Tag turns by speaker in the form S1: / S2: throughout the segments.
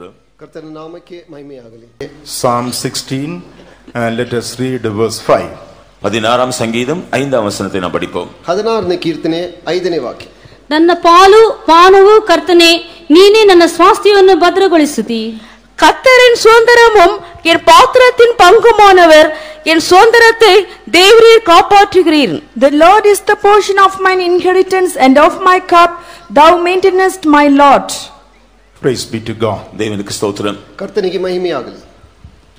S1: ஸ்தோத்திரம்
S2: ಕರ್ತನ ನಾಮಕ್ಕೆ ಮಹಿಮೆಯಾಗಲಿ
S3: Psalm 16, and let us read verse 5.
S1: பதினாறாம் சங்கீதம் ஐந்தாம் வசனத்தை நாம் படிப்போம்
S2: ಹದಿನಾರನೇ ಕೀರ್ತನೆ ಐದನೇ ವಾಕ್ಯ
S4: ನನ್ನ ಪಾಲು ಪಾನವು ಕರ್ತನೆ ನೀನೇ ನನ್ನ ಸ್ವಾಸ್ಥ್ಯವನ್ನು ಭದ್ರಗೊಳಿಸುತ್ತಿ
S5: கத்தரின் சுதந்திரமும் என் பாத்திரத்தின் பங்குமானவர் என் சுதந்திரத்தை தேவரீர் காப்பாற்றுகிறீர்
S6: The Lord is the portion of mine inheritance and of my cup, thou maintainest my lot.
S3: Praise be to God.
S1: தேவனுக்கு ஸ்தோத்திரம்
S2: ಕರ್ತನಿಗೆ ಮಹಿಮೆಯಾಗಲಿ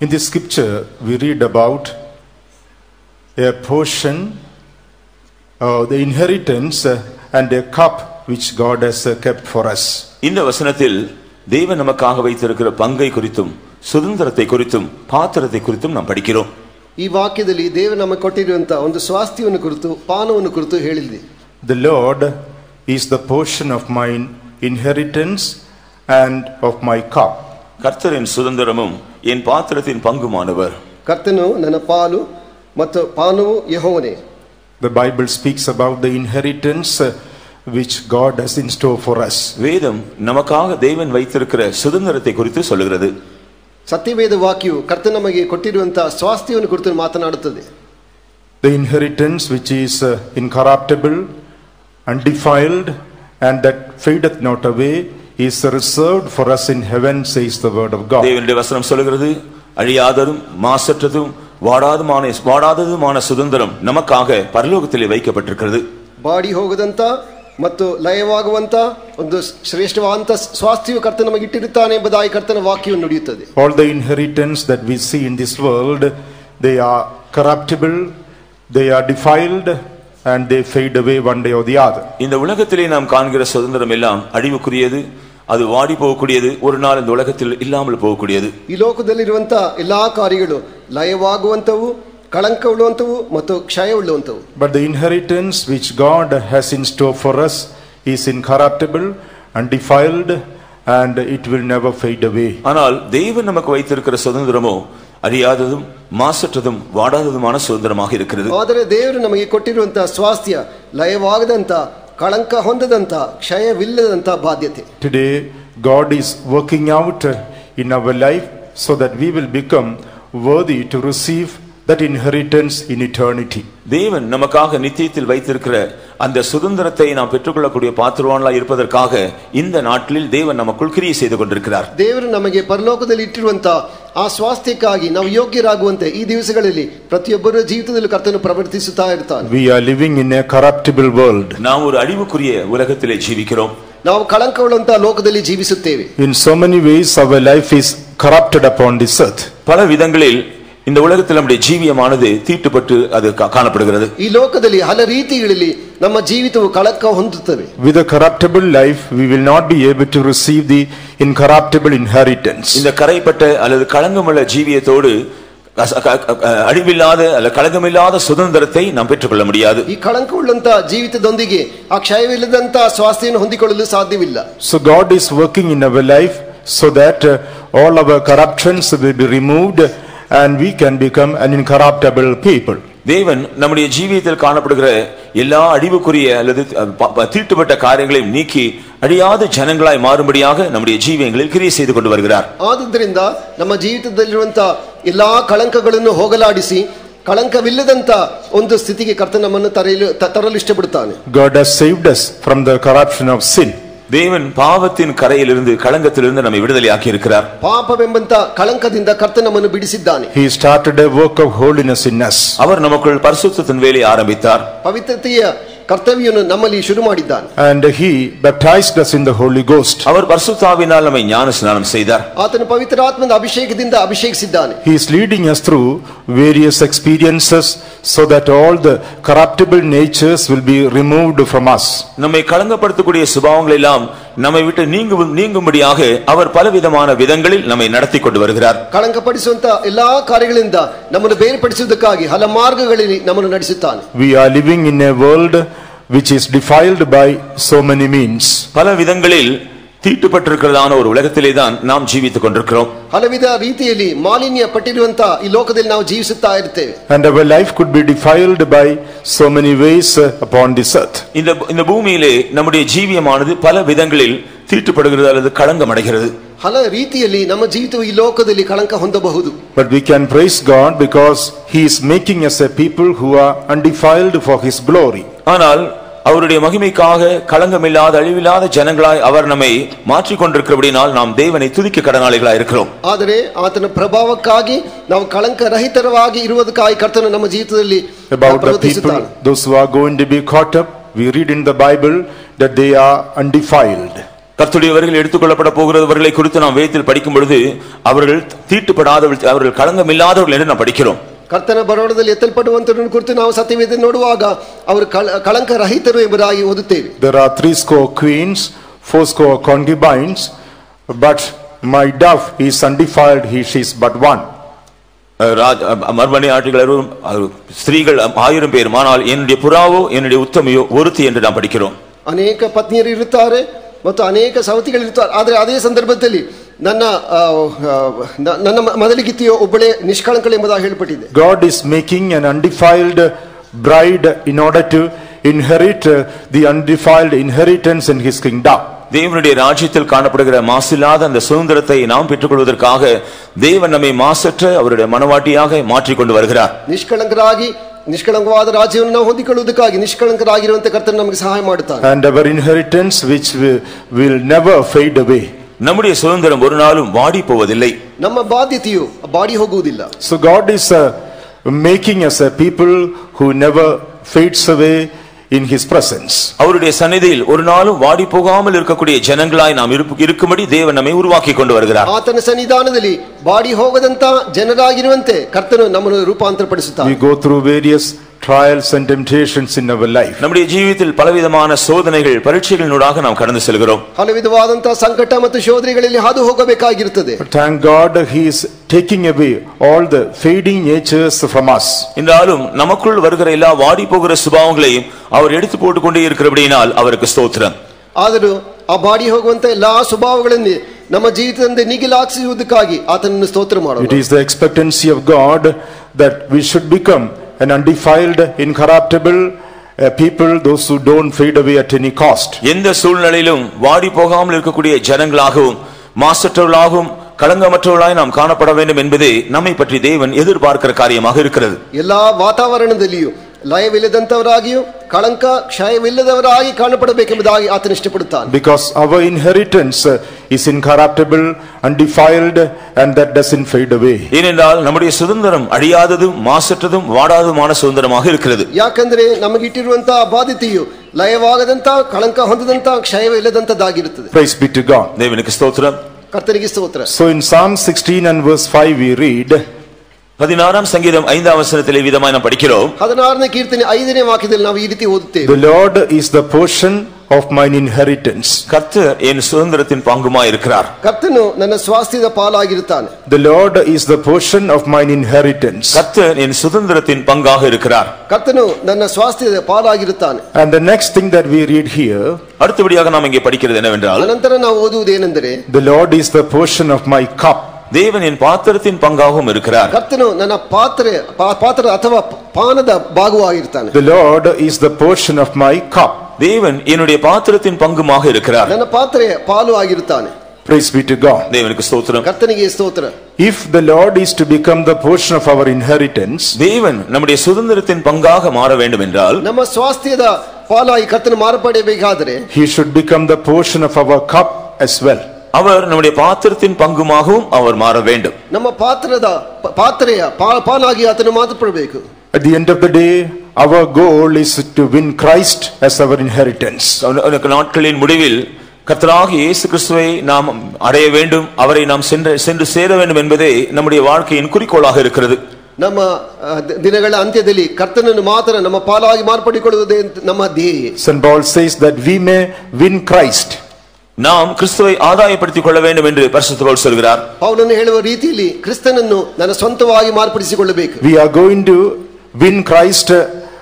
S3: In this scripture, we read about a portion, uh, the inheritance, uh, and a cup which God has uh, kept for us.
S1: இந்த வசனத்தில் தேவன் நமக்காக வைத்திருக்கிற பங்கை குறித்தும் சுதந்திரத்தை குறித்தும் பாத்திரத்தை குறித்தும் நாம் படிக்கிறோம்
S2: ಈ ವಾಕ್ಯದಲ್ಲಿ ದೇವರು ನಮಗೆ ಕೊಟ್ಟಿರುವಂತಹ ಒಂದು ಸ್ವಾಸ್ಥ್ಯವನ್ನು ಕುರಿತು ಪಾನವನ್ನು ಕುರಿತು ಹೇಳಿದೆ
S3: The Lord is the portion of mine inheritance and of my cup.
S1: கர்த்தரின் சுதந்திரமும் என் பாத்திரத்தின் பங்குமானவர்
S2: ಕರ್ತನು ನನ್ನ ಪಾಲು ಮತ್ತು ಪಾನವು ಯಹೋವನೇ
S3: The Bible speaks about the inheritance uh, which God has in store for us.
S1: வேதம் நமக்காக தேவன் வைத்திருக்கிற சுதந்திரத்தை குறித்து சொல்லுகிறது
S2: ಸತ್ಯವೇದ ವಾಕ್ಯವು ಕರ್ತ ನಮಗೆ ಕೊಟ್ಟಿರುವಂತಹ ಸ್ವಾಸ್ಥ್ಯವನ್ನು ಕುರಿತು ಮಾತನಾಡುತ್ತದೆ
S3: The inheritance which is uh, incorruptible, undefiled, and that fadeth not away is reserved for us in heaven, says the word of God.
S1: தேவனுடைய வசனம் சொல்லுகிறது அழியாததும் மாசற்றதும் வாடாதுமான வாடாததுமான சுதந்திரம் நமக்காக பரலோகத்திலே வைக்கப்பட்டிருக்கிறது
S2: ಬಾಡಿ ಹೋಗದಂತ ಮತ್ತು ಲಯವಾಗುವಂತ ಒಂದು ಶ್ರೇಷ್ಠವಾದಂತ ಸ್ವಾಸ್ಥ್ಯವು ಕರ್ತ ನಮಗೆ ಇಟ್ಟಿರುತ್ತಾನೆ ಎಂಬುದಾಗಿ ಕರ್ತನ ವಾಕ್ಯವನ್ನು ನುಡಿಯುತ್ತದೆ
S3: All the inheritance that we see in this world, they are corruptible, they are defiled, and they fade away one day or the other.
S1: இந்த உலகத்திலே நாம் காண்கிற சுதந்திரம் எல்லாம் அழிவுக்குரியது அது வாடி போகக்கூடியது ஒரு நாள் இந்த உலகத்தில் இல்லாமல் போகக்கூடியது
S2: ಈ ಲೋಕದಲ್ಲಿರುವಂತ ಎಲ್ಲಾ ಕಾರ್ಯಗಳು ಲಯವಾಗುವಂತವು ಕಳಂಕ ಉಳ್ಳುವಂತವು ಮತ್ತು ಕ್ಷಯ ಉಳ್ಳುವಂತವು
S3: But the inheritance which God has in store for us is incorruptible, undefiled, and it will never fade away.
S1: ஆனால் தேவன் நமக்கு வைத்திருக்கிற சுதந்திரமோ ಅರಿಯಾದದಂ ಮಾಸಟದಂ ವಾಡಾದದಮಾನ ಸುಂದರಮಾಗಿ ಇರುತ್ತದೆ
S2: ಆದರೆ ದೇವರು ನಮಗೆ ಕೊಟ್ಟಿರುವಂತಹ ಸ್ವಾಸ್ಥ್ಯ ಲಯವಾಗದಂತ ಕಳಂಕ ಹೊಂದದಂತ ಕ್ಷಯವಿಲ್ಲದಂತ ಬಾಧ್ಯತೆ
S3: today God is working out in our life so that we will become worthy to receive that inheritance in eternity.
S1: தேவன் நமக்காக நித்தியத்தில் வைத்திருக்கிற அந்த சுதந்திரத்தை நாம் பெற்றுக்கொள்ளக்கூடிய பாத்திரவான்களா இருப்பதற்காக இந்த நாட்களில் தேவன் நமக்குள் கிரியை செய்து கொண்டிருக்கிறார்
S2: ದೇವರು ನಮಗೆ ಪರಲೋಕದಲ್ಲಿ ಇಟ್ಟಿರುವಂತಹ ಆ ಸ್ವಾಸ್ಥ್ಯಕ್ಕಾಗಿ ನಾವು ಯೋಗ್ಯರಾಗುವಂತೆ ಈ ದಿವಸಗಳಲ್ಲಿ ಪ್ರತಿಯೊಬ್ಬರ ಜೀವಿತದಲ್ಲಿ ಕರ್ತನು ಪ್ರವರ್ತಿಸುತ್ತಾ ಇರ್ತಾನೆ
S3: We are living in a corruptible world.
S1: நாம் ஒரு அழிவுக்குரிய உலகத்திலே ஜீவிக்கிறோம்
S2: ನಾವು ಕಳಂಕವುಳ್ಳಂತಹ ಲೋಕದಲ್ಲಿ ಜೀವಿಸುತ್ತೇವೆ
S3: In so many ways, our life is corrupted upon this earth.
S1: பல விதங்களில் இந்த உலகத்தில் நம்முடைய ஜீவியமானது தீட்டுப்பட்டு அது கா- காணப்படுகிறது
S2: ಈ ಲೋಕದಲ್ಲಿ ಹಲ ರೀತಿಗಳಲ್ಲಿ ನಮ್ಮ ಜೀವಿತವು ಕಳಂಕ ಹೊಂದುತ್ತವೆ
S3: With a corruptible life, we will not be able to receive the incorruptible inheritance.
S1: இந்த கரைப்பட்ட அல்லது களங்கமுள்ள ஜீவியத்தோடு அச- க- க- க- அழிவில்லாத அல்ல களங்கமில்லாத சுதந்திரத்தை நாம் பெற்றுக்கொள்ள முடியாது
S2: ಈ ಕಳಂಕವುಳ್ಳಂತಹ ಜೀವಿತದೊಂದಿಗೆ ಆ ಕ್ಷಯವಿಲ್ಲದಂತ ಸ್ವಾಸ್ಥ್ಯವನ್ನು ಹೊಂದಿಕೊಳ್ಳಲು ಸಾಧ್ಯವಿಲ್ಲ
S3: So God is working in our life so that uh, all our corruptions will be removed and we can become an incorruptible people.
S1: தேவன் நம்முடைய ஜீவியத்தில் காணப்படுகிற எல்லா அழிவுக்குரிய அல்லது ப- ப- தீட்டுப்பட்ட காரியங்களையும் நீக்கி அழியாத ஜனங்களாய் மாறும்படியாக நம்முடைய ஜீவியங்களில் கிரியை செய்து கொண்டு வருகிறார்
S2: ಆದುದರಿಂದ ನಮ್ಮ ಜೀವಿತದಲ್ಲಿರುವಂತಹ ಎಲ್ಲಾ ಕಳಂಕಗಳನ್ನು ಹೋಗಲಾಡಿಸಿ ಕಳಂಕವಿಲ್ಲದಂತ ಒಂದು ಸ್ಥಿತಿಗೆ ಕರ್ತ ನಮ್ಮನ್ನು ತರಲು ತ- ತರಲು ಇಷ್ಟಪಡುತ್ತಾನೆ
S3: God has saved us from the corruption of sin.
S1: தேவன் பாவத்தின் கரையிலிருந்து களங்கத்திலிருந்து நம்மை விடுதலையாக்கி இருக்கிறார்
S2: ಪಾಪವೆಂಬಂತ ಕಳಂಕದಿಂದ ಕರ್ತ ನಮ್ಮನ್ನು ಬಿಡಿಸಿದ್ದಾನೆ
S3: He started a work of holiness in us.
S1: அவர் நமக்குள் பரிசுத்தத்தின் வேலையை ஆரம்பித்தார்
S2: ಪವಿತ್ರತೆಯ ಕರ್ತವ್ಯವನ್ನು ನಮ್ಮಲ್ಲಿ ಶುರು ಮಾಡಿದ್ದಾನೆ
S3: And he baptized us in the Holy Ghost.
S1: அவர் பரிசுத்தாவினால் நம்மை ஞான ஸ்நானம் செய்தார்
S2: ಆತನು ಪವಿತ್ರಾತ್ಮದ ಅಭಿಷೇಕದಿಂದ ಅಭಿಷೇಕಿಸಿದ್ದಾನೆ
S3: He is leading us through various experiences so that all the corruptible natures will be removed from us.
S1: நம்மை களங்கப்படுத்தக்கூடிய சுபாவங்கள் எல்லாம் நம்மை விட்டு நீங்கு நீங்கும்படியாக அவர் பலவிதமான விதங்களில் நம்மை நடத்தி கொண்டு வருகிறார்
S2: ಕಳಂಕಪಡಿಸುವಂತ ಎಲ್ಲಾ ಕಾರ್ಯಗಳಿಂದ ನಮ್ಮನ್ನು ಬೇರ್ಪಡಿಸುವುದಕ್ಕಾಗಿ ಹಲ ಮಾರ್ಗಗಳಲ್ಲಿ ನಮ್ಮನ್ನು ನಡೆಸುತ್ತಾನೆ
S3: We are living in a world which is defiled by so many means.
S1: பல விதங்களில் தீட்டுப்பட்டிருக்கிறதான ஒரு உலகத்திலே தான் நாம் ஜீவித்துக் கொண்டிருக்கிறோம்
S2: ಹಲವಿಧ ರೀತಿಯಲ್ಲಿ ಮಾಲಿನ್ಯ ಪಟ್ಟಿರುವಂತ ಈ ಲೋಕದಲ್ಲಿ ನಾವು ಜೀವಿಸುತ್ತಾ ಇರ್ತೇವೆ
S3: And our life could be defiled by so many ways uh, upon this earth.
S1: இந்த இந்த பூமியிலே நம்முடைய ஜீவியமானது பல விதங்களில் தீட்டுப்படுகிறது அல்லது களங்கம் அடைகிறது
S2: ಹಲ ರೀತಿಯಲ್ಲಿ ನಮ್ಮ ಜೀವಿತವು ಈ ಲೋಕದಲ್ಲಿ ಕಳಂಕ ಹೊಂದಬಹುದು
S3: But we can praise God because He is making us a people who are undefiled for His glory.
S1: ஆனால் அவருடைய மகிமைக்காக களங்கமில்லாத அழிவில்லாத ஜனங்களாய் அவர் நம்மை மாற்றிக் கொண்டிருக்கிறபடினால் நாம் தேவனை துதிக்க கடனாளிகளாய் இருக்கிறோம்
S2: ಆದರೆ ಆತನ ಪ್ರಭಾವಕ್ಕಾಗಿ ನಾವು ಕಳಂಕ ರಹಿತರವಾಗಿ ಇರುವುದಕ್ಕಾಗಿ ಕರ್ತನು ನಮ್ಮ ಜೀವಿತದಲ್ಲಿ
S3: About the
S2: ಪ್ರವರ್ತಿಸುತ್ತಾನೆ
S3: people, those who are going to be caught up, we read in the Bible that they are undefiled.
S1: கர்த்தருடையவர்கள் எடுத்துக்கொள்ளப்பட போகிறவர்களை குறித்து நாம் வேதத்தில் படிக்கும் பொழுது அவர்கள் தீட்டுப்படாதவர்கள் அவர்கள் களங்கமில்லாதவர்கள் என்று நாம் படிக்கிறோம்
S2: ಕರ್ತನ ಬರೋಣದಲ್ಲಿ ಎತ್ತಲ್ಪಡುವಂತರನ್ನು ಕುರಿತು ನಾವು ಸತ್ಯವೇದ ನೋಡುವಾಗ ಅವರು ಕಳ- ಕಳಂಕ ರಹಿತರು ಎಂಬುದಾಗಿ ಓದುತ್ತೇವೆ
S3: There are three score queens, four score concubines, but my dove is undefiled, he she is but one.
S1: அஹ் ராஜ் அஹ் மர்மணி ஆட்டுகளரும் அஹ் ஸ்திரீகள் ஆயிரம் பேரும் ஆனால் என்னுடைய புறாவோ என்னுடைய உத்தமையோ ஒருத்தி என்று நாம் படிக்கிறோம்
S2: ಅನೇಕ ಪತ್ನಿಯರು ಇರುತ್ತಾರೆ ಮತ್ತು ಅನೇಕ ಸವತಿಗಳು ಇರುತ್ತಾರೆ ಆದರೆ ಅದೇ ಸಂದರ್ಭದಲ್ಲಿ ನನ್ನ ಆ, ಆ, ನ- ನನ್ನ ಮ- ಮೊದಲಿಗಿತ್ತಿಯೋ ಒಬ್ಬಳೇ ನಿಷ್ಕಳಂಕಳು ಎಂಬುದಾಗಿ ಹೇಳಲ್ಪಟ್ಟಿದೆ
S3: God is making an undefiled bride in order to inherit uh, the undefiled inheritance in his kingdom.
S1: தேவனுடைய ராஜ்யத்தில் காணப்படுகிற மாசில்லாத அந்த சுதந்திரத்தை நாம் பெற்றுக்கொள்வதற்காக தேவன் நம்மை மாசற்ற அவருடைய மனவாட்டியாக மாற்றிக் கொண்டு வருகிறார்
S2: ನಿಷ್ಕಳಂಕರಾಗಿ ನಿಷ್ಕಳಂಕವಾದ ರಾಜ್ಯವನ್ನು ನಾವು ಹೊಂದಿಕೊಳ್ಳುವುದಕ್ಕಾಗಿ ನಿಷ್ಕಳಂಕರಾಗಿರುವಂತೆ ಕರ್ತನು ನಮಗೆ ಸಹಾಯ ಮಾಡುತ್ತಾನೆ
S3: And our inheritance which will, will never fade away.
S1: நம்முடைய சுதந்திரம் ஒரு நாளும் வாடி போவதில்லை
S2: ನಮ್ಮ ಬಾಧ್ಯತೆಯು ಬಾಡಿ ಹೋಗುವುದಿಲ್ಲ
S3: So God is uh, making us a people who never fades away in his presence.
S1: அவருடைய சந்நிதியில் ஒரு நாளும் வாடி போகாமல் இருக்கக்கூடிய ஜனங்களாய் நாம் இருப்பு- இருக்கும்படி தேவன் நம்மை உருவாக்கி கொண்டு வருகிறார்
S2: ಆತನ ಸನ್ನಿಧಾನದಲ್ಲಿ ಬಾಡಿ ಹೋಗದಂತ ಜನರಾಗಿರುವಂತೆ ಕರ್ತನು ನಮ್ಮನ್ನು ರೂಪಾಂತರಪಡಿಸುತ್ತಾನೆ
S3: We go through various trials and temptations in our life.
S1: நம்முடைய ஜீவிதத்தில் பலவிதமான சோதனைகள் பரீட்சைகளினூடாக நாம் கடந்து செல்கிறோம்
S2: ಹಲವಿಧವಾದಂತಹ ಸಂಕಟ ಮತ್ತು ಶೋಧನೆಗಳಲ್ಲಿ ಹಾದು ಹೋಗಬೇಕಾಗಿರುತ್ತದೆ
S3: But thank God he is taking away all the fading natures from us.
S1: என்றாலும் நமக்குள் வருகிற எல்லா வாடி போகிற சுபாவங்களையும் அவர் எடுத்து போட்டுக் கொண்டே இருக்கிறபடியினால் அவருக்கு ஸ்தோத்திரம்
S2: ಆದರೂ ಆ ಬಾಡಿ ಹೋಗುವಂತ ಎಲ್ಲಾ ಸ್ವಭಾವಗಳನ್ನು ನಮ್ಮ ಜೀವಿತದಿಂದ ನೀಗಿಲಾಗಿಸುವುದಕ್ಕಾಗಿ ಆತನನ್ನು ಸ್ತೋತ್ರ
S3: It
S2: ಮಾಡೋಣ
S3: is the expectancy of God that we should become an undefiled, incorruptible uh, people, those who don't fade away at any cost.
S1: எந்த சூழ்நிலையிலும் வாடி போகாமல் இருக்கக்கூடிய ஜனங்களாகவும் மாசற்றவர்களாகவும் களங்கமற்றவர்களாய் நாம் காணப்பட வேண்டும் என்பதே நம்மை பற்றி தேவன் எதிர்பார்க்கிற காரியமாக இருக்கிறது
S2: ಎಲ್ಲಾ ವಾತಾವರಣದಲ್ಲಿಯೂ ಲಯವಿಲ್ಲದಂತವರಾಗಿಯೂ ಕಳಂಕ ಕ್ಷಯವಿಲ್ಲದವರಾಗಿ ಕಾಣಪಡಬೇಕೆಂಬುದಾಗಿ ಆತನ ಇಷ್ಟಪಡುತ್ತಾನೆ
S3: Because our inheritance uh, is incorruptible, undefiled, and that doesn't fade away.
S1: ஏனென்றால் நம்முடைய சுதந்திரம் அழியாததும் மாசற்றதும் வாடாதுமான சுதந்திரமாக இருக்கிறது
S2: ಯಾಕಂದ್ರೆ ನಮಗಿಟ್ಟಿರುವಂತಹ ಬಾಧ್ಯತೆಯು ಲಯವಾಗದಂತ ಕಳಂಕ ಹೊಂದದಂತ ಕ್ಷಯವಿಲ್ಲದಂತದ್ದಾಗಿರುತ್ತದೆ
S3: Praise be to God.
S1: தேவனுக்கு ஸ்தோத்திரம்
S2: ಕರ್ತನಿಗೆ ಸ್ತೋತ್ರ
S3: So in Psalm 16 and verse 5 we read,
S1: பதினாறாம் சங்கீதம் ஐந்தாம் வசனத்திலே விதமாய் நாம் படிக்கிறோம்
S2: ಹದಿನಾರನೇ ಕೀರ್ತನೆ ಐದನೇ ವಾಕ್ಯದಲ್ಲಿ ನಾವು ಈ ರೀತಿ ಓದುತ್ತೇವೆ
S3: The Lord is the portion of mine inheritance.
S1: கர்த்தர் என் சுதந்திரத்தின் பங்குமாய் இருக்கிறார்
S2: ಕರ್ತನು ನನ್ನ ಸ್ವಾಸ್ಥ್ಯದ ಪಾಲಾಗಿರುತ್ತಾನೆ
S3: The Lord is the portion of mine inheritance.
S1: கர்த்தர் என் சுதந்திரத்தின் பங்காக இருக்கிறார்
S2: ಕರ್ತನು ನನ್ನ ಸ್ವಾಸ್ಥ್ಯದ ಪಾಲಾಗಿರುತ್ತಾನೆ
S3: And the next thing that we read here,
S1: அடுத்தபடியாக நாம் இங்கே படிக்கிறது என்னவென்றால்
S2: ಅನಂತರ ನಾವು ಓದುವುದೇನೆಂದರೆ
S3: the Lord is the portion of my cup.
S1: தேவன் என் பாத்திரத்தின் பங்காகவும் இருக்கிறார்
S2: ಕರ್ತನು ನನ್ನ ಪಾತ್ರೆ ಪಾ- ಪಾತ್ರ ಅಥವಾ ಪಾನದ ಭಾಗವಾಗಿರ್ತಾನೆ
S3: The Lord is the portion of my cup.
S1: தேவன் என்னுடைய பாத்திரத்தின் பங்குமாக இருக்கிறார்
S2: ನನ್ನ ಪಾತ್ರೆ ಪಾಲು ಆಗಿರುತ್ತಾನೆ
S3: Praise be to God.
S1: தேவனுக்கு ஸ்தோத்திரம்
S2: ಕರ್ತನಿಗೆ ಸ್ತೋತ್ರ
S3: If the Lord is to become the portion of our inheritance,
S1: தேவன் நம்முடைய சுதந்திரத்தின் பங்காக மாற வேண்டும் என்றால்
S2: ನಮ್ಮ ಸ್ವಾಸ್ಥ್ಯದ ಪಾಲಾಗಿ ಕರ್ತನು ಮಾರ್ಪಡಬೇಕಾದರೆ
S3: He should become the portion of our cup as well.
S1: அவர் நம்முடைய பாத்திரத்தின் பங்குமாகவும் அவர் மாற வேண்டும்
S2: ನಮ್ಮ ಪಾತ್ರದ ಪ- ಪಾತ್ರೆಯ ಪಾ- ಪಾಲಾಗಿ ಆತನು ಮಾರ್ಪಡಬೇಕು
S3: At the end of the day, our goal is to win Christ as our inheritance.
S1: அவனுக்கு நாட்களின் முடிவில் கர்த்தராகிய இயேசு கிறிஸ்துவை நாம் அடைய வேண்டும் அவரை நாம் சென்று சென்று சேர வேண்டும் என்பதே நம்முடைய வாழ்க்கையின் குறிக்கோளாக இருக்கிறது
S2: ನಮ್ಮ ಆ, ದ- ದಿನಗಳ ಅಂತ್ಯದಲ್ಲಿ ಕರ್ತನನ್ನು ಮಾತ್ರ ನಮ್ಮ ಪಾಲಾಗಿ ಮಾರ್ಪಡಿಕೊಳ್ಳುವುದೇ ಅಂತ ನಮ್ಮ ಧ್ಯೇಯ
S3: St. Paul says that we may win Christ.
S1: நாம் கிறிஸ்துவை ஆதாயப்படுத்திக் கொள்ள வேண்டும் என்று பரிசுத்த பவுல் சொல்கிறார்
S2: ಪೌಲನು ಹೇಳುವ ರೀತಿಯಲ್ಲಿ ಕ್ರಿಸ್ತನನ್ನು ನನ್ನ ಸ್ವಂತವಾಗಿ ಮಾರ್ಪಡಿಸಿಕೊಳ್ಳಬೇಕು
S3: We are going to win Christ uh,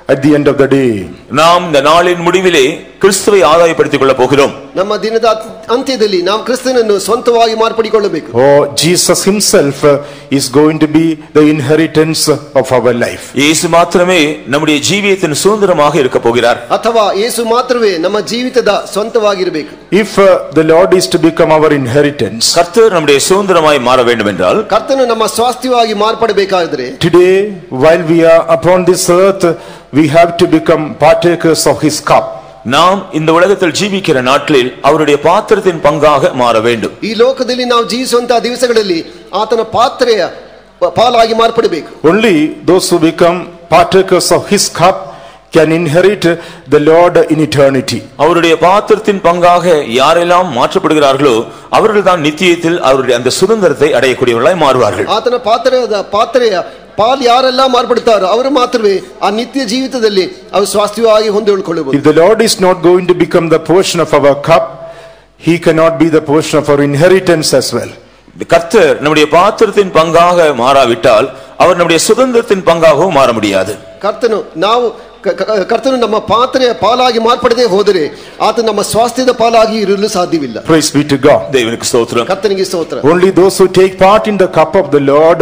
S3: at the end of the day.
S1: நாம் இந்த நாளின் முடிவிலே கிறிஸ்துவை ஆதாயப்படுத்திக் கொள்ளப் போகிறோம்
S2: ನಮ್ಮ ದಿನದ ಅಂತ್ಯದಲ್ಲಿ ನಾವು ಕ್ರಿಸ್ತನನ್ನು ಸ್ವಂತವಾಗಿ ಮಾರ್ಪಡಿಕೊಳ್ಳಬೇಕು
S3: Oh, Jesus himself uh, is going to be the inheritance of our life.
S1: இயேசு மாத்திரமே நம்முடைய ஜீவியத்தின் சுதந்திரமாக இருக்க போகிறார்
S2: ಅಥವಾ ಯೇಸು ಮಾತ್ರವೇ ನಮ್ಮ ಜೀವಿತದ ಸ್ವಂತವಾಗಿರಬೇಕು
S3: If uh, the Lord is to become our inheritance,
S1: கர்த்தர் நம்முடைய சுதந்திரமாய் மாற வேண்டும் என்றால்
S2: ಕರ್ತನು ನಮ್ಮ ಸ್ವಾಸ್ಥ್ಯವಾಗಿ ಮಾರ್ಪಡಬೇಕಾದ್ರೆ
S3: today while we are upon this earth, we have to become partakers of his cup.
S1: நாம் இந்த உலகத்தில் ஜீவிக்கிற நாட்களில் அவருடைய பாத்திரத்தின் பங்காக மாற வேண்டும்
S2: ಈ ಲೋಕದಲ್ಲಿ ನಾವು ಜೀವಿಸುವಂತಹ ದಿವಸಗಳಲ್ಲಿ ಆತನ ಪಾತ್ರೆಯ ಪ- ಪಾಲಾಗಿ ಮಾರ್ಪಡಬೇಕು
S3: Only those who become partakers of his cup can inherit the Lord in eternity.
S1: அவருடைய பாத்திரத்தின் பங்காக யாரெல்லாம் மாற்றப்படுகிறார்களோ அவர்கள் தான் நித்தியத்தில் அவருடைய அந்த சுதந்திரத்தை அடையக்கூடியவர்களாய் மாறுவார்கள்
S2: ಆತನ ಪಾತ್ರೆಯ ಪಾತ್ರೆಯ ಪಾಲ್ ಯಾರೆಲ್ಲ ಮಾರ್ಪಡ್ತಾರೋ ಅವರು ಮಾತ್ರವೇ ಆ ನಿತ್ಯ ಜೀವಿತದಲ್ಲಿ ಅವರು ಸ್ವಾಸ್ಥ್ಯವಾಗಿ ಹೊಂದಿಕೊಳ್ಳಬಹುದು
S3: If the Lord is not going to become the portion of our cup, he cannot be the portion of our inheritance as well.
S1: கர்த்தர் நம்முடைய பாத்திரத்தின் பங்காக மாறாவிட்டால் அவர் நம்முடைய சுதந்திரத்தின் பங்காகவும் மாற முடியாது
S2: ಕರ್ತನು ನಾವು ಕ- ಕ- ಕರ್ತನು ನಮ್ಮ ಪಾತ್ರೆಯ ಪಾಲಾಗಿ ಮಾರ್ಪಡದೆ ಹೋದರೆ ಆತ ನಮ್ಮ ಸ್ವಾಸ್ಥ್ಯದ ಪಾಲಾಗಿ ಇರಲು ಸಾಧ್ಯವಿಲ್ಲ
S3: Praise be to God.
S1: தேவனுக்கு ஸ்தோத்திரம்
S2: ಕರ್ತನಿಗೆ ಸ್ತೋತ್ರ
S3: Only those who take part in the cup of the Lord,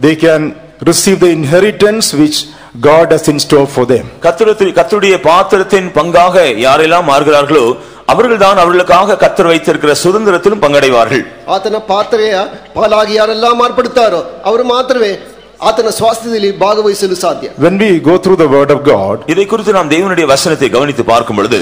S3: they can receive the inheritance which God has in store for them.
S1: கர்த்தரத்தில் கர்த்தருடைய பாத்திரத்தின் பங்காக யாரெல்லாம் மாறுகிறார்களோ அவர்கள்தான் அவர்களுக்காக கர்த்தர் வைத்திருக்கிற சுதந்திரத்திலும் பங்கடைவார்கள்
S2: ಆತನ ಪಾತ್ರೆಯ ಪಾಲಾಗಿ ಯಾರೆಲ್ಲ ಮಾರ್ಪಡುತ್ತಾರೋ ಅವರು ಮಾತ್ರವೇ ಆತನ ಸ್ವಾಸ್ಥ್ಯದಲ್ಲಿ ಭಾಗವಹಿಸಲು ಸಾಧ್ಯ
S3: When we go through the word of God,
S1: இதை குறித்து நாம் தேவனுடைய வசனத்தை கவனித்து பார்க்கும் பொழுது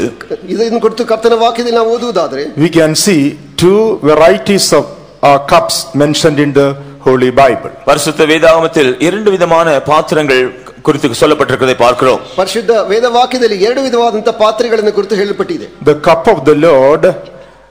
S2: ಇದನ್ನು ಕುರಿತು ಕರ್ತನ ವಾಕ್ಯದಲ್ಲಿ ನಾವು ಓದುವುದಾದ್ರೆ
S3: we can see two varieties of uh, cups mentioned in the Holy Bible.
S1: பரிசுத்த வேதாகமத்தில் இரண்டு விதமான பாத்திரங்கள் குறித்து சொல்லப்பட்டிருக்கிறதை பார்க்கிறோம்
S2: ಪರಿಶುದ್ಧ ವೇದ ವಾಕ್ಯದಲ್ಲಿ ಎರಡು ವಿಧವಾದಂತಹ ಪಾತ್ರೆಗಳನ್ನು ಕುರಿತು ಹೇಳಲ್ಪಟ್ಟಿದೆ
S3: The cup of the Lord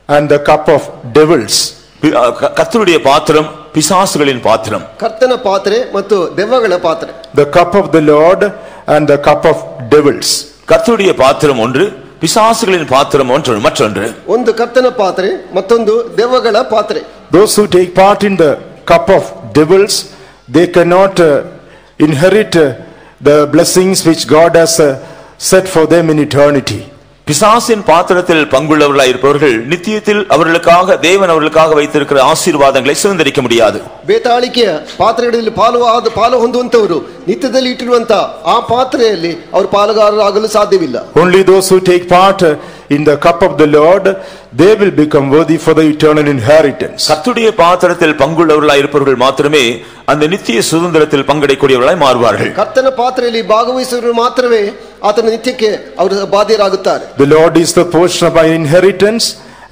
S3: and the cup of devils.
S1: B- அஹ் க- கர்த்தருடைய பாத்திரம் பிசாசுகளின் பாத்திரம்
S2: ಕರ್ತನ ಪಾತ್ರೆ ಮತ್ತು ದೆವ್ವಗಳ ಪಾತ್ರೆ
S3: The cup of the Lord and the cup of devils.
S1: கர்த்தருடைய பாத்திரம் ஒன்று பிசாசுகளின் பாத்திரம் ஒன்று மற்றொன்று
S2: ಒಂದು ಕರ್ತನ ಪಾತ್ರೆ ಮತ್ತೊಂದು ದೆವ್ವಗಳ ಪಾತ್ರೆ
S3: Those who take part in the cup of devils, they cannot uh, inherit uh, the blessings which God has uh, set for them in eternity.
S1: பிசாசின் பாத்திரத்தில் பங்குள்ளவர்களாய் இருப்பவர்கள் நித்தியத்தில் அவர்களுக்காக தேவன் அவர்களுக்காக வைத்திருக்கிற ஆசீர்வாதங்களை சுதந்திரிக்க முடியாது
S2: ಬೇತಾಳಿಕೆಯ ಪಾತ್ರೆಗಳಲ್ಲಿ ಪಾಲು ಆದ ಪಾಲು ಹೊಂದುವಂತವರು ನಿತ್ಯದಲ್ಲಿ ಇಟ್ಟಿರುವಂತಹ ಆ ಪಾತ್ರೆಯಲ್ಲಿ ಅವರು ಪಾಲುಗಾರರಾಗಲು ಸಾಧ್ಯವಿಲ್ಲ
S3: Only those who take part uh, in the cup of the Lord, they will become worthy for the eternal inheritance.
S1: கர்த்தருடைய பாத்திரத்தில் பங்குள்ளவர்களாய் இருப்பவர்கள் மாத்திரமே அந்த நித்திய சுதந்திரத்தில் பங்கடைக்கூடியவர்களாய் மாறுவார்கள்
S2: ಕರ್ತನ ಪಾತ್ರೆಯಲ್ಲಿ ಭಾಗವಹಿಸುವವರು ಮಾತ್ರವೇ ಆತನ ನಿತ್ಯಕ್ಕೆ ಅವರು ಬಾಧ್ಯರಾಗುತ್ತಾರೆ
S3: The Lord is the portion of my inheritance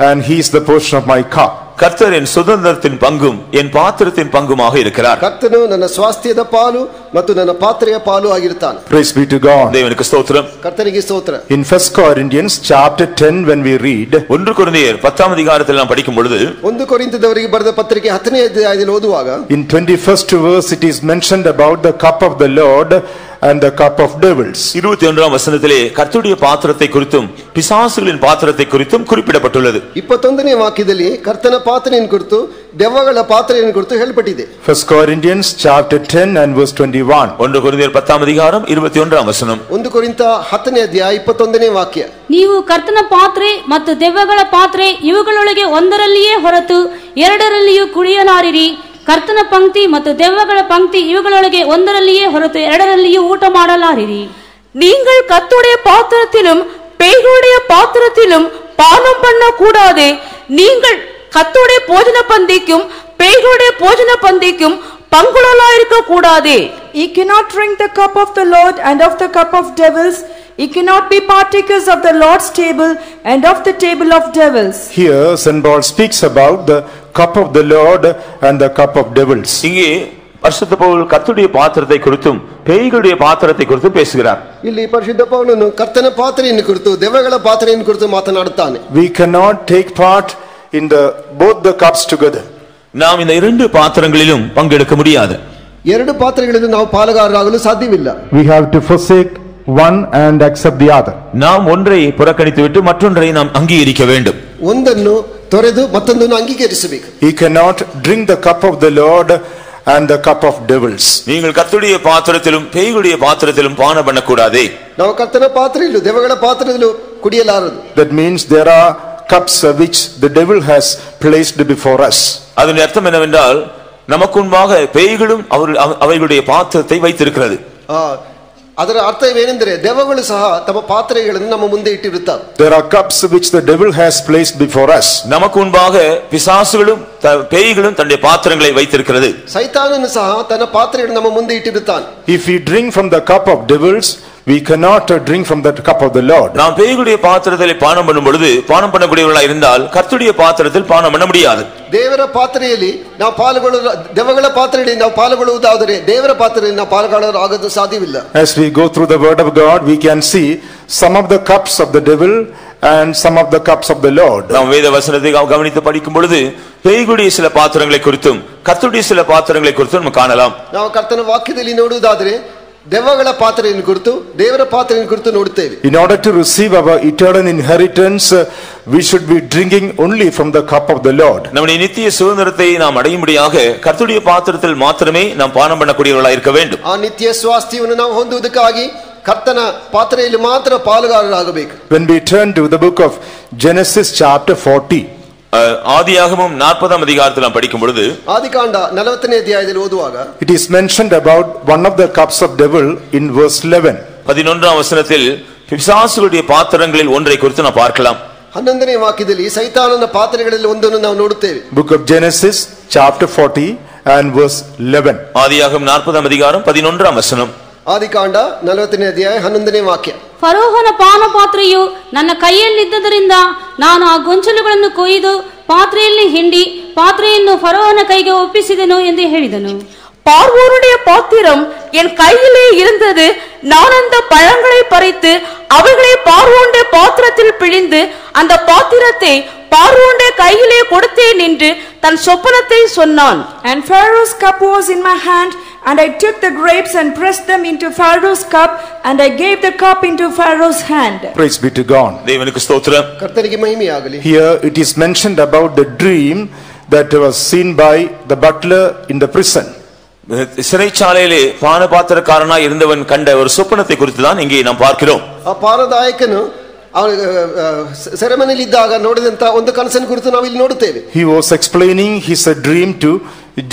S3: and he is the portion of my cup.
S1: கர்த்தர் என் சுதந்திரத்தின் பங்கும் என் பாத்திரத்தின் பங்குமாக இருக்கிறார்
S2: ಕರ್ತನು ನನ್ನ ಸ್ವಾಸ್ಥ್ಯದ ಪಾಲು ಮತ್ತು ನನ್ನ ಪಾತ್ರೆಯ ಪಾಲು ಆಗಿರುತ್ತಾನೆ
S3: Praise be to God.
S1: தேவனுக்கு ஸ்தோத்திரம்
S2: ಕರ್ತನಿಗೆ ಸ್ತೋತ್ರ
S3: In First Corinthians chapter 10 when we read,
S1: ஒன்று குருந்தியர் பத்தாம் அதிகாரத்தில் நாம் படிக்கும் பொழுது
S2: ಒಂದು ಕೊರಿಂತದವರಿಗೆ ಬರೆದ ಪತ್ರಿಕೆ ಹತ್ತನೇ ಅಧ್ಯಾಯದಲ್ಲಿ ಓದುವಾಗ
S3: in 21st verse it is mentioned about the cup of the Lord and the cup of devils.
S1: இருபத்தி ஒன்றாம் வசனத்திலே கர்த்தருடைய பாத்திரத்தை குறித்தும் பிசாசுகளின் பாத்திரத்தை குறித்தும் குறிப்பிடப்பட்டுள்ளது
S2: ಇಪ್ಪತ್ತೊಂದನೇ ವಾಕ್ಯದಲ್ಲಿ ಕರ್ತನ ಪಾತ್ರೆಯನ್ನು ಕುರಿತು ದೆವ್ವಗಳ ಪಾತ್ರೆಯನ್ನು ಕುರಿತು ಹೇಳಲ್ಪಟ್ಟಿದೆ
S3: First Corinthians chapter 10 and verse 21.
S1: ஒன்று குருந்தியர் பத்தாம் அதிகாரம் இருபத்தி ஒன்றாம் வசனம்
S2: ಒಂದು ಕೊರಿಂತ ಹತ್ತನೇ ಅಧ್ಯಾಯ ಇಪ್ಪತ್ತೊಂದನೇ ವಾಕ್ಯ
S4: ನೀವು ಕರ್ತನ ಪಾತ್ರೆ ಮತ್ತು ದೆವ್ವಗಳ ಪಾತ್ರೆ ಇವುಗಳೊಳಗೆ ಒಂದರಲ್ಲಿಯೇ ಹೊರತು ಎರಡರಲ್ಲಿಯೂ ಕುಡಿಯಲಾರಿರಿ ಕರ್ತನ ಪಂಕ್ತಿ ಮತ್ತು ದೆವ್ವಗಳ ಪಂಕ್ತಿ ಇವುಗಳೊಳಗೆ ಒಂದರಲ್ಲಿಯೇ ಹೊರತು ಎರಡರಲ್ಲಿಯೂ ಊಟ ಮಾಡಲಾರಿರಿ
S5: நீங்கள் கத்துடைய பாத்திரத்திலும் பேய்களுடைய பாத்திரத்திலும் பானம் பண்ண கூடாது நீங்கள் கத்துடைய போஜன பந்திக்கும் பேய்களுடைய போஜன பந்திக்கும் பங்குழலாயிருக்க கூடாது
S6: Ye cannot drink the cup of the Lord and of the cup of devils. Ye cannot be partakers of the Lord's table and of the table of devils.
S3: Here St. Paul speaks about the cup of the Lord and the cup of devils.
S1: இங்கே பரிசுத்த பவுல் கர்த்தருடைய பாத்திரத்தை குறித்தும் பேய்களுடைய பாத்திரத்தை குறித்தும் பேசுகிறார்
S2: ಇಲ್ಲಿ ಪರಿಶುದ್ಧ ಪೌಲನು ಕರ್ತನ ಪಾತ್ರೆಯನ್ನು ಕುರಿತು ದೆವ್ವಗಳ ಪಾತ್ರೆಯನ್ನು ಕುರಿತು ಮಾತನಾಡುತ್ತಾನೆ
S3: We cannot take part in the both the cups together.
S1: நாம் இந்த இரண்டு பாத்திரங்களிலும் பங்கெடுக்க முடியாது
S2: ಎರಡು ಪಾತ್ರೆಗಳಲ್ಲಿ ನಾವು ಪಾಲುಗಾರರಾಗಲು ಸಾಧ್ಯವಿಲ್ಲ
S3: We have to forsake one and accept the other.
S1: நாம் ஒன்றை புறக்கணித்துவிட்டு மற்றொன்றை நாம் அங்கீகரிக்க வேண்டும்
S2: ಒಂದನ್ನು ತೊರೆದು ಮತ್ತೊಂದನ್ನು ಅಂಗೀಕರಿಸಬೇಕು
S3: He cannot drink the cup of the Lord and the cup of devils.
S1: நீங்கள் கர்த்தருடைய பாத்திரத்திலும் பேய்களுடைய பாத்திரத்திலும் பானம் பண்ணக்கூடாதே
S2: ನಾವು ಕರ್ತನ ಪಾತ್ರೆಯಲ್ಲೂ ದೆವ್ವಗಳ ಪಾತ್ರದಲ್ಲೂ ಕುಡಿಯಲಾರದು
S3: That means there are cups uh, which the devil has placed before us.
S1: அதன் அர்த்தம் என்னவென்றால் நமக்குன்பாக பேய்களும் அவர்கள் அவ- அவைகளுடைய பாத்திரத்தை வைத்திருக்கிறது
S2: ಆ, ಅದರ ಅರ್ಥವೇನೆಂದರೆ ದೆವ್ವಗಳು ಸಹ ತಮ್ಮ ಪಾತ್ರೆಗಳನ್ನು ನಮ್ಮ ಮುಂದೆ ಇಟ್ಟಿರುತ್ತಾರೆ
S3: There are cups which the devil has placed before us.
S1: நமக்கு முன்பாக பிசாசுகளும் த- பேய்களும் தன்னுடைய பாத்திரங்களை வைத்திருக்கிறது
S2: ಸೈತಾನನು ಸಹ ತನ್ನ ಪಾತ್ರೆಯನ್ನು ನಮ್ಮ ಮುಂದೆ ಇಟ್ಟಿರುತ್ತಾನೆ
S3: If we drink from the cup of devils, we cannot uh, drink from the cup of the Lord.
S1: நாம் பேய்களுடைய பாத்திரத்தில் பானம் பண்ணும் பொழுது பானம் பண்ணக்கூடியவர்களா இருந்தால் கர்த்தருடைய பாத்திரத்தில் பானம் பண்ண முடியாது
S2: ದೇವರ ಪಾತ್ರೆಯಲ್ಲಿ ನಾವು ಪಾಲ್ಗೊಳ್ಳು ದೆವ್ವಗಳ ಪಾತ್ರೆಯಲ್ಲಿ ನಾವು ಪಾಲ್ಗೊಳ್ಳುವುದಾದರೆ ದೇವರ ಪಾತ್ರೆಯಲ್ಲಿ ನಾವು ಪಾಲ್ಗೊಳ್ಳಲು ಆಗೋದು ಸಾಧ್ಯವಿಲ್ಲ
S3: As we go through the word of God, we can see some of the cups of the devil and some of the cups of the Lord.
S1: நாம் வேத வசனத்தை கவ- கவனித்து படிக்கும் பொழுது பேய்களுடைய சில பாத்திரங்களை குறித்தும் கர்த்தருடைய சில பாத்திரங்களை குறித்தும் நம்ம காணலாம்
S2: ನಾವು ಕರ್ತನ ವಾಕ್ಯದಲ್ಲಿ ನೋಡುವುದಾದರೆ ದೆವ್ವಗಳ ಪಾತ್ರೆಯನ್ನು ಕುರಿತು ದೇವರ ಪಾತ್ರೆಯನ್ನು ಕುರಿತು ನೋಡುತ್ತೇವೆ
S3: In order to receive our eternal inheritance, uh, we should be drinking only from the cup of the Lord.
S1: நம்முடைய நித்திய சுதந்திரத்தை நாம் அடையும்படியாக கர்த்தருடைய பாத்திரத்தில் மாத்திரமே நாம் பானம் பண்ணக்கூடியவர்களா இருக்க வேண்டும்
S2: ಆ ನಿತ್ಯ ಸ್ವಾಸ್ಥ್ಯವನ್ನು ನಾವು ಹೊಂದುವುದಕ್ಕಾಗಿ ಕರ್ತನ ಪಾತ್ರೆಯಲ್ಲಿ ಮಾತ್ರ ಪಾಲುಗಾರರಾಗಬೇಕು
S3: When we turn to the book of Genesis chapter 40,
S1: அஹ், ஆதியாகமம் நாற்பதாம் அதிகாரத்தில் நாம் படிக்கும் பொழுது
S2: ಆದಿಕಾಂಡ ನಲವತ್ತನೇ ಅಧ್ಯಾಯದಲ್ಲಿ ಓದುವಾಗ
S3: it is mentioned about one of the cups of devil in verse 11.
S1: பதினொன்றாம் வசனத்தில் பிசாசுகளுடைய பாத்திரங்களில் ஒன்றை குறித்து நாம் பார்க்கலாம்
S2: ಹನ್ನೊಂದನೇ ವಾಕ್ಯದಲ್ಲಿ ಸೈತಾನನ ಪಾತ್ರೆಗಳಲ್ಲಿ ಒಂದನ್ನು ನಾವು ನೋಡುತ್ತೇವೆ
S3: Book of Genesis chapter 40 and verse 11.
S1: ஆதியாகமம் நாற்பதாம் அதிகாரம் பதினொன்றாம் வசனம்
S2: ಆದಿಕಾಂಡ ನಲವತ್ತನೇ ಅಧ್ಯಾಯ ಹನ್ನೊಂದನೇ ವಾಕ್ಯ
S4: ಫರೋಹನ ಪಾನಪಾತ್ರೆಯು ನನ್ನ ಕೈಯಲ್ಲಿದ್ದದರಿಂದ ನಾನು ಆ ಗೊಂಚಲುಗಳನ್ನು ಕೊಯ್ದು ಪಾತ್ರೆಯಲ್ಲಿ ಹಿಂಡಿ ಪಾತ್ರೆಯನ್ನು ಫರೋಹನ ಕೈಗೆ ಒಪ್ಪಿಸಿದೆನು ಎಂದು ಹೇಳಿದನು
S5: பார்வோனுடைய பாத்திரம் என் கையிலே இருந்தது நான் அந்த பழங்களை பறித்து அவைகளை பார்வோனுடைய பாத்திரத்தில் பிழிந்து அந்த பாத்திரத்தை பார்வோனுடைய கையிலே கொடுத்தேன் என்று தன் சொப்பனத்தை சொன்னான்
S6: And Pharaoh's cup was in my hand, and I took the grapes and pressed them into Pharaoh's cup, and I gave the cup into Pharaoh's hand.
S3: Praise be to God.
S1: தேவனுக்கு ஸ்தோத்திரம்
S2: ಕರ್ತನಿಗೆ ಮಹಿಮೆಯಾಗಲಿ
S3: Here it is mentioned about the dream that was seen by the butler in the prison.
S1: சிறைச்சாலையிலே பானபாத்திரக்காரனாய் இருந்தவன் கண்ட ஒரு சொப்பனத்தை குறித்து தான் இங்கே நாம் பார்க்கிறோம்
S2: ಆ ಪಾರದಾಯಕನು ಅವನು ಸೆರೆಮನೆಯಲ್ಲಿದ್ದಾಗ ನೋಡಿದಂತ ಒಂದು ಕನಸನ್ನು ಕುರಿತು ನಾವು ಇಲ್ಲಿ ನೋಡುತ್ತೇವೆ
S3: He was explaining his uh, dream to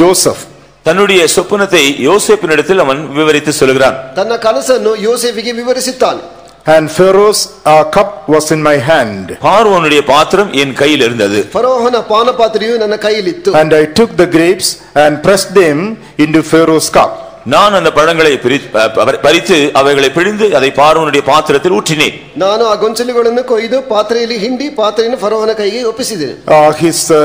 S3: Joseph.
S1: தன்னுடைய சொப்பனத்தை யோசேப்பினிடத்தில் அவன் விவரித்து சொல்கிறான்
S2: ತನ್ನ ಕನಸನ್ನು ಯೋಸೆಫಿಗೆ ವಿವರಿಸುತ್ತಾನೆ
S3: And Pharaoh's uh, cup was in my hand.
S1: பார்வோனுடைய பாத்திரம் என் கையில் இருந்தது
S2: ಫರೋಹನ ಪಾನಪಾತ್ರೆಯು ನನ್ನ ಕೈಯಲ್ಲಿತ್ತು
S3: And I took the grapes and pressed them into Pharaoh's cup.
S1: நான் அந்த பழங்களை பிரி- ப- ப- பறித்து அவைகளை பிழிந்து அதை பார்வோனுடைய பாத்திரத்தில் ஊற்றினேன்
S2: ನಾನು ಆ ಗೊಂಚಲುಗಳನ್ನು ಕೊಯ್ದು ಪಾತ್ರೆಯಲ್ಲಿ ಹಿಂಡಿ ಪಾತ್ರೆಯನ್ನು ಫರೋಹನ ಕೈಗೆ ಒಪ್ಪಿಸಿದ್ದೇನೆ
S3: Uh, his uh,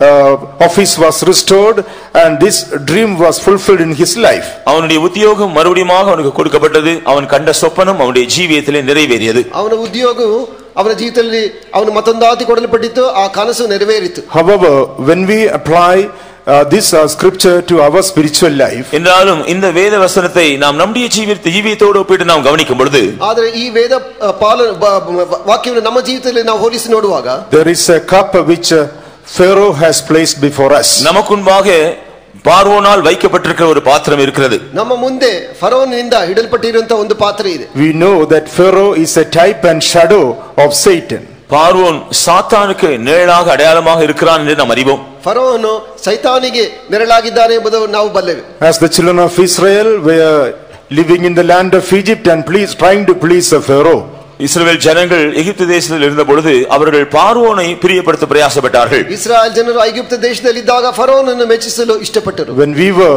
S3: uh, office was restored and this dream was fulfilled in his life.
S1: அவனுடைய உத்தியோகம் மறுபடியுமாக அவனுக்கு கொடுக்கப்பட்டது அவன் கண்ட சொப்பனம் அவனுடைய ஜீவியத்திலே நிறைவேறியது
S2: ಅವನ ಉದ್ಯೋಗವು ಅವನ ಜೀವಿತದಲ್ಲಿ ಅವನು ಮತ್ತೊಂದಾತಿ ಕೊಡಲ್ಪಟ್ಟಿತ್ತು ಆ ಕನಸು ನೆರವೇರಿತು
S3: However, when we apply uh, this uh, scripture to our spiritual life,
S1: என்றாலும் இந்த வேத வசனத்தை நாம் நம்முடைய ஜீவித்த ஜீவியத்தோடு ஒப்பிட்டு நாம் கவனிக்கும் பொழுது
S2: ಆದರೆ ಈ ವೇದ ಆ, ಪಾಲ ಬ- ಬ- ವಾಕ್ಯವನ್ನು ನಮ್ಮ ಜೀವಿತದಲ್ಲಿ ನಾವು ಹೋಲಿಸಿ ನೋಡುವಾಗ
S3: there is a cup which uh, Pharaoh has placed before us.
S1: நமக்குன்பாக பார்வோனால் வைக்கப்பட்டிருக்கிற ஒரு பாத்திரம் இருக்கிறது
S2: ನಮ್ಮ ಮುಂದೆ ಫರೋನಿಂದ ಹಿಡಲ್ಪಟ್ಟಿರುವಂತಹ ಒಂದು ಪಾತ್ರೆ ಇದೆ
S3: We know that Pharaoh is a type and shadow of Satan.
S1: பார்வோன் சாத்தானுக்கு நிழலாக அடையாளமாக இருக்கிறான் என்று நாம் அறிவோம்
S2: ಫರೋಹನು ಸೈತಾನಿಗೆ ನೆರಳಾಗಿದ್ದಾನೆ ಎಂಬುದನ್ನು ನಾವು ಬಲ್ಲೆವೆ
S3: As the children of Israel were living in the land of Egypt and please, trying to please the Pharaoh.
S1: இஸ்ரவேல் ஜனங்கள் எகிப்து தேசத்தில் இருந்த பொழுது அவர்கள் பார்வோனை பிரியப்படுத்த பிரயாசப்பட்டார்கள்
S2: ಇಸ್ರಾಯೇಲ್ ಜನರು ಐಗುಪ್ತ ದೇಶದಲ್ಲಿದ್ದಾಗ ಫರೋನನ್ನು ಮೆಚ್ಚಿಸಲು ಇಷ್ಟಪಟ್ಟರು
S3: When we were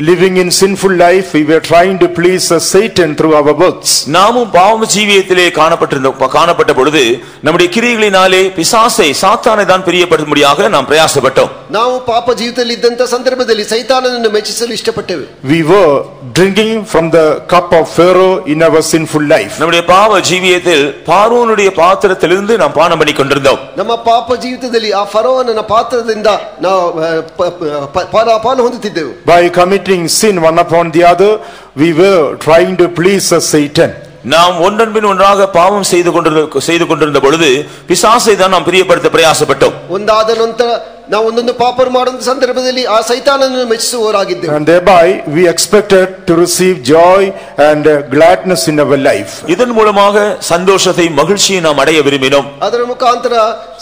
S3: living in sinful life, we were trying to please uh, Satan through our works.
S1: நாமும் பாவ ஜீவியத்திலே காணப்பட்டிருந்த காணப்பட்ட பொழுது நம்முடைய கிரியைகளினாலே பிசாசை சாத்தானை தான் பிரியப்படும்படியாக நாம் பிரயாசப்பட்டோம்
S2: ನಾವು ಪಾಪ ಜೀವಿತದಲ್ಲಿ ಇದ್ದಂತ ಸಂದರ್ಭದಲ್ಲಿ ಸೈತಾನನನ್ನು ಮೆಚ್ಚಿಸಲು ಇಷ್ಟಪಟ್ಟೆವು
S3: We were drinking from the cup of Pharaoh in our sinful life.
S1: நம்முடைய பாவ ஜீவியத்தில் பார்வோனுடைய பாத்திரத்திலிருந்து நாம் பானம் பண்ணி கொண்டிருந்தோம்
S2: ನಮ್ಮ ಪಾಪ ಜೀವಿತದಲ್ಲಿ ಆ ಫರೋವನ ಪಾತ್ರದಿಂದ ನಾವು ಆ, ಪ- ಪ- ಪಾಲ- ಪಾಲು ಹೊಂದುತ್ತಿದ್ದೆವು
S3: By committing sin one upon the other, we were trying to please uh, Satan.
S1: நாம் ஒன்றன் பின் ஒன்றாக பாவம் செய்து கொண்டிருந்த செய்து கொண்டிருந்த பொழுது பிசாசை தான் நாம் பிரியப்படுத்த பிரயாசப்பட்டோம்
S2: ಒಂದಾದ ನಂತರ ನಾವು ಒಂದೊಂದು ಪಾಪರು ಮಾಡುವ ಸಂದರ್ಭದಲ್ಲಿ ಆ ಸೈತಾನನ್ನು ಮೆಚ್ಚಿಸುವವರಾಗಿದ್ದೇವೆ
S3: And thereby we expected to receive joy and uh, gladness in our life.
S1: இதன் மூலமாக சந்தோஷத்தை மகிழ்ச்சியை நாம் அடைய விரும்பினோம்
S2: ಅದರ ಮುಖಾಂತರ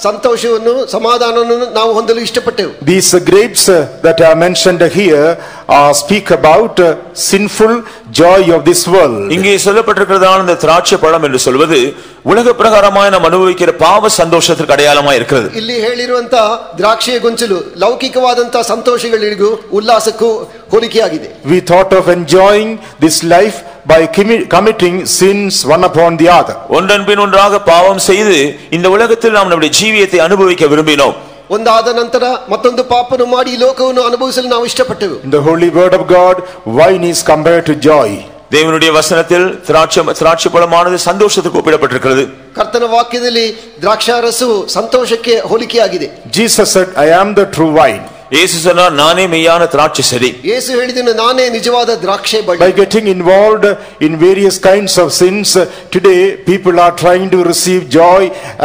S2: ಸಂತೋಷವನ್ನು ಸಮಾಧಾನವನ್ನು ನಾವು ಹೊಂದಲು ಇಷ್ಟಪಟ್ಟೆವು
S3: These uh, grapes uh, that are mentioned here uh, speak about uh, sinful joy of this world.
S1: இங்கே சொல்லப்பட்டிருக்கிறதான இந்த திராட்சை பழம் என்று சொல்வது உலக பிரகாரமாய் நாம் அனுபவிக்கிற பாவ சந்தோஷத்திற்கு அடையாளமாய் இருக்கிறது
S2: ಇಲ್ಲಿ ಹೇಳಿರುವಂತಹ ದ್ರಾಕ್ಷಿಯ ಗೊಂಚಲು ಲೌಕಿಕವಾದಂತಹ ಸಂತೋಷಗಳಿಗೂ ಉಲ್ಲಾಸಕ್ಕೂ ಹೋಲಿಕೆಯಾಗಿದೆ
S3: We thought of enjoying this life by commi- committing sins one upon the other.
S1: ஒன்றன் பின் ஒன்றாக பாவம் செய்து இந்த உலகத்தில் நாம் நம்முடைய ஜீவியத்தை அனுபவிக்க விரும்பினோம்
S2: ಒಂದಾದ ನಂತರ ಮತ್ತೊಂದು ಪಾಪನು ಮಾಡಿ ಈ ಲೋಕವನ್ನು ಅನುಭವಿಸಲು ನಾವು ಇಷ್ಟಪಟ್ಟೆವು
S3: In the holy word of God, wine is compared to joy.
S1: தேவனுடைய வசனத்தில் திராட்சை திராட்சை பழமானது சந்தோஷத்துக்கு ஒப்பிடப்பட்டிருக்கிறது
S2: ಕರ್ತನ ವಾಕ್ಯದಲ್ಲಿ ದ್ರಾಕ್ಷಾರಸವು ಸಂತೋಷಕ್ಕೆ ಹೋಲಿಕೆಯಾಗಿದೆ
S3: Jesus said, I am the true wine.
S1: இயேசு சொன்னார் நானே மெய்யான திராட்சை செடி
S2: ಯೇಸು ಹೇಳಿದನು ನಾನೇ ನಿಜವಾದ ದ್ರಾಕ್ಷೆ
S3: By
S2: ಬಳ್ಳಿ
S3: getting involved in various kinds of sins, uh, today people are trying to receive joy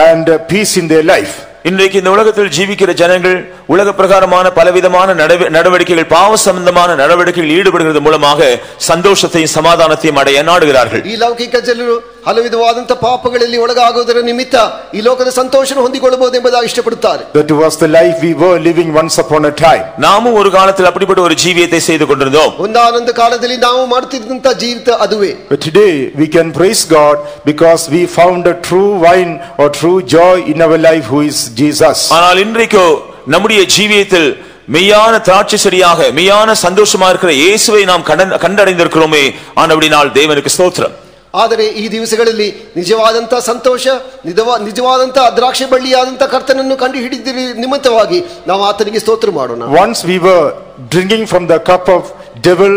S3: and uh, peace in their life.
S1: இன்றைக்கு இந்த உலகத்தில் ஜீவிக்கிற ஜனங்கள் உலக பிரகாரமான பலவிதமான நடவ- நடவடிக்கைகள் பாவ சம்பந்தமான நடவடிக்கைகள் ஈடுபடுகிறது மூலமாக சந்தோஷத்தையும் சமாதானத்தையும் அடைய நாடுகிறார்கள்
S2: ಈ ಲೌಕಿಕ ಜನರು ಹಲವು ವಿಧವಾದಂತ ಪಾಪಗಳಲ್ಲಿ ಒಳಗಾಗುವುದರ ನಿಮಿತ್ತ ಈ ಲೋಕದ ಸಂತೋಷನ ಹೊಂದಿಕೊಳ್ಳಬಹುದು ಎಂಬುದಾಗಿ ಇಷ್ಟಪಡುತ್ತಾರೆ
S3: That was the life we were living once upon a time.
S1: நாமும் ஒரு காலத்தில் அப்படிப்பட்ட ஒரு ஜீவியத்தை செய்து கொண்டிருந்தோம்
S2: ಒಂದಾನೊಂದು ಕಾಲದಲ್ಲಿ ನಾವು ಮಾಡುತ್ತಿದ್ದಂತ ಜೀವಿತ ಅದುವೇ
S3: But today we can praise God because we found a true wine or true joy in our life who is Jesus.
S1: ஆனால் இன்றைக்கோ நம்முடைய ஜீவியத்தில் மெய்யான திராட்சை செடியாக மெய்யான சந்தோஷமா இருக்கிற இயேசுவை நாம் கண்ட- கண்டடைந்திருக்கிறோமே ஆனபடினால் தேவனுக்கு ஸ்தோத்திரம்
S2: ಆದರೆ ಈ ದಿವಸಗಳಲ್ಲಿ ನಿಜವಾದಂತ ಸಂತೋಷ ನಿಜವಾ ನಿಜವಾದಂತ ದ್ರಾಕ್ಷಿ ಬಳ್ಳಿಯಾದಂತ ಕರ್ತನನ್ನು ಕಂಡು ಹಿಡಿದಿರಿ ನಿಮಿತ್ತವಾಗಿ ನಾವು ಆತನಿಗೆ ಸ್ತೋತ್ರ ಮಾಡೋಣ
S3: Once we were drinking from the cup of devil,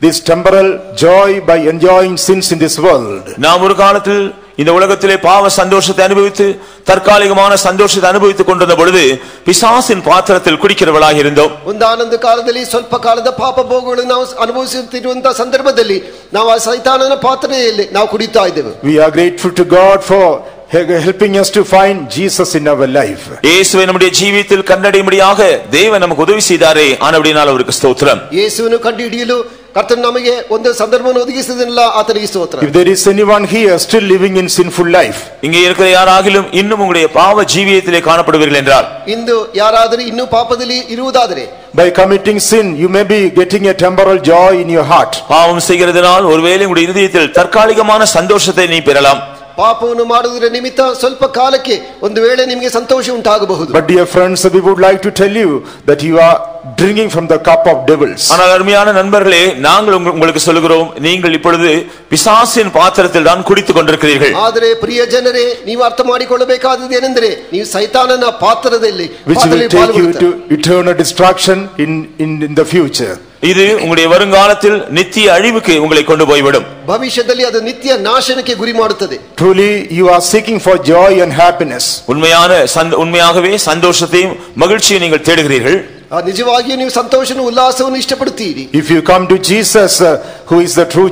S3: this temporal joy by enjoying sins in this world.
S1: நாம் ஒரு காலத்தில் இந்த உலகத்திலே பாவ சந்தோஷத்தை அனுபவித்து தற்காலிகமான சந்தோஷத்தை அனுபவித்துக் கொண்டிருந்த பொழுது பிசாசின் பாத்திரத்தில் குடிக்கிறவளாக இருந்தோம்
S2: ಒಂದಾನೊಂದು ಕಾಲದಲ್ಲಿ ಸ್ವಲ್ಪ ಕಾಲದ ಪಾಪ ಭೋಗಗಳು ನಾವು ಅನುಭವಿಸುತ್ತಿರುವಂತಹ ಸಂದರ್ಭದಲ್ಲಿ ನಾವು ಆ ಸೈತಾನನ ಪಾತ್ರೆಯಲ್ಲಿ ನಾವು ಕುಡಿತಾ ಇದ್ದೇವೆ
S3: We are grateful to God for he- helping us to find Jesus in our life.
S1: இயேசுவை நம்முடைய ஜீவியத்தில் கண்டடையும்படியாக தேவன் நமக்கு உதவி செய்தாரே ஆனபடினால் அவருக்கு ஸ்தோத்திரம்
S2: ಯೇಸುವನ್ನು ಕಂಡು ಹಿಡಿಯಲು ಕರ್ತನು ನಮಗೆ ಒಂದು ಸಂದರ್ಭವನ್ನು ಒದಗಿಸಿದನಿಲ್ಲ ಆತನಿಗೆ ಸ್ತೋತ್ರ
S3: If there is anyone here still living in sinful life,
S1: இங்கே இருக்கிற யாராகிலும் இன்னும் உங்களுடைய பாவ ஜீவியத்திலே காணப்படுவீர்கள் என்றால்
S2: ಇಂದು ಯಾರಾದರೂ ಇನ್ನೂ ಪಾಪದಲ್ಲಿ ಇರುವುದಾದರೆ
S3: by committing sin, you may be getting a temporal joy in your heart.
S1: பாவம் செய்கிறதுனால் ஒருவேளை உங்களுடைய இருதயத்தில் தற்காலிகமான சந்தோஷத்தை நீ பெறலாம்
S2: ಪಾಪವನ್ನು ಮಾಡುವುದರ ನಿಮಿತ್ತ ಸ್ವಲ್ಪ ಕಾಲಕ್ಕೆ ಒಂದು ವೇಳೆ ನಿಮಗೆ ಸಂತೋಷ ಉಂಟಾಗಬಹುದು
S3: But dear friends, we would like to tell you that you are drinking from the cup of devils.
S1: ஆனால் அருமையான நண்பர்களே நாங்கள் உங்க- உங்களுக்கு சொல்லுகிறோம் நீங்கள் இப்பொழுது பிசாசின் பாத்திரத்தில் தான் குடித்துக் கொண்டிருக்கிறீர்கள்
S2: ಆದರೆ ಪ್ರಿಯ ಜನರೇ ನೀವು ಅರ್ಥ ಮಾಡಿಕೊಳ್ಳಬೇಕಾದದ್ದು ಏನೆಂದರೆ ನೀವು ಸೈತಾನನ ಪಾತ್ರದಲ್ಲಿ
S3: Which will
S2: ಪಾತ್ರದಲ್ಲಿ
S3: take you
S2: ಪಾಲ್ಗೊಳ್ಳುತ್ತಾರೆ.
S3: to eternal destruction in, in, in the future.
S1: இது உங்களுடைய வருங்காலத்தில் நித்திய அழிவுக்கு உங்களை கொண்டு போய்விடும்
S2: ಭವಿಷ್ಯದಲ್ಲಿ ಅದು ನಿತ್ಯ ನಾಶನಕ್ಕೆ ಗುರಿ ಮಾಡುತ್ತದೆ
S3: Truly, you are seeking for joy and happiness.
S1: உண்மையான சந்த- உண்மையாகவே சந்தோஷத்தையும் மகிழ்ச்சியும் நீங்கள் தேடுகிறீர்கள்
S2: ಆ ನಿಜವಾಗಿಯೂ ನೀವು ಸಂತೋಷನ ಉಲ್ಲಾಸವನ್ನು ಇಷ್ಟಪಡುತ್ತೀರಿ
S3: If you come to Jesus, uh, who is the true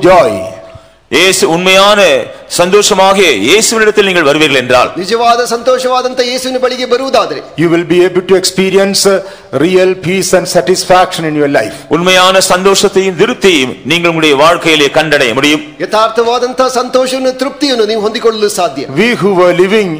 S3: joy,
S1: இயேசு உண்மையான சந்தோஷமாக இயேசுவினிடத்தில் நீங்கள் வருவீர்கள் என்றால்
S2: ನಿಜವಾದ ಸಂತೋಷವಾದಂತ ಯೇಸುವಿನ ಬಳಿಗೆ ಬರುವುದಾದರೆ
S3: you will be able to experience uh, real peace and satisfaction in your life.
S1: உண்மையான சந்தோஷத்தையும் திருப்தியும் நீங்கள் உங்களுடைய வாழ்க்கையிலே கண்டடைய முடியும்
S2: ಯಥಾರ್ಥವಾದಂತಹ ಸಂತೋಷವನ್ನು ತೃಪ್ತಿಯನ್ನು ನೀವು ಹೊಂದಿಕೊಳ್ಳಲು ಸಾಧ್ಯ
S3: We who were living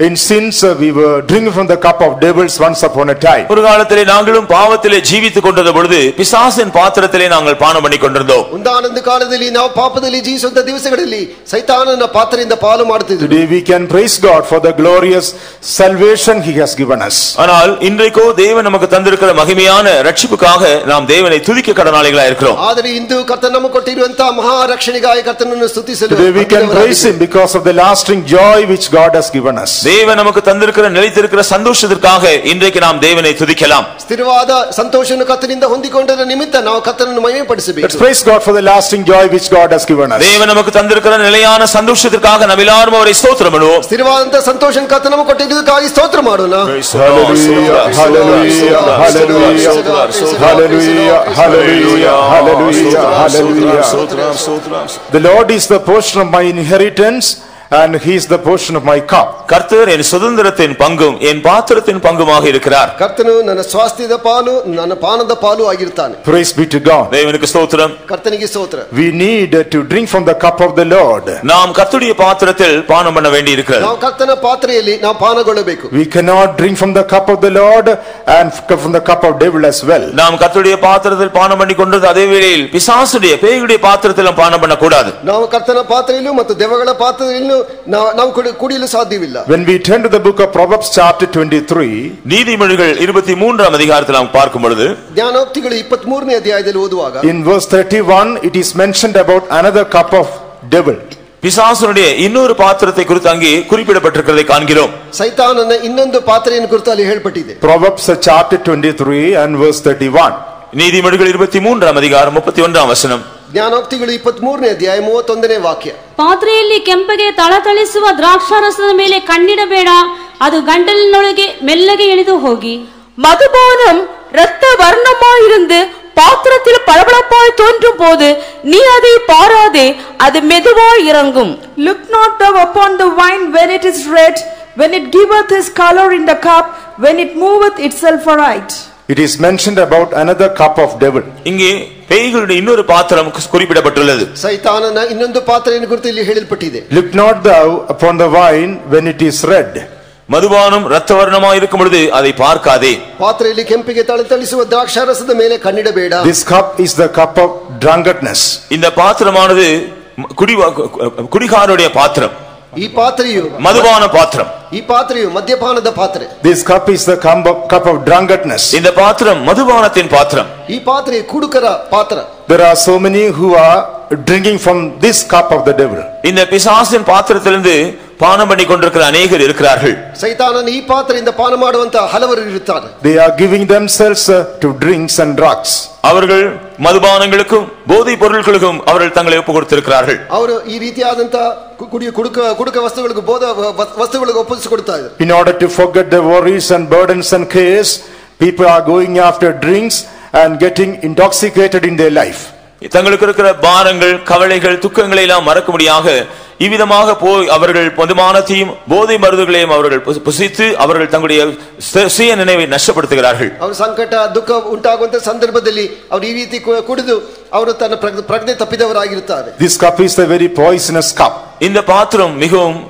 S3: in sins, uh, we were drinking from the cup of devils once upon a time.
S1: ஒரு காலத்திலே நாங்களும் பாவத்திலே ஜீவித்துக் கொண்டிருந்த பொழுது பிசாசின் பாத்திரத்திலே நாங்கள் பானம் பண்ணி கொண்டிருந்தோம்
S2: ಒಂದಾನೊಂದು ಕಾಲದಲ್ಲಿ ನಾವು ಪಾಪದಲ್ಲಿ ಜೀವಿಸುವಂತ ದಿವಸಗಳಲ್ಲಿ ಸೈತಾನನ ಪಾತ್ರೆಯಿಂದ ಪಾಲು ಮಾಡುತ್ತಿದ್ದರು
S3: Today we can praise God for the glorious salvation He has given us.
S1: ஆனால் இன்றைக்கோ தேவன் நமக்கு தந்திருக்கிற மகிமையான ரட்சிப்புக்காக நாம் தேவனை துதிக்க கடனாளிகளா இருக்கிறோம்
S2: ಆದರೆ ಇಂದು ಕರ್ತನ ನಮಗೆ ಕೊಟ್ಟಿರುವಂತಹ ಮಹಾ ರಕ್ಷಣೆಗಾಗಿ ಕರ್ತನನ್ನು ಸ್ತುತಿಸಲು
S3: Today we can praise Him because of the lasting joy which God has given us.
S1: தேவன் நமக்கு தந்திருக்கிற நிலைத்திருக்கிற சந்தோஷத்திற்காக இன்றைக்கு நாம் தேவனை துதிக்கலாம்
S2: ಸ್ಥಿರವಾದ ಸಂತೋಷವನ್ನು ಕರ್ತನಿಂದ ಹೊಂದಿಕೊಂಡರ ನಿಮಿತ್ತ ನಾವು ಕರ್ತನನ್ನು
S3: Let's
S2: ಮಹಿಮೆಪಡಿಸಬೇಕು
S3: praise God for the lasting joy which God has given us.
S1: தேவன் நமக்கு தந்திருக்கிற நிலையான சந்தோஷத்திற்காக நாம் எல்லாரும் அவரை ஸ்தோத்திரம் பண்ணுவோம்
S2: ಸ್ಥಿರವಾದಂತ ಸಂತೋಷ ಕರ್ತ ನಮಗೆ ಕೊಟ್ಟಿದ್ದಕ್ಕಾಗಿ ಸ್ತೋತ್ರ ಮಾಡೋಣ
S3: Hallelujah, hallelujah, hallelujah, hallelujah, hallelujah, hallelujah, hallelujah. The Lord is the portion of my inheritance and he is the portion of my cup.
S1: கர்த்தர் என் சுதந்திரத்தின் பங்கும் என் பாத்திரத்தின் பங்குமாக இருக்கிறார்
S2: ಕರ್ತನು ನನ್ನ ಸ್ವಾಸ್ಥ್ಯದ ಪಾಲು ನನ್ನ ಪಾನದ ಪಾಲು ಆಗಿರ್ತಾನೆ
S3: Praise be to God.
S1: தேவனுக்கு ஸ்தோத்திரம்
S2: ಕರ್ತನಿಗೆ ಸ್ತೋತ್ರ
S3: We need to drink from the cup of the Lord.
S1: நாம் கர்த்தருடைய பாத்திரத்தில் பானம் பண்ண வேண்டி இருக்கிறது
S2: ನಾವು ಕರ್ತನ ಪಾತ್ರೆಯಲ್ಲಿ ನಾವು ಪಾನಗೊಳ್ಳಬೇಕು
S3: We cannot drink from the cup of the Lord and from the cup of devil as well.
S1: நாம் கர்த்தருடைய பாத்திரத்தில் பானம் பண்ணி கொண்டது அதே வேளையில் பிசாசுடைய பேயுடைய பாத்திரத்திலும் பானம் பண்ணக்கூடாது
S2: ನಾವು ಕರ್ತನ ಪಾತ್ರೆಯಲ್ಲೂ ಮತ್ತು ದೆವ್ವಗಳ ಪಾತ್ರೆಯಲ್ಲೂ ನಾವು ನಾವು ಕುಡಿ- ಕುಡಿಯಲು ಸಾಧ್ಯವಿಲ್ಲ
S3: When we turn to the book of Proverbs chapter 23,
S1: நீதிமொழிகள் இருபத்தி மூன்றாம் அதிகாரத்தில் நாம் பார்க்கும் பொழுது
S2: ಜ್ಞಾನೋಕ್ತಿಗಳು ಇಪ್ಪತ್ತ್ ಮೂರನೇ ಅಧ್ಯಾಯದಲ್ಲಿ ಓದುವಾಗ
S3: in verse 31, it is mentioned about another cup of devil.
S1: பிசாசுடைய இன்னொரு பாத்திரத்தை குறித்து அங்கே குறிப்பிடப்பட்டிருக்கிறதை காண்கிறோம்
S2: ಸೈತಾನನ ಇನ್ನೊಂದು ಪಾತ್ರೆಯನ್ನು ಕುರಿತು ಅಲ್ಲಿ ಹೇಳ್ಪಟ್ಟಿದೆ
S3: Proverbs uh, chapter 23 and verse 31.
S1: நீதிமொழிகள் இருபத்தி மூன்றாம் அதிகாரம் முப்பத்தி ஒன்றாம் வசனம்
S2: ಜ್ಞಾನೋಕ್ತಿಗಳು ಇಪ್ಪತ್ತ್ ಮೂರನೇ ಅಧ್ಯಾಯ ಮೂವತ್ತೊಂದನೇ ವಾಕ್ಯ
S4: ಪಾತ್ರೆಯಲ್ಲಿ ಕೆಂಪಗೆ ತಳತಳಿಸುವ ದ್ರಾಕ್ಷಾರಸದ ಮೇಲೆ ಕಣ್ಣಿಡಬೇಡ ಅದು ಗಂಟಲಿನೊಳಗೆ ಮೆಲ್ಲಗೆ ಇಳಿದು ಹೋಗಿ
S5: மதுபானம் இரத்த வர்ணமாயிருந்து பாத்திரத்தில் பளபளப்பாய் தோன்றும் போது நீ அதை பாராதே அது மெதுவாய் இறங்கும்
S6: Look not thou upon the wine when it is red, when it giveth his color in the cup, when it moveth itself aright.
S3: It is mentioned about another cup of devil.
S1: இங்கே பேய்களுடைய இன்னொரு பாத்திரம் குறிப்பிடப்பட்டுள்ளது
S2: ಸೈತಾನನ ಇನ್ನೊಂದು ಪಾತ್ರೆಯನ್ನು ಕುರಿತು ಇಲ್ಲಿ ಹೇಳಲ್ಪಟ್ಟಿದೆ
S3: Look not thou upon the wine when it is red.
S1: மதுபானம் ரத்தவர்ணமா இருக்கும் பொழுது அதை பார்க்காதே
S2: ಪಾತ್ರೆಯಲ್ಲಿ ಕೆಂಪಿಗೆ ತಳತಳಿಸುವ ದ್ರಾಕ್ಷಾರಸದ ಮೇಲೆ ಕಣ್ಣಿಡಬೇಡ
S3: This cup is the cup of drunkardness.
S1: இந்த பாத்திரமானது குடி குடிகாருடைய பாத்திரம்
S2: ఈ పాత్రయు
S1: మధుపాన పాత్రం
S2: ఈ పాత్రయు మద్యపానದ పాత్ర
S3: this cup is the cup of drunkenness
S1: இந்த பாத்திரம் மதுபானத்தின் பாத்திரம்
S2: ఈ పాత్ర కుడుకర పాత్ర
S3: there are so many who are drinking from this cup of the devil
S1: இந்த பிசாசின் பாத்திரத்திலிருந்து பானம் பண்ணி கொண்டிருக்கிற அநேகர் இருக்கிறார்கள்
S2: ಸೈತಾನನ ಈ ಪಾತ್ರೆಯಿಂದ ಪಾನ ಮಾಡುವಂತ ಹಲವರು ಇರುತ್ತಾರೆ
S3: They are giving themselves uh, to drinks and drugs.
S1: அவர்கள் மதுபானங்களுக்கும் போதைப் பொருட்களுக்கும் அவர்கள் தங்களை ஒப்பு கொடுத்திருக்கிறார்கள்
S2: ಅವರು ಈ ರೀತಿಯಾದಂತ ಕು- ಕುಡಿಯ ಕುಡುಕ ಕುಡುಕ ವಸ್ತುಗಳಿಗೂ ಬೋಧ ವ- ವಸ್ತುಗಳಿಗೂ ಒಪ್ಪಿಸಿಕೊಡ್ತಾ ಇದ್ದಾರೆ
S3: In order to forget the worries and burdens and cares, people are going after drinks and getting intoxicated in their life.
S1: தங்களுக்கு இருக்கிற பாரங்கள் கவலைகள் துக்கங்களை எல்லாம் மறக்கும்படியாக இவ்விதமாக போய் அவர்கள் மதுமானத்தையும் போதை மருந்துகளையும் அவர்கள் புசி- புசித்து அவர்கள் தங்களுடைய சு- சுய நினைவை நஷ்டப்படுத்துகிறார்கள்
S2: ಅವರು ಸಂಕಟ ದುಃಖ ಉಂಟಾಗುವಂತ ಸಂದರ್ಭದಲ್ಲಿ ಅವರು ಈ ರೀತಿ ಕು- ಕುಡಿದು ಅವರು ತನ್ನ ಪ್ರಜ್ಞೆ- ಪ್ರಜ್ಞೆ ತಪ್ಪಿದವರಾಗಿರುತ್ತಾರೆ
S3: This cup is a very poisonous cup.
S1: இந்த பாத்திரம் மிகவும்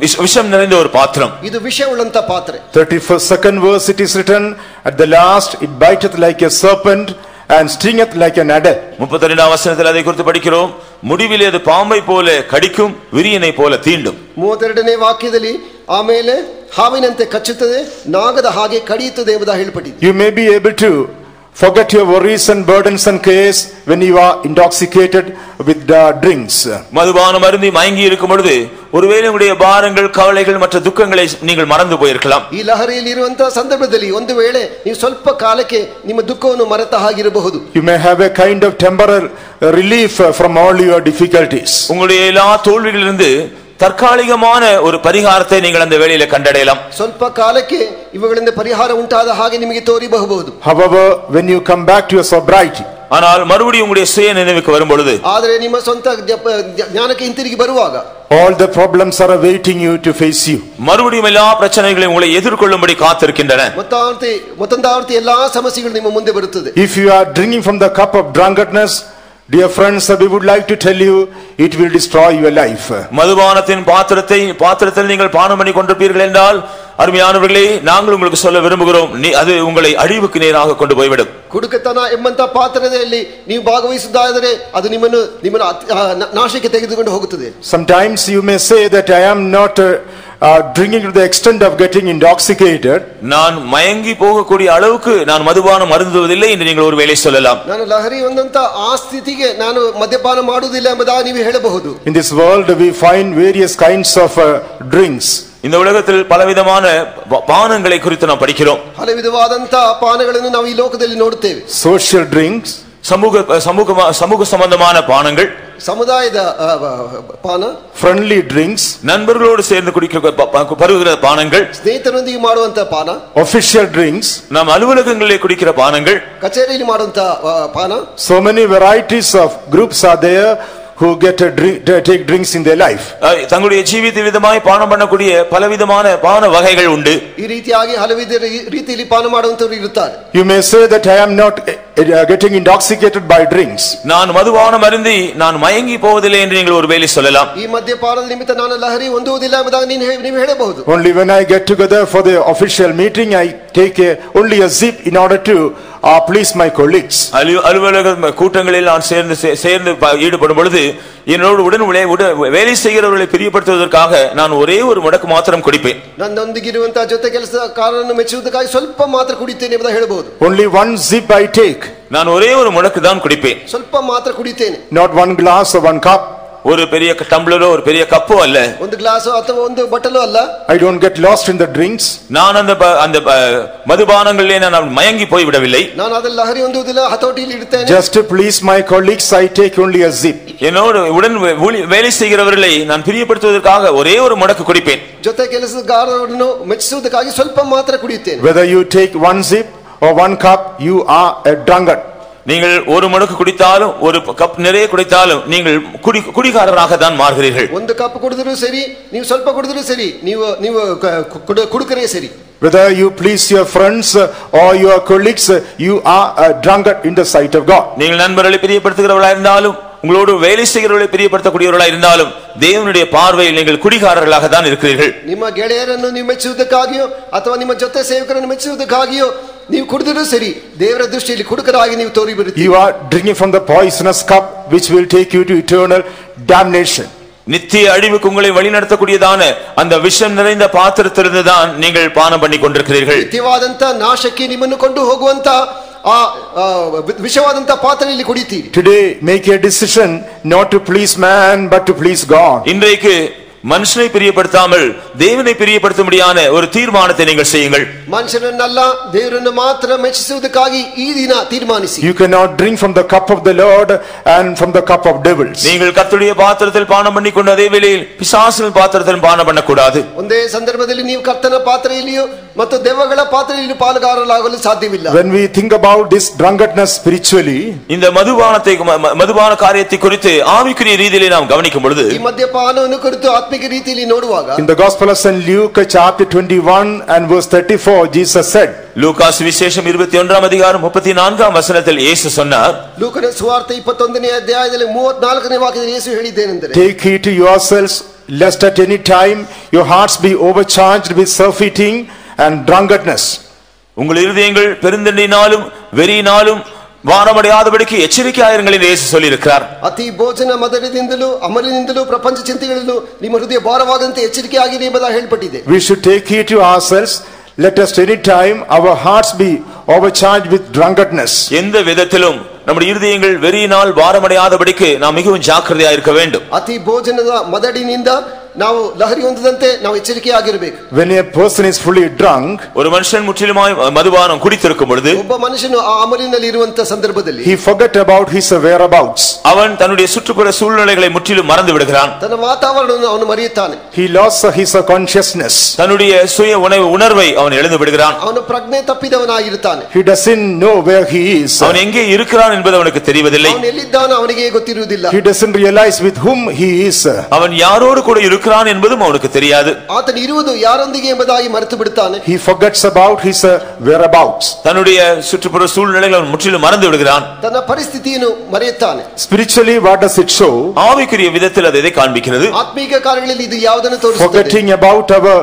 S1: விஷ- விஷம் நிறைந்த ஒரு பாத்திரம்
S2: ಇದು ವಿಷವುಳ್ಳಂತ ಪಾತ್ರೆ
S3: 31st second verse it is written, at the last it biteth like a serpent and stingeth like an adder.
S1: முப்பத்தி ரெண்டாம் வசனத்தில் அதை குறித்து படிக்கிறோம் முடிவிலே அது பாம்பை போல கடிக்கும் விரியனை போல தீண்டும்
S2: ಮೂವತ್ತೆರಡನೇ ವಾಕ್ಯದಲ್ಲಿ ಆಮೇಲೆ ಹಾವಿನಂತೆ ಕಚ್ಚುತ್ತದೆ ನಾಗದ ಹಾಗೆ ಕಡಿಯುತ್ತದೆ ಎಂಬುದಾಗಿ ಹೇಳ್ಪಟ್ಟಿದೆ
S3: You may be able to forget your worries and burdens and cares when you are intoxicated with the drinks.
S1: மதுபானம் அருந்தி மயங்கி இருக்கும் பொழுது ஒருவேளை உங்களுடைய பாரங்கள் கவலைகள் மற்ற துக்கங்களை நீங்கள் மறந்து போயிருக்கலாம்
S2: ಈ ಲಹರಿಯಲ್ಲಿ ಇರುವಂತಹ ಸಂದರ್ಭದಲ್ಲಿ ಒಂದು ವೇಳೆ ನೀವು ಸ್ವಲ್ಪ ಕಾಲಕ್ಕೆ ನಿಮ್ಮ ದುಃಖವನ್ನು ಮರೆತ ಹಾಗಿರಬಹುದು
S3: You may have a kind of temporary relief uh, from all your difficulties.
S1: உங்களுடைய எல்லா தோல்விகளிலிருந்து தற்காலிகமான ஒரு பரிகாரத்தை நீங்கள் அந்த வேளையில கண்டடையலாம்
S2: ಸ್ವಲ್ಪ ಕಾಲಕ್ಕೆ ಇವುಗಳಿಂದ ಪರಿಹಾರ ಉಂಟಾದ ಹಾಗೆ ನಿಮಗೆ ತೋರಿಬಹುದು
S3: However, when you come back to your sobriety,
S1: ஆனால் மறுபடியும் உங்களுடைய சுய நினைவுக்கு வரும் பொழுது
S2: ಆದರೆ ನಿಮ್ಮ ಸ್ವಂತ ಜ್ಞಾಪ- ಜ್ಞಾನಕ್ಕೆ ಹಿಂತಿರುಗಿ ಬರುವಾಗ
S3: all the problems are awaiting you to face you.
S1: மறுபடியும் எல்லா பிரச்சனைகளையும் உங்களை எதிர்கொள்ளும்படி காத்திருக்கின்றன
S2: ಮತ್ತಾವರ್ತಿ ಮತ್ತೊಂದಾವರ್ತಿ ಎಲ್ಲಾ ಸಮಸ್ಯೆಗಳು ನಿಮ್ಮ ಮುಂದೆ ಬರುತ್ತದೆ
S3: If you are drinking from the cup of drunkardness, dear friends, we would like to tell you, it will destroy your life.
S1: மதுபானத்தின் பாத்திரத்தை பாத்திரத்தில் நீங்கள் பானம் பண்ணி கொண்டிருப்பீர்கள் என்றால் அருமையானவர்களே நாங்கள் உங்களுக்கு சொல்ல விரும்புகிறோம் நீ அது உங்களை அழிவுக்கு நேராக கொண்டு போய்விடும்
S2: ಕುಡುಕತನ ಎಂಬಂತ ಪಾತ್ರದಲ್ಲಿ ನೀವು ಭಾಗವಹಿಸುವುದಾದರೆ ಅದು ನಿಮ್ಮನ್ನು ನಿಮ್ಮನ್ನು ಅತ್- ಆ, ನ- ನಾಶಕ್ಕೆ ತೆಗೆದುಕೊಂಡು ಹೋಗುತ್ತದೆ
S3: Sometimes you may say that I am not uh, uh, drinking to the extent of getting intoxicated.
S1: நான் மயங்கி போகக்கூடிய அளவுக்கு நான் மதுபானம் அருந்துவதில்லை என்று நீங்கள் ஒரு வேளை சொல்லலாம்
S2: ನಾನು ಲಹರಿ ಹೊಂದಂತ ಆ ಸ್ಥಿತಿಗೆ ನಾನು ಮದ್ಯಪಾನ ಮಾಡುವುದಿಲ್ಲ ಎಂಬುದಾಗಿ ನೀವು ಹೇಳಬಹುದು
S3: In this world, we find various kinds of uh, drinks.
S1: இந்த உலகத்தில் பலவிதமான பா- பானங்களை குறித்து நாம் படிக்கிறோம்
S2: ಹಲ ವಿಧವಾದಂತ ಪಾನಗಳನ್ನು ನಾವು ಈ ಲೋಕದಲ್ಲಿ ನೋಡುತ್ತೇವೆ
S3: Social drinks,
S1: சமூக சமூக சமூக சம்பந்தமான பானங்கள்
S2: ಸಮುದಾಯದ ಆ, ಬ- ಪಾನ
S3: friendly drinks,
S1: நண்பர்களோடு சேர்ந்து குடிக்க ப- ப- பருகுகிற பானங்கள்
S2: ಸ್ನೇಹಿತರೊಂದಿಗೆ ಮಾಡುವಂತ ಪಾನ
S3: official drinks,
S1: நாம் அலுவலகங்களிலே குடிக்கிற பானங்கள்
S2: ಕಚೇರಿಯಲ್ಲಿ ಮಾಡುವಂತ ಆ, ಪಾನ
S3: so many varieties of groups are there who get a drink, take drinks in their life.
S1: அஹ், தங்களுடைய ஜீவித்த விதமாய் பானம் பண்ணக்கூடிய பலவிதமான பான வகைகள் உண்டு
S2: ಈ ರೀತಿಯಾಗಿ ಹಲವಿದ ರೀ- ರೀತಿಯಲ್ಲಿ ಪಾನ ಮಾಡುವಂತವರು ಇರುತ್ತಾರೆ
S3: You may say that I am not uh, uh, getting intoxicated by drinks.
S1: நான் மதுபானம் அருந்தி நான் மயங்கி போவதில்லை என்று நீங்கள் ஒரு வேலை சொல்லலாம்
S2: ಈ ಮದ್ಯಪಾನದ ನಿಮಿತ್ತ ನಾನು ಲಹರಿ ಹೊಂದುವುದಿಲ್ಲ ಎಂಬುದಾಗಿ ನೀನು ಹೇ- ನೀವು ಹೇಳಬಹುದು
S3: Only when I get together for the official meeting, I take a, only a zip in order to or please my colleagues
S1: அலுவலக கூட்டங்களில் நான் சேர்ந்து சேர்ந்து ஈடுபடும் பொழுது என்னோடு உடன் வேலை செய்கிறவர்களை பிரியப்படுத்துவதற்காக நான் ஒரே ஒரு முடக்கு மாத்திரம் குடிப்பேன்
S2: ನನ್ನೊಂದಿಗಿರುವಂತಹ ಜೊತೆ ಕೆಲಸಕಾರರನ್ನು ಮೆಚ್ಚುವುದಕ್ಕಾಗಿ ಸ್ವಲ್ಪ ಮಾತ್ರ ಕುಡಿತೇನೆ ಅಂತ ಹೇಳಬಹುದು
S3: only one sip i take
S1: ನಾನು ஒரே ஒரு முடக்கு தான் குடிப்பேன்
S2: ಸ್ವಲ್ಪ ಮಾತ್ರ ಕುಡಿತೇನೆ
S3: not one glass or one cup
S1: ஒரு பெரிய க- டம்ளரோ ஒரு பெரிய கப்போ அல்ல
S2: ಒಂದು ಗ್ಲಾಸು ಅಥವಾ ಒಂದು ಬಟ್ಟಲು ಅಲ್ಲ
S3: I don't get lost in the drinks.
S1: நான் அந்த ப- அந்த ப- மதுபானங்களிலே நான் மயங்கி போய் விடவில்லை
S2: ನಾನು ಅದರಲ್ಲಿ ಲಹರಿ ಹೊಂದುವುದಿಲ್ಲ ಹತೋಟಿಯಲ್ಲಿ ಇಡುತ್ತೇನೆ
S3: Just to please my colleagues, I take only a zip.
S1: என்னோடு உடன் வே- ஊழி- வேலை செய்கிறவர்களை நான் பிரியப்படுத்துவதற்காக ஒரே ஒரு முடக்கு குடிப்பேன்
S2: ಜೊತೆ ಕೆಲಸಗಾರರನ್ನು ಮೆಚ್ಚಿಸುವುದಕ್ಕಾಗಿ ಸ್ವಲ್ಪ ಮಾತ್ರ ಕುಡಿಯುತ್ತೇನೆ
S3: Whether you take one zip or one cup, you are a drunkard.
S1: நீங்கள் ஒரு முடக்கு குடித்தாலும் ஒரு கப் நிறைய குடித்தாலும் நீங்கள் குடி குடிகாரராக தான் மாறுகிறீர்கள்
S2: ಒಂದು ಕಪ್ ಕುಡಿದ್ರು ಸರಿ ನೀವು ಸ್ವಲ್ಪ ಕುಡಿದ್ರು ಸರಿ ನೀವು ನೀವು ಕ- ಕುಡ- ಕುಡುಕರೇ ಸರಿ
S3: Whether you please your friends uh, or your colleagues, uh, you are a drunkard in the sight of God.
S1: நீங்கள் நண்பர்களை பிரியப்படுத்துகிறவர்களா இருந்தாலும் உங்களோடு வேலை செய்கிறவர்களை பிரியப்படுத்தக்கூடியவர்களா இருந்தாலும் தேவனுடைய பார்வையில் நீங்கள் குடிகாரர்களாக தான் இருக்கிறீர்கள்
S2: ನಿಮ್ಮ ಗೆಳೆಯರನ್ನು ನೀವು ಮೆಚ್ಚುವುದಕ್ಕಾಗಿಯೋ ಅಥವಾ ನಿಮ್ಮ ಜೊತೆ ಸೇವಕರನ್ನು ಮೆಚ್ಚುವುದಕ್ಕಾಗಿಯೋ ನೀವು ಕುಡಿದರೂ ಸರಿ ದೇವರ ದೃಷ್ಟಿಯಲ್ಲಿ ಕುಡುಕರಾಗಿ ನೀವು ತೋರಿ ಬರುತ್ತೀರಿ
S3: You are drinking from the poisonous cup which will take you to eternal damnation.
S1: நித்திய அழிவுக்கு உங்களை வழிநடத்தக்கூடியதான அந்த விஷம் நிறைந்த பாத்திரத்திலிருந்து தான் நீங்கள் பானம் பண்ணி கொண்டிருக்கிறீர்கள்
S2: ನಿತ್ಯವಾದಂತ ನಾಶಕ್ಕೆ ನಿಮ್ಮನ್ನು ಕೊಂಡು ಹೋಗುವಂತ ಆ ಆ, ವಿ- ವಿಷವಾದಂತ ಪಾತ್ರೆಯಲ್ಲಿ ಕುಡಿತೀರಿ
S3: Today, make a decision not to please man but to please God.
S1: இன்றைக்கு மனுஷனை பிரியப்படுத்தாமல் தேவனை பிரியப்படுத்தும்படியான ஒரு தீர்மானத்தை நீங்கள் செய்யுங்கள்
S2: ಮನುಷ್ಯನನ್ನಲ್ಲ ದೇವರನ್ನು ಮಾತ್ರ ಮೆಚ್ಚಿಸುವುದಕ್ಕಾಗಿ ಈ ದಿನ ತೀರ್ಮಾನಿಸಿ
S3: You cannot drink from the cup of the Lord and from the cup of devils.
S1: நீங்கள் கர்த்தருடைய பாத்திரத்தில் பானம் பண்ணி கொண்டு அதே வேளையில் பிசாசின் பாத்திரத்தில் பானம் பண்ணக்கூடாது
S2: ಒಂದೇ ಸಂದರ್ಭದಲ್ಲಿ ನೀವು ಕರ್ತನ ಪಾತ್ರೆಯಲ್ಲಿಯೂ ಮತ್ತು ದೆವ್ವಗಳ ಪಾತ್ರೆಯಲ್ಲಿಯೂ ಪಾಲುಗಾರರಾಗಲು ಸಾಧ್ಯವಿಲ್ಲ
S3: When we think about this drunkardness spiritually,
S1: இந்த மதுபானத்தை ம- ம- மதுபான காரியத்தை குறித்து ஆவிக்குரிய ரீதியிலே நாம் கவனிக்கும் பொழுது
S2: ಈ ಮದ್ಯಪಾನವನ್ನು ಕುರಿತು ಆತ್ಮಿಕ ರೀತಿಯಲ್ಲಿ ನೋಡುವಾಗ
S3: in the Gospel of St. Luke chapter 21 and verse 34, Jesus said,
S1: லூகாஸ் விசேஷம் இருபத்தி ஒன்றாம் அதிகாரம் முப்பத்தி நான்காம் வசனத்தில் இயேசு சொன்னார்
S2: ಲೂಕನ ಸುವಾರ್ತೆ ಇಪ್ಪತ್ತೊಂದನೇ ಅಧ್ಯಾಯದಲ್ಲಿ ಮೂವತ್ನಾಲ್ಕನೇ ವಾಕ್ಯದಲ್ಲಿ ಯೇಸು ಹೇಳಿದ್ದೇನೆಂದರೆ
S3: Take heed to yourselves, lest at any time your hearts be overcharged with surfeiting and drunkardness.
S1: உங்கள் இருதயங்கள் பெருந்தண்டினாலும் வெறியினாலும் வானமடையாதபடிக்கு எச்சரிக்கையாயிருங்கள் என்று இயேசு சொல்லியிருக்கிறார்
S2: ಅತಿ ಭೋಜನ ಮದರದಿಂದಲೂ ಅಮಲಿನಿಂದಲೂ ಪ್ರಪಂಚ ಚಿಂತೆಗಳಲ್ಲೂ ನಿಮ್ಮ ಹೃದಯ ಭಾರವಾದಂತೆ ಎಚ್ಚರಿಕೆ ಆಗಿದೆ ಎಂಬುದಾಗಿ ಹೇಳ್ಪಟ್ಟಿದೆ
S3: We should take heed to ourselves, let us any time our hearts be overcharged with drunkardness.
S1: எந்த விதத்திலும் நம்முடைய இருதயங்கள் வெறியினால் வாரமடையாதபடிக்கு நாம் மிகவும் ஜாக்கிரதையா இருக்க வேண்டும்
S2: ಅತಿ ಭೋಜನದ ಮದಡಿನಿಂದ ನಾವು ಲಹರಿ ಹೊಂದದಂತೆ ನಾವು ಎಚ್ಚರಿಕೆಯಾಗಿರಬೇಕು
S3: When a person is fully drunk,
S1: ஒரு மனுஷன் முற்றிலுமாய் மதுபானம் குடித்திருக்கும் பொழுது
S2: ಒಬ್ಬ ಮನುಷ್ಯನು ಆ ಅಮಲಿನಲ್ಲಿ ಇರುವಂತ ಸಂದರ್ಭದಲ್ಲಿ
S3: he forget about his whereabouts.
S1: அவன் தன்னுடைய சுற்றுப்புற சூழ்நிலைகளை முற்றிலும் மறந்து விடுகிறான்
S2: ತನ್ನ ವಾತಾವರಣವನ್ನು ಅವನು ಮರೆಯುತ್ತಾನೆ
S3: He lost his consciousness.
S1: தன்னுடைய சுய உணவு உணர்வை அவன் எழுந்து விடுகிறான்
S2: ಅವನು ಪ್ರಜ್ಞೆ ತಪ್ಪಿದವನಾಗಿರುತ್ತಾನೆ
S3: He doesn't know where he is.
S1: அவன் எங்கே இருக்கிறான் என்பது அவனுக்கு தெரிவதில்லை
S2: ಅವನು ಎಲ್ಲಿದ್ದಾನ ಅವನಿಗೆ ಗೊತ್ತಿರುವುದಿಲ್ಲ
S3: He doesn't realize with whom he is.
S1: அவன் யாரோடு கூட இருக்கிறான் என்பதும் அவனுக்கு தெரியாது
S2: ಆತನು ಇರುವುದು ಯಾರೊಂದಿಗೆ ಎಂಬುದಾಗಿ ಮರೆತು ಬಿಡುತ್ತಾನೆ
S3: He forgets about his uh, whereabouts.
S1: தன்னுடைய சுற்றுப்புற சூழ்நிலைகளை அவன் முற்றிலும் மறந்து விடுகிறான்
S2: ತನ್ನ ಪರಿಸ್ಥಿತಿಯನ್ನು ಮರೆಯುತ್ತಾನೆ
S3: Spiritually, what does it show?
S1: ஆவிக்குரிய விதத்தில் அது எதை காண்பிக்கிறது
S2: ಆತ್ಮೀಕ ಕಾರ್ಯಗಳಲ್ಲಿ ಇದು ಯಾವುದನ್ನು ತೋರಿಸುತ್ತದೆ
S3: Forgetting about our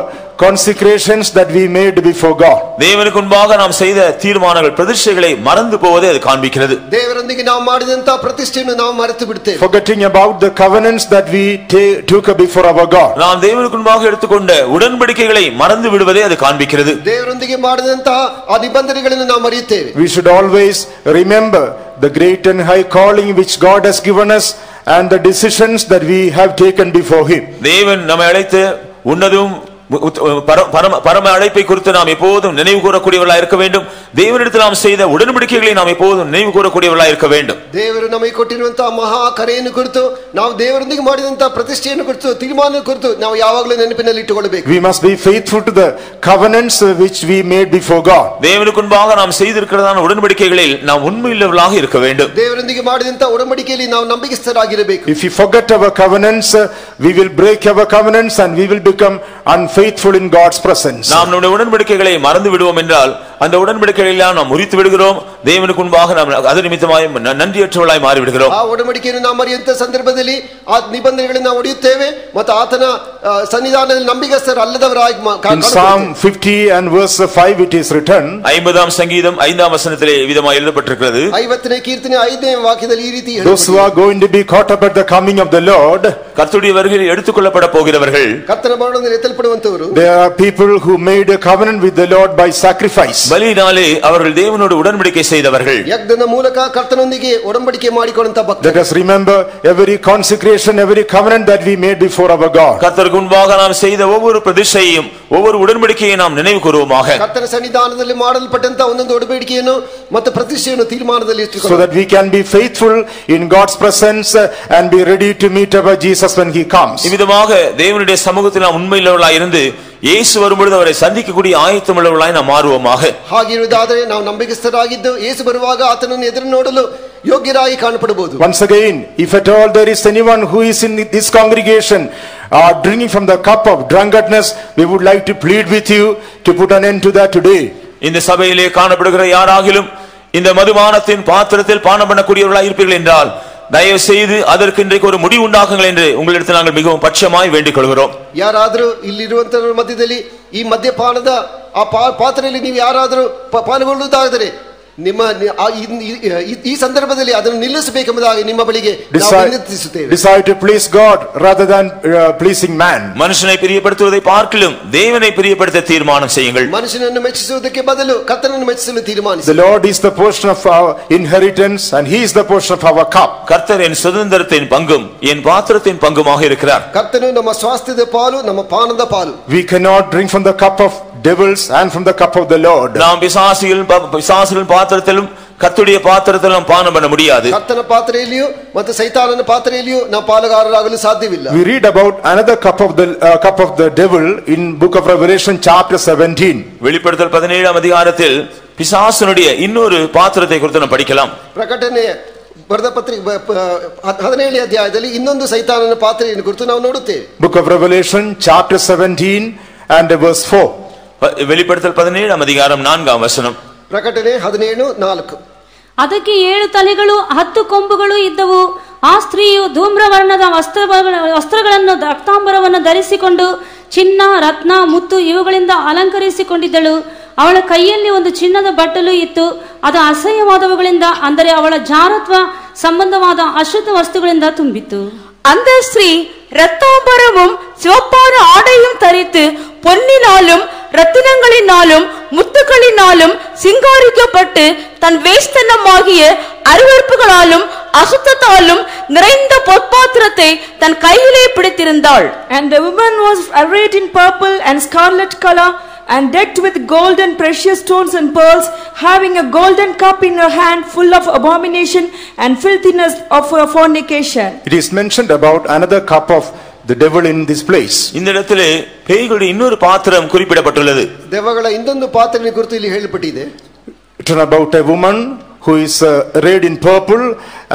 S3: consecrations that we made before God.
S1: தேவனுக்கு முன்பாக நாம் செய்த தீர்மானங்கள் பிரதிஷ்டைகளை மறந்து போவதை அது காண்பிக்கிறது
S2: ದೇವರೊಂದಿಗೆ ನಾವು ಮಾಡಿದಂತ ಪ್ರತಿಷ್ಠೆಯನ್ನು ನಾವು ಮರೆತು ಬಿಡ್ತೇವೆ
S3: Forgetting about the covenants that we ta- took before our God.
S1: நாம் தேவனுக்கு முன்பாக எடுத்துக்கொண்ட உடன்படிக்கைகளை மறந்து விடுவதை அது காண்பிக்கிறது
S2: ದೇವರೊಂದಿಗೆ ಮಾಡಿದಂತಹ ಆ ನಿಬಂಧನೆಗಳನ್ನು ನಾವು ಮರೆಯುತ್ತೇವೆ
S3: We should always remember the great and high calling which God has given us and the decisions that we have taken before Him.
S1: தேவன் நம்மை அழைத்து உன்னதும் உத்- பர- பரம பரம அழைப்பை குறித்து நாம் எப்போதும் நினைவு கூறக்கூடியவர்களாக இருக்க வேண்டும் தேவனிடத்தில் நாம் செய்த உடன்படிக்கைகளை நாம் எப்போதும் நினைவு கூறக்கூடியவர்களாக இருக்க வேண்டும்
S2: ದೇವರು ನಮಗೆ ಕೊಟ್ಟಿರುವಂತಹ ಮಹಾ ಕರೆಯನ್ನು ಕುರಿತು ನಾವು ದೇವರೊಂದಿಗೆ ಮಾಡಿದಂತಹ ಪ್ರತಿಷ್ಠೆಯನ್ನು ಕುರಿತು ತೀರ್ಮಾನ ಕುರಿತು ನಾವು ಯಾವಾಗಲೂ ನೆನಪಿನಲ್ಲಿ ಇಟ್ಟುಕೊಳ್ಳಬೇಕು
S3: We must be faithful to the covenants uh, which we made before God.
S1: தேவனுக்கு முன்பாக நாம் செய்திருக்கிறதான உடன்படிக்கைகளில் நாம் உண்மையுள்ளவர்களாக இருக்க வேண்டும்
S2: ದೇವರೊಂದಿಗೆ ಮಾಡಿದಂತಹ ಉಡಂಬಡಿಕೆಯಲ್ಲಿ ನಾವು ನಂಬಿಕಸ್ಥರಾಗಿರಬೇಕು
S3: If we forget our covenants, uh, we will break our covenants and we will become unfaithful in God's presence.
S1: நாம் நம்முடைய உடன்படிக்கைகளை மறந்து விடுவோம் என்றால் அந்த உடன்படிக்கைகளை எல்லாம் நாம் முறித்து விடுகிறோம் தேவனுக்கு முன்பாக நாம் அது நிமித்தமாய் ந- நன்றியற்றவர்களாய் மாறி விடுகிறோம்
S2: ಆ ಒಡಂಬಡಿಕೆಯನ್ನು ನಾವು ಮರೆಯುವಂತ ಸಂದರ್ಭದಲ್ಲಿ ಆ ನಿಬಂಧನೆಗಳನ್ನು ನಾವು ಒಡೆಯುತ್ತೇವೆ ಮತ್ತು ಆತನ ಆ, ಸನ್ನಿಧಾನದಲ್ಲಿ ನಂಬಿಗಸ್ಥರು ಅಲ್ಲದವರಾಗಿ ಮಾ- ಕಾ-
S3: In
S2: ಕಾಣುತ್ತೇವೆ.
S3: Psalm 50 and verse 5 it is written,
S1: ஐம்பதாம் சங்கீதம் ஐந்தாம் வசனத்திலே விதமாய் எழுதப்பட்டிருக்கிறது
S2: ಐವತ್ತನೇ ಕೀರ್ತನೆ ಐದನೇ ವಾಕ್ಯದಲ್ಲಿ ಈ ರೀತಿ
S3: those who are going to be caught up at the coming of the Lord,
S1: கர்த்தருடைய வருகையில் எடுத்துக்கொள்ளப்பட போகிறவர்கள்
S2: ಕರ್ತನ ಮರಣದಲ್ಲಿ ಎತ್ತಲ್ಪಡುವಂತವರು
S3: There are people who made a covenant with the Lord by sacrifice.
S1: பலியினாலே அவர்கள் தேவனோடு உடன்படிக்கை செய்தவர்கள்
S2: ಯಜ್ಞದ ಮೂಲಕ ಕರ್ತನೊಂದಿಗೆ ಒಡಂಬಡಿಕೆ ಮಾಡಿಕೊಂಡಂತ ಭಕ್ತ
S3: Let us remember every consecration, every covenant that we made before our God.
S1: கர்த்தருக்கு முன்பாக நாம் செய்த ஒவ்வொரு பிரதிஷ்டையும் ஒவ்வொரு உடன்படிக்கையை நாம் நினைவு கூறுவோமாக
S2: ಕರ್ತನ ಸನ್ನಿಧಾನದಲ್ಲಿ ಮಾಡಲ್ಪಟ್ಟಂತ ಒಂದೊಂದು ಒಡಂಬಡಿಕೆಯನ್ನು ಮತ್ತು ಪ್ರತಿಷ್ಠೆಯನ್ನು ತೀರ್ಮಾನದಲ್ಲಿ
S3: So
S2: ಇಟ್ಟುಕೊಂಡು
S3: that we can be faithful in God's presence uh, and be ready to meet our Jesus when he comes.
S1: இவ்விதமாக தேவனுடைய சமூகத்தில் நாம் உண்மையுள்ளவர்களாய் இருந்து இயேசு வரும்பொழுது அவரை சந்திக்கக்கூடிய ஆயத்தமுள்ளவர்களாய் நாம் மாறுவோமாக
S2: ಹಾಗಿರುವುದಾದರೆ ನಾವು ನಂಬಿಕಸ್ಥರಾಗಿದ್ದು ಯೇಸು ಬರುವಾಗ ಆತನನ್ನು ಎದುರು ನೋಡಲು ಯೋಗ್ಯರಾಗಿ ಕಾಣಪಡಬಹುದು
S3: Once again, if at all there is anyone who is in this congregation uh, drinking from the cup of drunkenness, we would like to plead with you to put an end to that today.
S1: இந்த சபையிலே காணப்படுகிற யாராகிலும் இந்த மதுபானத்தின் பாத்திரத்தில் பானம் பண்ணக்கூடியவர்களாய் இருப்பீர்கள் என்றால் தயவு செய்து அதற்கு இன்றைக்கு ஒரு முடிவு உண்டாக்குங்கள் என்று உங்களிடத்தில் நாங்கள் மிகவும் பட்சமாய் வேண்டிக் கொள்கிறோம்
S2: ಯಾರಾದರೂ ಇಲ್ಲಿರುವಂತವರ ಮಧ್ಯದಲ್ಲಿ ಈ ಮದ್ಯಪಾನದ ಆ ಪಾ- ಪಾತ್ರೆಯಲ್ಲಿ ನೀವು ಯಾರಾದರೂ ಪ- ಪಾಲ್ಗೊಳ್ಳುವುದಾದರೆ ನಿಮ್ಮ ನಿ- ಆ ಇನ್- ಈ- ಈ- ಈ ಸಂದರ್ಭದಲ್ಲಿ ಅದನ್ನು ನಿಲ್ಲಿಸಬೇಕೆಂಬುದಾಗಿ ನಿಮ್ಮ ಬಳಿಗೆ ನಾವು
S3: Decide,
S2: ವಿನಂತಿಸುತ್ತೇವೆ
S3: decide to please God rather than uh, pleasing man.
S1: மனுஷனை பிரியப்படுத்துவதை பார்க்கிலும் தேவனை பிரியப்படுத்த தீர்மானம் செய்யுங்கள்
S2: ಮನುಷ್ಯನನ್ನು ಮೆಚ್ಚಿಸುವುದಕ್ಕೆ ಬದಲು ಕರ್ತನನ್ನು ಮೆಚ್ಚಿಸಲು ತೀರ್ಮಾನಿಸಿ
S3: The Lord is the portion of our inheritance and he is the portion of our cup.
S1: கர்த்தர் என் சுதந்திரத்தின் பங்கும் என் பாத்திரத்தின் பங்குமாக இருக்கிறார்
S2: ಕರ್ತನು ನಮ್ಮ ಸ್ವಾಸ್ಥ್ಯದ ಪಾಲು ನಮ್ಮ ಪಾನದ ಪಾಲು
S3: We cannot drink from the cup of devils and from the cup of the Lord.
S1: நாம் பிசாசிகள் பிசாசுகள் பாத்திரத்திலும் கர்த்தருடைய பாத்திரத்திலும் பானம் பண்ண முடியாது
S2: ಕರ್ತನ ಪಾತ್ರೆಯಲ್ಲಿಯೂ ಮತ್ತು ಸೈತಾನನ ಪಾತ್ರೆಯಲ್ಲಿಯೂ ನಾವು ಪಾಲುಗಾರರಾಗಲು ಸಾಧ್ಯವಿಲ್ಲ
S3: We read about another cup of the uh, cup of the devil in book of Revelation chapter 17.
S1: வெளிப்படுத்தல் பதினேழாம் அதிகாரத்தில் பிசாசனுடைய இன்னொரு பாத்திரத்தை குறித்து நாம் படிக்கலாம்
S2: ಪ್ರಕಟಣೆ ಬರೆದ ಪತ್ರಿಕೆ ಬ- ಪ- ಹದಿನೇಳನೇ ಅಧ್ಯಾಯದಲ್ಲಿ ಇನ್ನೊಂದು ಸೈತಾನನ ಪಾತ್ರೆಯನ್ನು ಕುರಿತು ನಾವು ನೋಡುತ್ತೇವೆ
S3: Book of Revelation chapter 17 and verse 4.
S1: ப- வெளிப்படுத்தல் பதினேழாம் அதிகாரம் நான்காம் வசனம்
S2: ಪ್ರಕಟಣೆ ಹದಿನೇಳು ನಾಲ್ಕು.
S4: ಅದಕ್ಕೆ ಏಳು ತಲೆಗಳು ಹತ್ತು ಕೊಂಬುಗಳು ಇದ್ದವು. ಆ ಸ್ತ್ರೀಯು ಧೂಮ್ರವರ್ಣದ ವಸ್ತ್ರ ವಸ್ತ್ರಗಳನ್ನು ರಕ್ತಾಂಬರವನ್ನು ಧರಿಸಿಕೊಂಡು ಚಿನ್ನ ರತ್ನ ಮುತ್ತು ಇವುಗಳಿಂದ ಅಲಂಕರಿಸಿಕೊಂಡಿದ್ದಳು. ಅವಳ ಕೈಯಲ್ಲಿ ಒಂದು ಚಿನ್ನದ ಬಟ್ಟಲು ಇತ್ತು. ಅದು ಅಸಹ್ಯವಾದವುಗಳಿಂದ ಅಂದರೆ ಅವಳ ಜಾರತ್ವ ಸಂಬಂಧವಾದ ಅಶುದ್ಧ ವಸ್ತುಗಳಿಂದ ತುಂಬಿತ್ತು.
S5: ಅಂದ ಸ್ತ್ರೀ இரத்தாம்பரமும் சிவப்பான ஆடையும் தரித்து பொன்னினாலும் ரத்தினங்களினாலும் முத்துக்களினாலும் சிங்காரிக்கப்பட்டு தன் வேஸ்தனமாகிய அருவருப்புகளாலும் அசுத்தத்தாலும் நிறைந்த பொற்பாத்திரத்தை தன் கையிலே பிடித்திருந்தாள்.
S6: And the woman was arrayed in purple and scarlet color and decked with gold and precious stones and pearls, having a golden cup in her hand full of abomination and filthiness of her fornication.
S3: It is mentioned about another cup of the devil in this place.
S1: இந்த இடத்திலே பேய்களுடைய இன்னொரு பாத்திரம் குறிப்பிடப்பட்டுள்ளது
S2: ದೆವ್ವಗಳ ಇನ್ನೊಂದು ಪಾತ್ರೆಯ ಕುರಿತು ಇಲ್ಲಿ ಹೇಳಲ್ಪಟ್ಟಿದೆ
S3: Written about a woman who is uh, arrayed in purple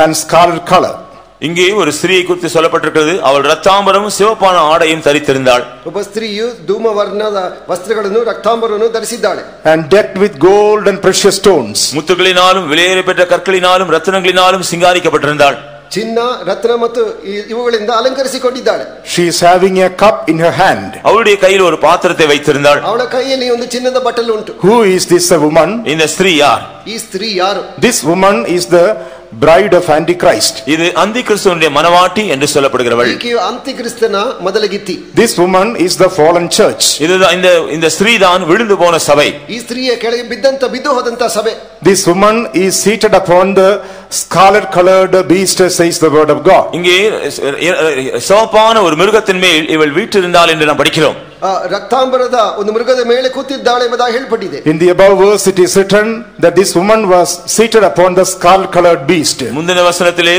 S3: and scarlet color.
S1: இங்கே ஒரு ஸ்திரீயை குறித்து சொல்லப்பட்டிருக்கிறது அவள் ரத்தாம்பரமும் சிவப்பான ஆடையும் தரித்திருந்தாள்
S2: ಒಬ್ಬ ಸ್ತ್ರೀಯು ಧೂಮವರ್ಣದ ವಸ್ತ್ರಗಳನ್ನು ರಕ್ತಾಂಬರವನ್ನು ಧರಿಸಿದ್ದಾಳೆ
S3: and decked with gold and precious stones.
S1: முத்துகளினாலும் விலையேற பெற்ற கற்களினாலும் ரத்தினங்களினாலும் சிங்காரிக்கப்பட்டிருந்தாள்
S2: ಚಿನ್ನ ರತ್ನ ಮತ್ತು ಈ- ಇವುಗಳಿಂದ ಅಲಂಕರಿಸಿಕೊಂಡಿದ್ದಾಳೆ
S3: She is having a cup in her hand.
S1: அவளுடைய கையில் ஒரு பாத்திரத்தை வைத்திருந்தாள்
S2: ಅವಳ ಕೈಯಲ್ಲಿ ಒಂದು ಚಿನ್ನದ ಬಟ್ಟಲು ಉಂಟು
S3: Who is this uh, woman?
S1: இந்த ஸ்திரீ யார்
S2: ಈ ಸ್ತ್ರೀ ಯಾರು
S3: This woman is the bride of Antichrist.
S1: இது அந்தி கிறிஸ்துவனுடைய மனவாட்டி என்று சொல்லப்படுகிறவள்
S2: ಈಕೆಯು ಅಂತ್ಯಕ್ರಿಸ್ತನ ಮೊದಲಗಿತ್ತಿ
S3: This woman is the fallen church.
S1: இதுதான் இந்த இந்த ஸ்திரீ தான் விழுந்து போன சபை
S2: ಈ ಸ್ತ್ರೀಯ ಕೆಳಗೆ ಬಿದ್ದಂತ ಬಿದ್ದು ಹೋದಂತ ಸಭೆ
S3: This woman is seated upon the scarlet colored beast says the word of God.
S1: இங்கே சிவப்பான ஒரு மிருகத்தின் மேல் இவள் வீற்றிருந்தாள் என்று நாம் படிக்கிறோம்
S2: ಆ, ರಕ್ತಾಂಬರದ ಒಂದು ಮೃಗದ ಮೇಲೆ ಕೂತಿದ್ದಾಳೆ ಎಂಬುದಾಗಿ ಹೇಳ್ಪಟ್ಟಿದೆ
S3: In the above verse, it is written that this woman was seated upon the skull-colored beast.
S1: முந்தின வசனத்திலே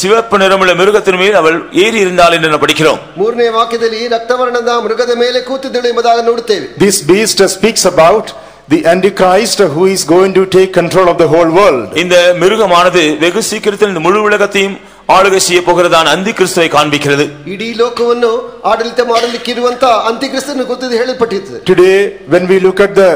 S1: சிவப்பு நிறமுள்ள மிருகத்தின் மேல் அவள் ஏறி இருந்தாள் என்று நாம் படிக்கிறோம்
S2: ಮೂರನೇ ವಾಕ್ಯದಲ್ಲಿ ರಕ್ತವರ್ಣದ ಮೃಗದ ಮೇಲೆ ಕೂತಿದ್ದಳು ಎಂಬುದಾಗಿ ನೋಡುತ್ತೇವೆ
S3: This beast speaks about the Antichrist who is going to take control of the whole world.
S1: இந்த மிருகமானது வெகு சீக்கிரத்தில் இந்த முழு உலகத்தையும் ஆளுகை செய்ய போகிறதான் அந்தி கிறிஸ்துவை காண்பிக்கிறது
S2: ಇಡೀ ಲೋಕವನ್ನು ಆಡಳಿತ ಮಾಡಲಿಕ್ಕಿರುವಂತ ಅಂತ್ಯಕ್ರಿಸ್ತನ ಗೊತ್ತಿದ್ದು ಹೇಳಲ್ಪಟ್ಟಿರ್ತದೆ
S3: Today, when we look at the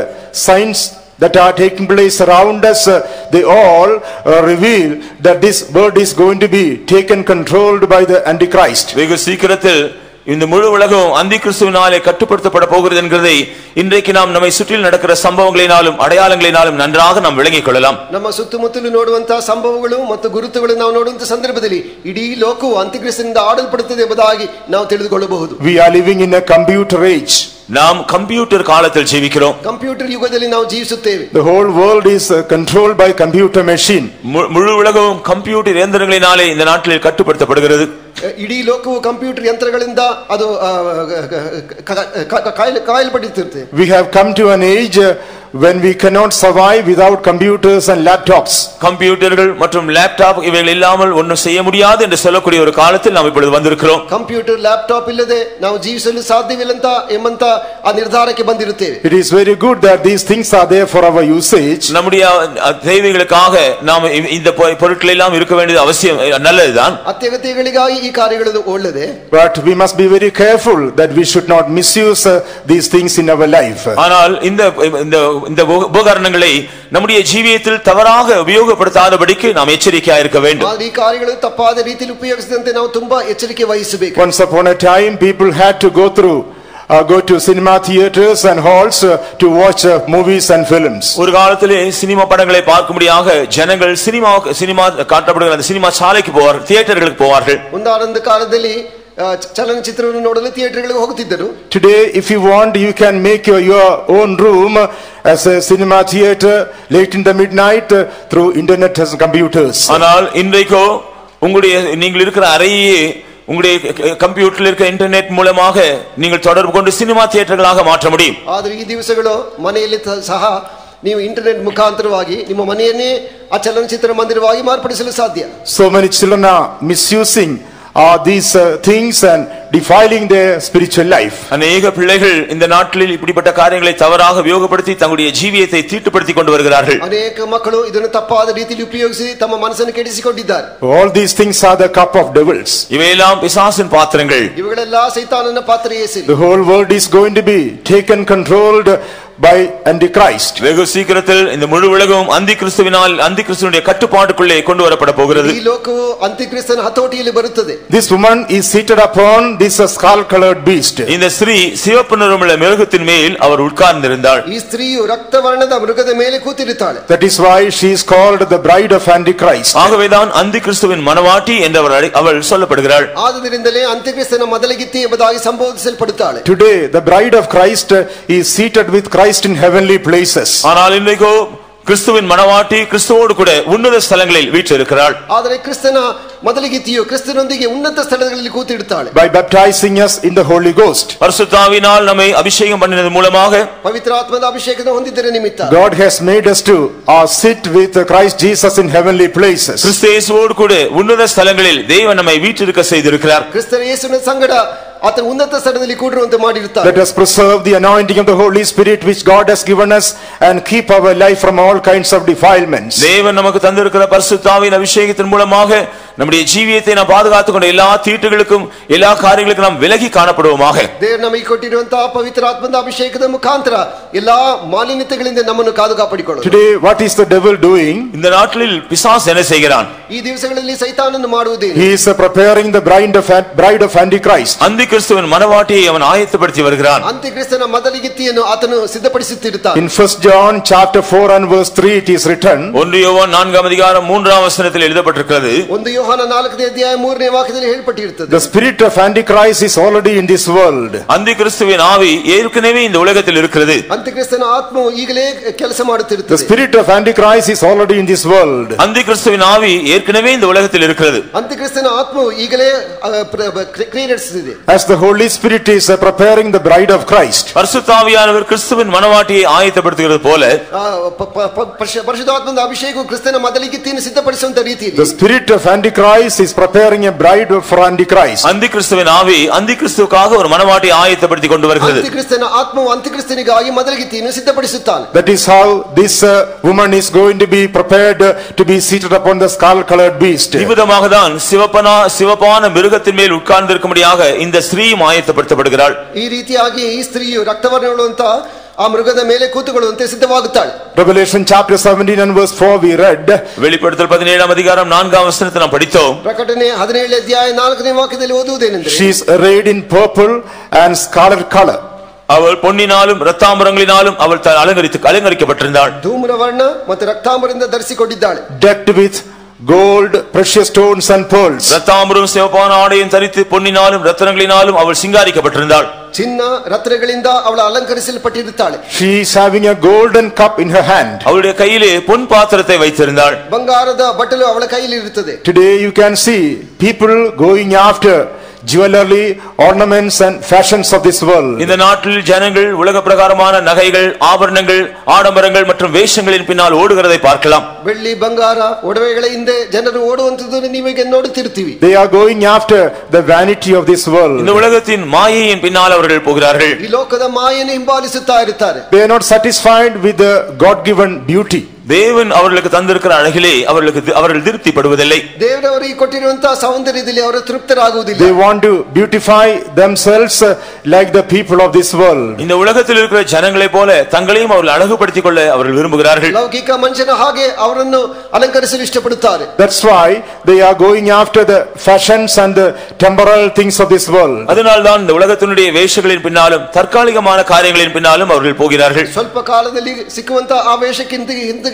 S3: signs that are taking place around us, uh, they all uh, reveal that this world is going to be taken controlled by the Antichrist.
S1: வெகு சீக்கிரத்தில் இந்த முழு உலகம் அந்தி கிறிஸ்துவினாலே கட்டுப்படுத்தப்பட போகிறது என்கிறதை இன்றைக்கு நாம் நம்மை சுற்றில் நடக்கிற சம்பவங்களினாலும் அடையாளங்களினாலும் நன்றாக நாம் விளங்கிக் கொள்ளலாம்
S2: ನಮ್ಮ ಸುತ್ತಮುತ್ತಲು ನೋಡುವಂತಹ ಸಂಭವಗಳು ಮತ್ತು ಗುರುತುಗಳು ನಾವು ನೋಡುವಂತ ಸಂದರ್ಭದಲ್ಲಿ ಇಡೀ ಲೋಕವು ಅಂತ್ಯಕ್ರಿಸ್ತನಿಂದ ಆಡಲ್ಪಡುತ್ತದೆ ಎಂಬುದಾಗಿ ನಾವು ತಿಳಿದುಕೊಳ್ಳಬಹುದು
S3: We are living in a computer age.
S1: நாம் கம்ப்யூட்டர் காலத்தில் ஜீவிக்கிறோம்
S2: ಕಂಪ್ಯೂಟರ್ ಯುಗದಲ್ಲಿ ನಾವು ಜೀವಿಸುತ್ತೇವೆ
S3: The whole world is uh, controlled by computer machine.
S1: மு- முழு உலகமும் கம்ப்யூட்டர் இயந்திரங்களினாலே இந்த நாட்டில் கட்டுப்படுத்தப்படுகிறது
S2: ಇಡೀ ಲೋಕವು ಕಂಪ್ಯೂಟರ್ ಯಂತ್ರಗಳಿಂದ ಅದು ಆ, ಕ- ಕ- ಕ- Kayal- ಕಾಯಲ್ಪಟ್ಟಿರ್ತದೆ
S3: We have come to an age uh, when we cannot survive without computers and laptops.
S1: கம்ப்யூட்டர்கள் மற்றும் லேப்டாப் இவைகள் இல்லாமல் ஒன்றும் செய்ய முடியாது என்று சொல்லக்கூடிய ஒரு காலத்தில் நாம் இப்பொழுது வந்திருக்கிறோம்
S2: ಕಂಪ್ಯೂಟರ್ ಲ್ಯಾಪ್ಟಾಪ್ ಇಲ್ಲದೆ ನಾವು ಜೀವಿಸಲು ಸಾಧ್ಯವಿಲ್ಲಂತ ಎಂಬಂತ ಆ ನಿರ್ಧಾರಕ್ಕೆ ಬಂದಿರುತ್ತೇವೆ
S3: It is very good that these things are there for our usage.
S1: நம்முடைய அஹ், தேவைகளுக்காக நாம் இ- இந்த பொ- பொருட்கள் எல்லாம் இருக்க வேண்டியது அவசியம் அஹ், நல்லதுதான்
S2: ಅತ್ಯಗತ್ಯಗಳಿಗಾಗಿ ಈ ಕಾರ್ಯಗಳು ಒಳ್ಳೆದೆ
S3: But we must be very careful that we should not misuse uh, these things in our life.
S1: ஆனால் இந்த இந்த இந்த உப- உபகரணங்களை நம்முடைய ஜீவியத்தில் தவறாக உபயோகப்படுத்தாதபடிக்கு நாம் எச்சரிக்கையா இருக்க வேண்டும்
S2: ಆದ್ರೆ ಈ ಕಾರ್ಯಗಳು ತಪ್ಪಾದ ರೀತಿಯಲ್ಲಿ ಉಪಯೋಗಿಸಿದಂತೆ ನಾವು ತುಂಬಾ ಎಚ್ಚರಿಕೆ ವಹಿಸಬೇಕು
S3: Once upon a time, people had to go through, uh, go to cinema theaters and halls uh, to watch uh, movies and films.
S1: ஒரு காலத்திலே சினிமா படங்களை பார்க்கும்படியாக ஜனங்கள் சினிமா சினிமா காட்டப்படுகிற அந்த சினிமா சாலைக்கு போவார் தியேட்டர்களுக்கு போவார்கள்
S2: ಒಂದಾನೊಂದು ಕಾಲದಲ್ಲಿ ಆ, ಚ- ಚಲನಚಿತ್ರವನ್ನು ನೋಡಲು ಥಿಯೇಟರ್ಗಳಿಗೆ ಹೋಗುತ್ತಿದ್ದರು
S3: Today, if you want, you can make your, your own room uh, as a cinema theater late in the midnight uh, through internet and computers.
S1: ஆனால் இன்றைக்கோ உங்களுடைய நீங்கள் இருக்கிற அறையே உங்களுடைய க- கம்ப்யூட்டரில் இருக்கிற இன்டர்நெட் மூலமாக நீங்கள் தொடர்பு கொண்டு சினிமா தியேட்டர்களாக மாற்ற முடியும்
S2: ಆದ್ರೆ ಈ ದಿವಸಗಳು ಮನೆಯಲ್ಲಿ ತ- ಸಹ ನೀವು ಇಂಟರ್ನೆಟ್ ಮುಖಾಂತರವಾಗಿ ನಿಮ್ಮ ಮನೆಯನ್ನೇ ಆ ಚಲನಚಿತ್ರ ಮಂದಿರವಾಗಿ ಮಾರ್ಪಡಿಸಲು ಸಾಧ್ಯ
S3: So many children are misusing uh, these uh, things and defiling their spiritual life.
S1: அநேக பிள்ளைகள் இந்த நாட்டில் இப்படிப்பட்ட காரியங்களை தவறாக உபயோகப்படுத்தி தங்களுடைய ஜீவியத்தை தீட்டுப்படுத்தி கொண்டு வருகிறார்கள்
S2: ಅನೇಕ ಮಕ್ಕಳು ಇದನ್ನು ತಪ್ಪಾದ ರೀತಿಯಲ್ಲಿ ಉಪಯೋಗಿಸಿ ತಮ್ಮ ಮನಸ್ಸನ್ನು ಕೆಡಿಸಿಕೊಂಡಿದ್ದಾರೆ
S3: All these things are the cup of devils.
S1: இவையெல்லாம் பிசாசின் பாத்திரங்கள்
S2: ಇವುಗಳೆಲ್ಲ ಸೈತಾನನ ಪಾತ್ರ ಏಸಿಲ್ಲ
S3: The whole world is going to be taken controlled by Antichrist.
S1: வெகு சீக்கிரத்தில் இந்த முழு உலகம் அந்தி கிறிஸ்துவினால் அந்தி கிறிஸ்துவனுடைய கட்டுப்பாட்டுக்குள்ளே கொண்டு வரப்பட போகிறது
S2: ಈ ಲೋಕವು ಅಂತ್ಯಕ್ರಿಸ್ತನ ಹತೋಟಿಯಲ್ಲಿ ಬರುತ್ತದೆ
S3: This woman is seated upon this uh, skull-colored beast.
S1: இந்த ஸ்திரீ சிவப்பு நிறமுள்ள மிருகத்தின் மேல் அவர் உட்கார்ந்திருந்தாள்
S2: ಈ ಸ್ತ್ರೀಯು ರಕ್ತವರ್ಣದ ಮೃಗದ ಮೇಲೆ ಕೂತಿರುತ್ತಾಳೆ
S3: That is why she is called the bride of Antichrist.
S1: ஆகவேதான் அந்தி கிறிஸ்துவின் மனவாட்டி என்று அவர் அழை- அவள் சொல்லப்படுகிறாள்
S2: ಆದ್ದರಿಂದಲೇ ಅಂತ್ಯಕ್ರಿಸ್ತನ ಮೊದಲಿಗಿತ್ತಿ ಎಂಬುದಾಗಿ ಸಂಬೋಧಿಸಲ್ಪಡುತ್ತಾಳೆ
S3: Today, the bride of Christ uh, is seated with Christ in heavenly places.
S1: ஆனால் இன்றைக்கோ கிறிஸ்துவின் மனவாட்டி கிறிஸ்துவோடு கூட உன்னத ஸ்தலங்களில் வீற்றிருக்கிறாள்
S2: ಆದರೆ ಕ್ರಿಸ್ತನ ಮೊದಲಿಗಿತ್ತಿಯು ಕ್ರಿಸ್ತನೊಂದಿಗೆ ಉನ್ನತ ಸ್ಥಳಗಳಲ್ಲಿ ಕೂತಿಡುತ್ತಾಳೆ
S3: By baptizing us in the Holy Ghost.
S1: பரிசுத்தாவினால் நம்மை அபிஷேகம் பண்ணினது மூலமாக
S2: ಪವಿತ್ರಾತ್ಮದ ಅಭಿಷೇಕದ ಹೊಂದಿದ್ದರ ನಿಮಿತ್ತ
S3: God has made us to uh, sit with Christ Jesus in heavenly places.
S1: கிறிஸ்து இயேசுவோடு கூட உன்னத ஸ்தலங்களில் தேவன் நம்மை வீற்றிருக்க செய்திருக்கிறார்
S2: ಕ್ರಿಸ್ತನ ಯೇಸುವಿನ ಸಂಗಡ ಆತನ ಉನ್ನತ ಸ್ಥಳದಲ್ಲಿ ಕೂಡಿರುವಂತೆ ಮಾಡಿರುತ್ತಾರೆ
S3: Let us preserve the anointing of the Holy Spirit which God has given us and keep our life from all kinds of defilements.
S1: தேவன் நமக்கு தந்திருக்கிற பரிசுத்தாவின் அபிஷேகத்தின் மூலமாக நம்முடைய ஜீவியத்தை நாம் பாதுகாத்துக் கொண்ட எல்லா தீட்டுகளுக்கும் எல்லா காரியங்களுக்கும் நாம் விலகி காணப்படுவோமாக
S2: ದೇವರು ನಮಗೆ ಕೊಟ್ಟಿರುವಂತಹ ಪವಿತ್ರಾತ್ಮದ ಅಭಿಷೇಕದ ಮುಖಾಂತರ ಎಲ್ಲಾ ಮಾಲಿನ್ಯತೆಗಳಿಂದ ನಮ್ಮನ್ನು ಕಾದು ಕಾಪಾಡಿಕೊಳ್ಳೋದು
S3: Today, what is the devil doing?
S1: இந்த நாட்டில் பிசாஸ் என்ன செய்கிறான்
S2: ಈ ದಿವಸಗಳಲ್ಲಿ ಸೈತಾನನ್ನು ಮಾಡುವುದೇನು
S3: He is uh, preparing the bride of, bride of Antichrist.
S1: அந்தி கிறிஸ்துவின் மனவாட்டியை அவன் ஆயத்தப்படுத்தி வருகிறான்
S2: ಅಂತ್ಯಕ್ರಿಸ್ತನ ಮೊದಲಿಗಿತ್ತಿಯನ್ನು ಆತನು ಸಿದ್ಧಪಡಿಸುತ್ತಿರುತ್ತಾನೆ
S3: In first John chapter 4 and verse 3 it is written,
S1: ஒன்று யோவான் நான்காம் அதிகாரம் மூன்றாம் வசனத்தில் எழுதப்பட்டிருக்கிறது
S2: ಒಂದು ಯೋಹಾನ ನಾಲ್ಕನೇ ಅಧ್ಯಾಯ ಮೂರನೇ ವಾಕ್ಯದಲ್ಲಿ ಹೇಳ್ಪಟ್ಟಿರುತ್ತದೆ
S3: the spirit of Antichrist is already in this world.
S1: அந்தி கிறிஸ்துவின் ஆவி ஏற்கனவே இந்த உலகத்தில் இருக்கிறது
S2: ಅಂತ್ಯಕ್ರಿಸ್ತನ ಆತ್ಮವು ಈಗಲೇ ಕೆಲಸ
S3: The
S2: ಮಾಡುತ್ತಿರುತ್ತದೆ
S3: spirit of Antichrist is already in this world.
S1: அந்தி கிறிஸ்துவின் ஆவி ஏற்கனவே இந்த உலகத்தில் இருக்கிறது
S2: ಅಂತ್ಯಕ್ರಿಸ್ತನ ಆತ್ಮವು ಈಗಲೇ ಆ, ಪ್ರ- ಪ್ರ- ಕ್ರಿಯೆ ನಡೆಸುತ್ತಿದೆ
S3: As the Holy Spirit is uh, preparing the bride of Christ,
S1: பரிசுத்தாவியானவர் கிறிஸ்துவின் மனவாட்டியை ஆயத்தப்படுத்துகிறது போல
S2: ಆ, ಪ- ಪ- ಪ- ಪರಿಶ- ಪರಿಶುದ್ಧಾತ್ಮದ ಅಭಿಷೇಕವು ಕ್ರಿಸ್ತನ ಮೊದಲಿಗಿತ್ತಿನ ಸಿದ್ಧಪಡಿಸುವಂತ ರೀತಿಯಲ್ಲಿ
S3: the spirit of Antichrist is preparing a bride for Antichrist.
S1: அந்தி கிறிஸ்துவின் ஆவி அந்தி கிறிஸ்துவுக்காக ஒரு மனவாட்டியை ஆயத்தப்படுத்தி கொண்டு வருகிறது
S2: ಅಂತ್ಯಕ್ರಿಸ್ತನ ಆತ್ಮವು ಅಂತ್ಯಕ್ರಿಸ್ತನಿಗಾಗಿ ಮೊದಲಿಗಿತ್ತಿನ ಸಿದ್ಧಪಡಿಸುತ್ತಾನೆ
S3: That is how this uh, woman is going to be prepared uh, to be seated upon the skull-colored beast.
S1: இவ்விதமாக தான் சிவப்பனா சிவப்பான மிருகத்தின் மேல் உட்கார்ந்திருக்கும்படியாக இந்த ஸ்திரீயும் ஆயத்தப்படுத்தப்படுகிறாள்
S2: ಈ ರೀತಿಯಾಗಿ ಈ ಸ್ತ್ರೀಯು ರಕ್ತವರ್ಣವುಳ್ಳುವಂತ ಆ ಮೃಗದ ಮೇಲೆ ಕೂತುಕೊಳ್ಳುವಂತೆ ಸಿದ್ಧವಾಗುತ್ತಾಳೆ
S3: Revelation chapter 17 and verse 4 we read,
S1: வெளிப்படுத்தல் பதினேழாம் அதிகாரம் நான்காம் வசனத்தை நாம் படித்தோம்
S2: ಪ್ರಕಟಣೆ ಹದಿನೇಳು ಅಧ್ಯಾಯ ನಾಲ್ಕನೇ ವಾಕ್ಯದಲ್ಲಿ ಓದುವುದೇನೆಂದ್ರೆ
S3: she is arrayed in purple and scarlet color.
S1: அவள் பொன்னினாலும் ரத்தாம்பரங்களினாலும் அவள் த- அலங்கரித்து அலங்கரிக்கப்பட்டிருந்தாள்
S2: ಧೂಮ್ರವರ್ಣ ಮತ್ತು ರಕ್ತಾಂಬರಿಂದ ಧರಿಸಿಕೊಂಡಿದ್ದಾಳೆ
S3: decked with gold, precious stones and pearls.
S1: ரத்தாம்பரும் சிவப்பான ஆடையும் தரித்து பொன்னினாலும் ரத்தனங்களினாலும் அவள் சிங்காரிக்கப்பட்டிருந்தாள்
S2: ಚಿನ್ನ ರತ್ನಗಳಿಂದ ಅವಳ ಅಲಂಕರಿಸಲ್ಪಟ್ಟಿರುತ್ತಾಳೆ
S3: She is having a golden cup in her hand.
S1: அவளுடைய கையிலே பொன் பாத்திரத்தை வைத்திருந்தாள்
S2: ಬಂಗಾರದ ಬಟ್ಟಲು ಅವಳ ಕೈಯಲ್ಲಿ ಇರುತ್ತದೆ
S3: Today you can see people going after jewelry, ornaments and fashions of this world.
S1: இந்த நாட்டில் ஜனங்கள் உலக பிரகாரமான நகைகள் ஆபரணங்கள் ஆடம்பரங்கள் மற்றும் வேஷங்களின் பின்னால் ஓடுகிறதை பார்க்கலாம்
S2: ಬೆಳ್ಳಿ ಬಂಗಾರ ಒಡವೆಗಳ ಹಿಂದೆ ಜನರು ಓಡುವಂತದ್ದನ್ನು ನೀವೀಗ ನೋಡುತ್ತಿರ್ತೀವಿ
S3: They are going after the vanity of this world.
S1: இந்த உலகத்தின் மாயையின் பின்னால் அவர்கள் போகிறார்கள்
S2: ಈ ಲೋಕದ ಮಾಯನ್ನು ಹಿಂಬಾಲಿಸುತ್ತಾ ಇರುತ್ತಾರೆ
S3: They are not satisfied with the God-given beauty.
S1: தேவன் அவர்களுக்கு தந்திருக்கிற அழகிலே அவர்களுக்கு தி- அவர்கள் திருப்திப்படுவதில்லை
S2: ದೇವರವರಿಗೆ ಕೊಟ್ಟಿರುವಂತಹ ಸೌಂದರ್ಯದಲ್ಲಿ ಅವರು ತೃಪ್ತರಾಗುವುದಿಲ್ಲ
S3: They want to beautify themselves uh, like the people of this world.
S1: இந்த உலகத்தில் இருக்கிற ஜனங்களைப் போல தங்களையும் அவர்கள் அழகுபடுத்திக் கொள்ள அவர்கள் விரும்புகிறார்கள்
S2: ಲೌಕಿಕ ಮನುಷ್ಯನ ಹಾಗೆ ಅವರನ್ನು ಅಲಂಕರಿಸಲು ಇಷ್ಟಪಡುತ್ತಾರೆ
S3: That's why they are going after the fashions and the temporal things of this world.
S1: அதனால்தான் இந்த உலகத்தினுடைய வேஷங்களின் பின்னாலும் தற்காலிகமான காரியங்களின் பின்னாலும் அவர்கள் போகிறார்கள்
S2: ಸ್ವಲ್ಪ ಕಾಲದಲ್ಲಿ ಸಿಕ್ಕುವಂತ ಆ ವೇಷಕ್ಕಿಂತ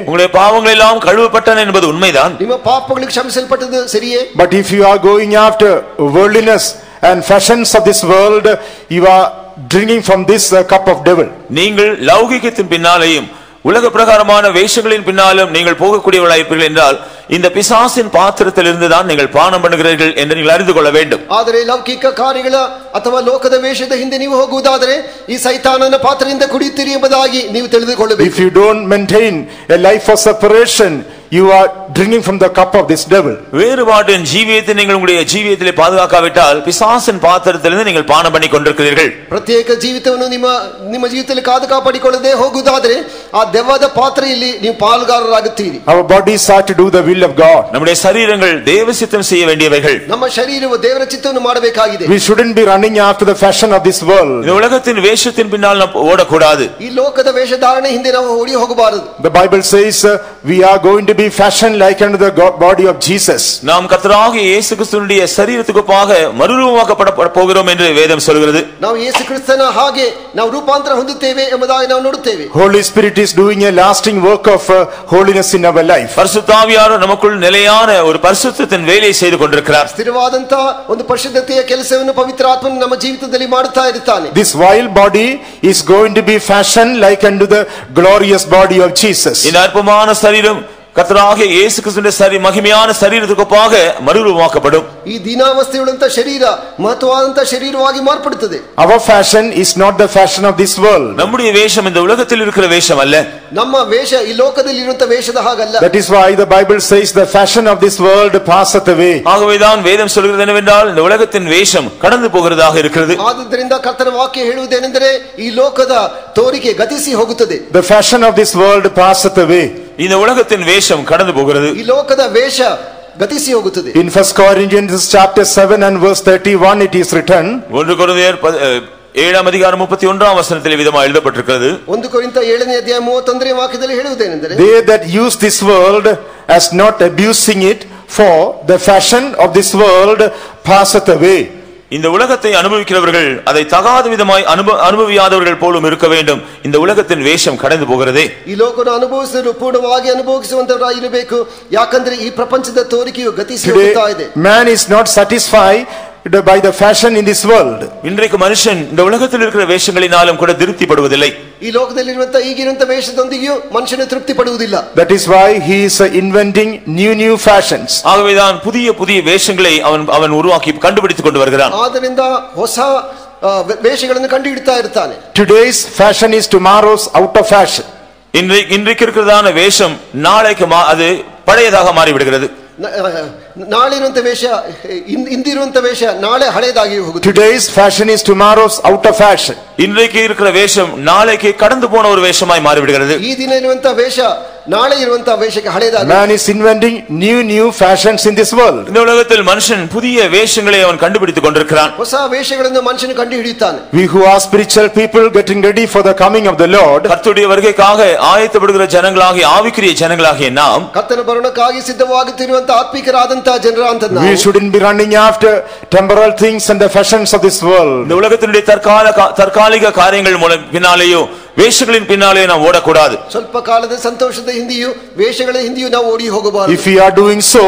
S1: உங்களுடைய பாவங்கள் எல்லாம் கழுவப்பட்டன என்பது உண்மைதான்
S2: ನಿಮ್ಮ ಪಾಪಗಳಿಗೆ ಕ್ಷಮಿಸಲ್ಪಟ್ಟದ್ದು ಸರಿಯೇ
S3: But if you are going after worldliness and fashions of this world, you are drinking from this uh, cup of devil.
S1: நீங்கள் லௌகிகத்தின் பின்னாலேயும் உலக பிரகாரமான வேஷங்களின் பின்னாலும் நீங்கள் போகக்கூடியவர்களாயிருப்பீர்கள் என்றால் இந்த பிசாசின் பாத்திரத்திலிருந்து தான் நீங்கள் பானம் பண்ணுகிறீர்கள் என்று நீங்கள் அறிந்து கொள்ள வேண்டும்
S2: ಆದರೆ ಲೌಕಿಕ ಕಾರ್ಯಗಳ ಅಥವಾ ಲೋಕದ ವೇಷದ ಹಿಂದೆ ನೀವು ಹೋಗುವುದಾದರೆ ಈ ಸೈತಾನನ ಪಾತ್ರದಿಂದ ಕುಡಿಯುತ್ತೀರಿ ಎಂಬುದಾಗಿ ನೀವು ತಿಳಿದುಕೊಳ್ಳಬೇಕು
S3: If you don't maintain a life of separation, you are drinking from the cup of this devil.
S1: வேறுபாட்டின் ஜீவியத்தை நீங்கள் உங்களுடைய ஜீவியத்திலே பாதுகாக்காவிட்டால் பிசாசின் பாத்திரத்திலிருந்து நீங்கள் பானம் பண்ணி கொண்டிருக்கிறீர்கள்
S2: ಪ್ರತ್ಯೇಕ ಜೀವಿತವನ್ನು ನಿಮ್ಮ ನಿಮ್ಮ ಜೀವಿತದಲ್ಲಿ ಕಾದು ಕಾಪಾಡಿಕೊಳ್ಳದೆ ಹೋಗುವುದಾದರೆ ಆ ದೆವ್ವದ ಪಾತ್ರೆಯಲ್ಲಿ ನೀವು ಪಾಲುಗಾರರಾಗುತ್ತೀರಿ
S3: Our bodies are to do the will of God.
S1: நம்முடைய சரீரங்கள் தேவசித்தம் செய்ய வேண்டியவைகள்
S2: ನಮ್ಮ ಶರೀರವು ದೇವರ ಚಿತ್ತವನ್ನು ಮಾಡಬೇಕಾಗಿದೆ
S3: We shouldn't be running after the fashion of this world.
S1: இந்த உலகத்தின் வேஷத்தின் பின்னால் நாம் ஓடக்கூடாது
S2: ಈ ಲೋಕದ ವೇಷಧಾರಣೆ ಹಿಂದೆ ನಾವು ಓಡಿ ಹೋಗಬಾರದು
S3: The Bible says uh, we are going to be fashioned like unto the God- body of Jesus.
S1: நாம் கர்த்தராகிய இயேசு கிறிஸ்துவினுடைய சரீரத்துக்கு ஒப்பாக மறுரூபமாக்கப்பட போகிறோம் என்று வேதம் சொல்கிறது
S2: ನಾವು ಯೇಸು ಕ್ರಿಸ್ತನ ಹಾಗೆ ನಾವು ರೂಪಾಂತರ ಹೊಂದುತ್ತೇವೆ ಎಂಬುದಾಗಿ ನಾವು ನೋಡುತ್ತೇವೆ
S3: Holy Spirit is doing a lasting work of uh, holiness in our life.
S1: பரிசுத்தாவியார் நமக்குள் நிலையான ஒரு பரிசுத்தத்தின் வேலையை செய்து கொண்டிருக்கிறார்
S2: ಸ್ಥಿರವಾದಂತಹ ಒಂದು ಪರಿಶುದ್ಧತೆಯ ಕೆಲಸವನ್ನು ಪವಿತ್ರ ಆತ್ಮನು ನಮ್ಮ ಜೀವಿತದಲ್ಲಿ ಮಾಡುತ್ತಾ ಇರುತ್ತಾನೆ
S3: This vile body is going to be fashioned like unto the glorious body of Jesus.
S1: இந்த அற்பமான சரீரம் கர்த்தராகிய இயேசு கிறிஸ்துவினுடைய சரி மகிமையான சரீரத்துக்கு ஒப்பாக மறுரூபமாக்கப்படும்
S2: ಈ ದೀನಾವಸ್ಥೆಯುಳ್ಳಂತ ಶರೀರ ಮಹತ್ವವಾದಂತ ಶರೀರವಾಗಿ ಮಾರ್ಪಡುತ್ತದೆ
S3: Our fashion is not the fashion of this world.
S1: நம்முடைய வேஷம் இந்த உலகத்தில் இருக்கிற வேஷம் அல்ல
S2: ನಮ್ಮ ವೇಷ ಈ ಲೋಕದಲ್ಲಿ ಇರುವಂತ ವೇಷದ ಹಾಗಲ್ಲ
S3: That is why the Bible says the fashion of this world passeth away.
S1: ஆகவேதான் வேதம் சொல்கிறது என்னவென்றால் இந்த உலகத்தின் வேஷம் கடந்து போகிறதாக இருக்கிறது
S2: ಆದುದರಿಂದ ಕರ್ತನ ವಾಕ್ಯ ಹೇಳುವುದೇನೆಂದರೆ ಈ ಲೋಕದ ತೋರಿಕೆ ಗತಿಸಿ ಹೋಗುತ್ತದೆ
S3: The fashion of this world passeth away.
S1: இந்த உலகத்தின் வேஷம் கடந்து போகிறது
S2: ಈ ಲೋಕದ ವೇಷ ಗತಿಸಿ ಹೋಗುತ್ತದೆ
S3: In first Corinthians chapter 7 and verse 31 it is written,
S1: ஒன்று கொரிந்தியர் ப- அஹ், ஏழாம் அதிகாரம் முப்பத்தி ஒன்றாம் வசனத்தில் விதமா எழுதப்பட்டிருக்கிறது
S2: ಒಂದು ಕುರಿತ ಏಳನೇ ಅಧ್ಯಾಯ ಮೂವತ್ತೊಂದನೇ ವಾಕ್ಯದಲ್ಲಿ ಹೇಳುವುದೇನೆಂದರೆ
S3: They that use this world as not abusing it, For the fashion of this world passeth away.
S1: இந்த உலகத்தை அனுபவிக்கிறவர்கள் அதை தகாத விதமாய் அனுப அனுபவியாதவர்கள் போலும் இருக்க வேண்டும் இந்த உலகத்தின் வேஷம் கடந்து போகிறதே
S2: ಈ ಲೋಕವನ್ನು ಅನುಭವಿಸಿದ್ರು ಪೂರ್ಣವಾಗಿ ಅನುಭವಿಸುವಂತವರಾಗಿರಬೇಕು ಯಾಕಂದ್ರೆ ಈ ಪ್ರಪಂಚದ ತೋರಿಕೆಯು ಗತಿಸಿ ಹೋಗುತ್ತಾ ಇದೆ
S3: Today, man is not satisfied by the fashion in this world.
S1: இன்றைக்கு மனுஷன் இந்த உலகத்தில் இருக்கிற வேஷங்களினாலும் கூட திருப்திப்படுவதில்லை
S2: ಈ ಲೋಕದಲ್ಲಿರುವಂತ ಈಗಿರುವಂತ ವೇಷದೊಂದಿಗೆಯೂ ಮನುಷ್ಯನು ತೃಪ್ತಿ ಪಡುವುದಿಲ್ಲ
S3: That is why he is uh, inventing new new fashions.
S1: ஆகவேதான் புதிய புதிய வேஷங்களை அவன் அவன் உருவாக்கி கண்டுபிடித்துக் கொண்டு வருகிறான்
S2: ಆದ್ದರಿಂದ ಹೊಸ ಆ, ವೆ- ವೇಷಗಳನ್ನು ಕಂಡುಹಿಡ್ತಾ ಇರ್ತಾನೆ
S3: Today's fashion is tomorrow's out of fashion.
S1: இன்றைக்கு இன்றைக்கு இருக்கிறதான வேஷம் நாளைக்கு மா- அது பழையதாக மாறிவிடுகிறது
S2: ನ- ಆ, ನಾಳೆ ಇರುವಂತ ವೇಷ ಇನ್- ಇಂದಿರುವಂತ ವೇಷ ನಾಳೆ ಹಳೇದಾಗಿ ಹೋಗುತ್ತೆ
S3: Today's fashion is tomorrow's out of fashion.
S1: இன்றைக்கு இருக்கிற வேஷம் நாளைக்கு கடந்து போன ஒரு வேஷமாய் மாறிவிடுகிறது
S2: ಈ ದಿನ ಇರುವಂತ ವೇಷ ನಾಳೆ ಇರುವಂತ ವೇಷಕ್ಕೆ ಹಳೇದಾಗಿ
S3: Man is inventing new new fashions in this world.
S1: இந்த உலகத்தில் மனுஷன் புதிய வேஷங்களை அவன் கண்டுபிடித்துக் கொண்டிருக்கிறான்
S2: ಹೊಸ ವೇಷಗಳನ್ನು ಮನುಷ್ಯನು ಕಂಡು ಹಿಡಿಯುತ್ತಾನೆ
S3: We who are spiritual people getting ready for the coming of the Lord,
S1: கர்த்தருடைய வருகைக்காக ஆயத்தப்படுகிற ஜனங்களாகிய ஆவிக்குரிய ஜனங்களாகிய நாம்
S2: ಕರ್ತನ ಬರೋಣಕ್ಕಾಗಿ ಸಿದ್ಧವಾಗುತ್ತಿರುವಂತ ಆತ್ಮಿಕರಾದಂತ ಜನರ ಅಂತ
S3: we shouldn't be running after temporal things and the fashions of this world.
S1: இந்த உலகத்தினுடைய தற்கால கா- தற்காலிக காரியங்கள் மூலம் பின்னாலேயோ வேஷங்களின் பின்னாலேயோ நாம் ஓடக்கூடாது
S2: ಸ್ವಲ್ಪ ಕಾಲದ ಸಂತೋಷದ ಹಿಂದೆಯೂ ವೇಷಗಳ ಹಿಂದೆಯೂ ನಾವು ಓಡಿ ಹೋಗಬಾರದು
S3: If we are doing so,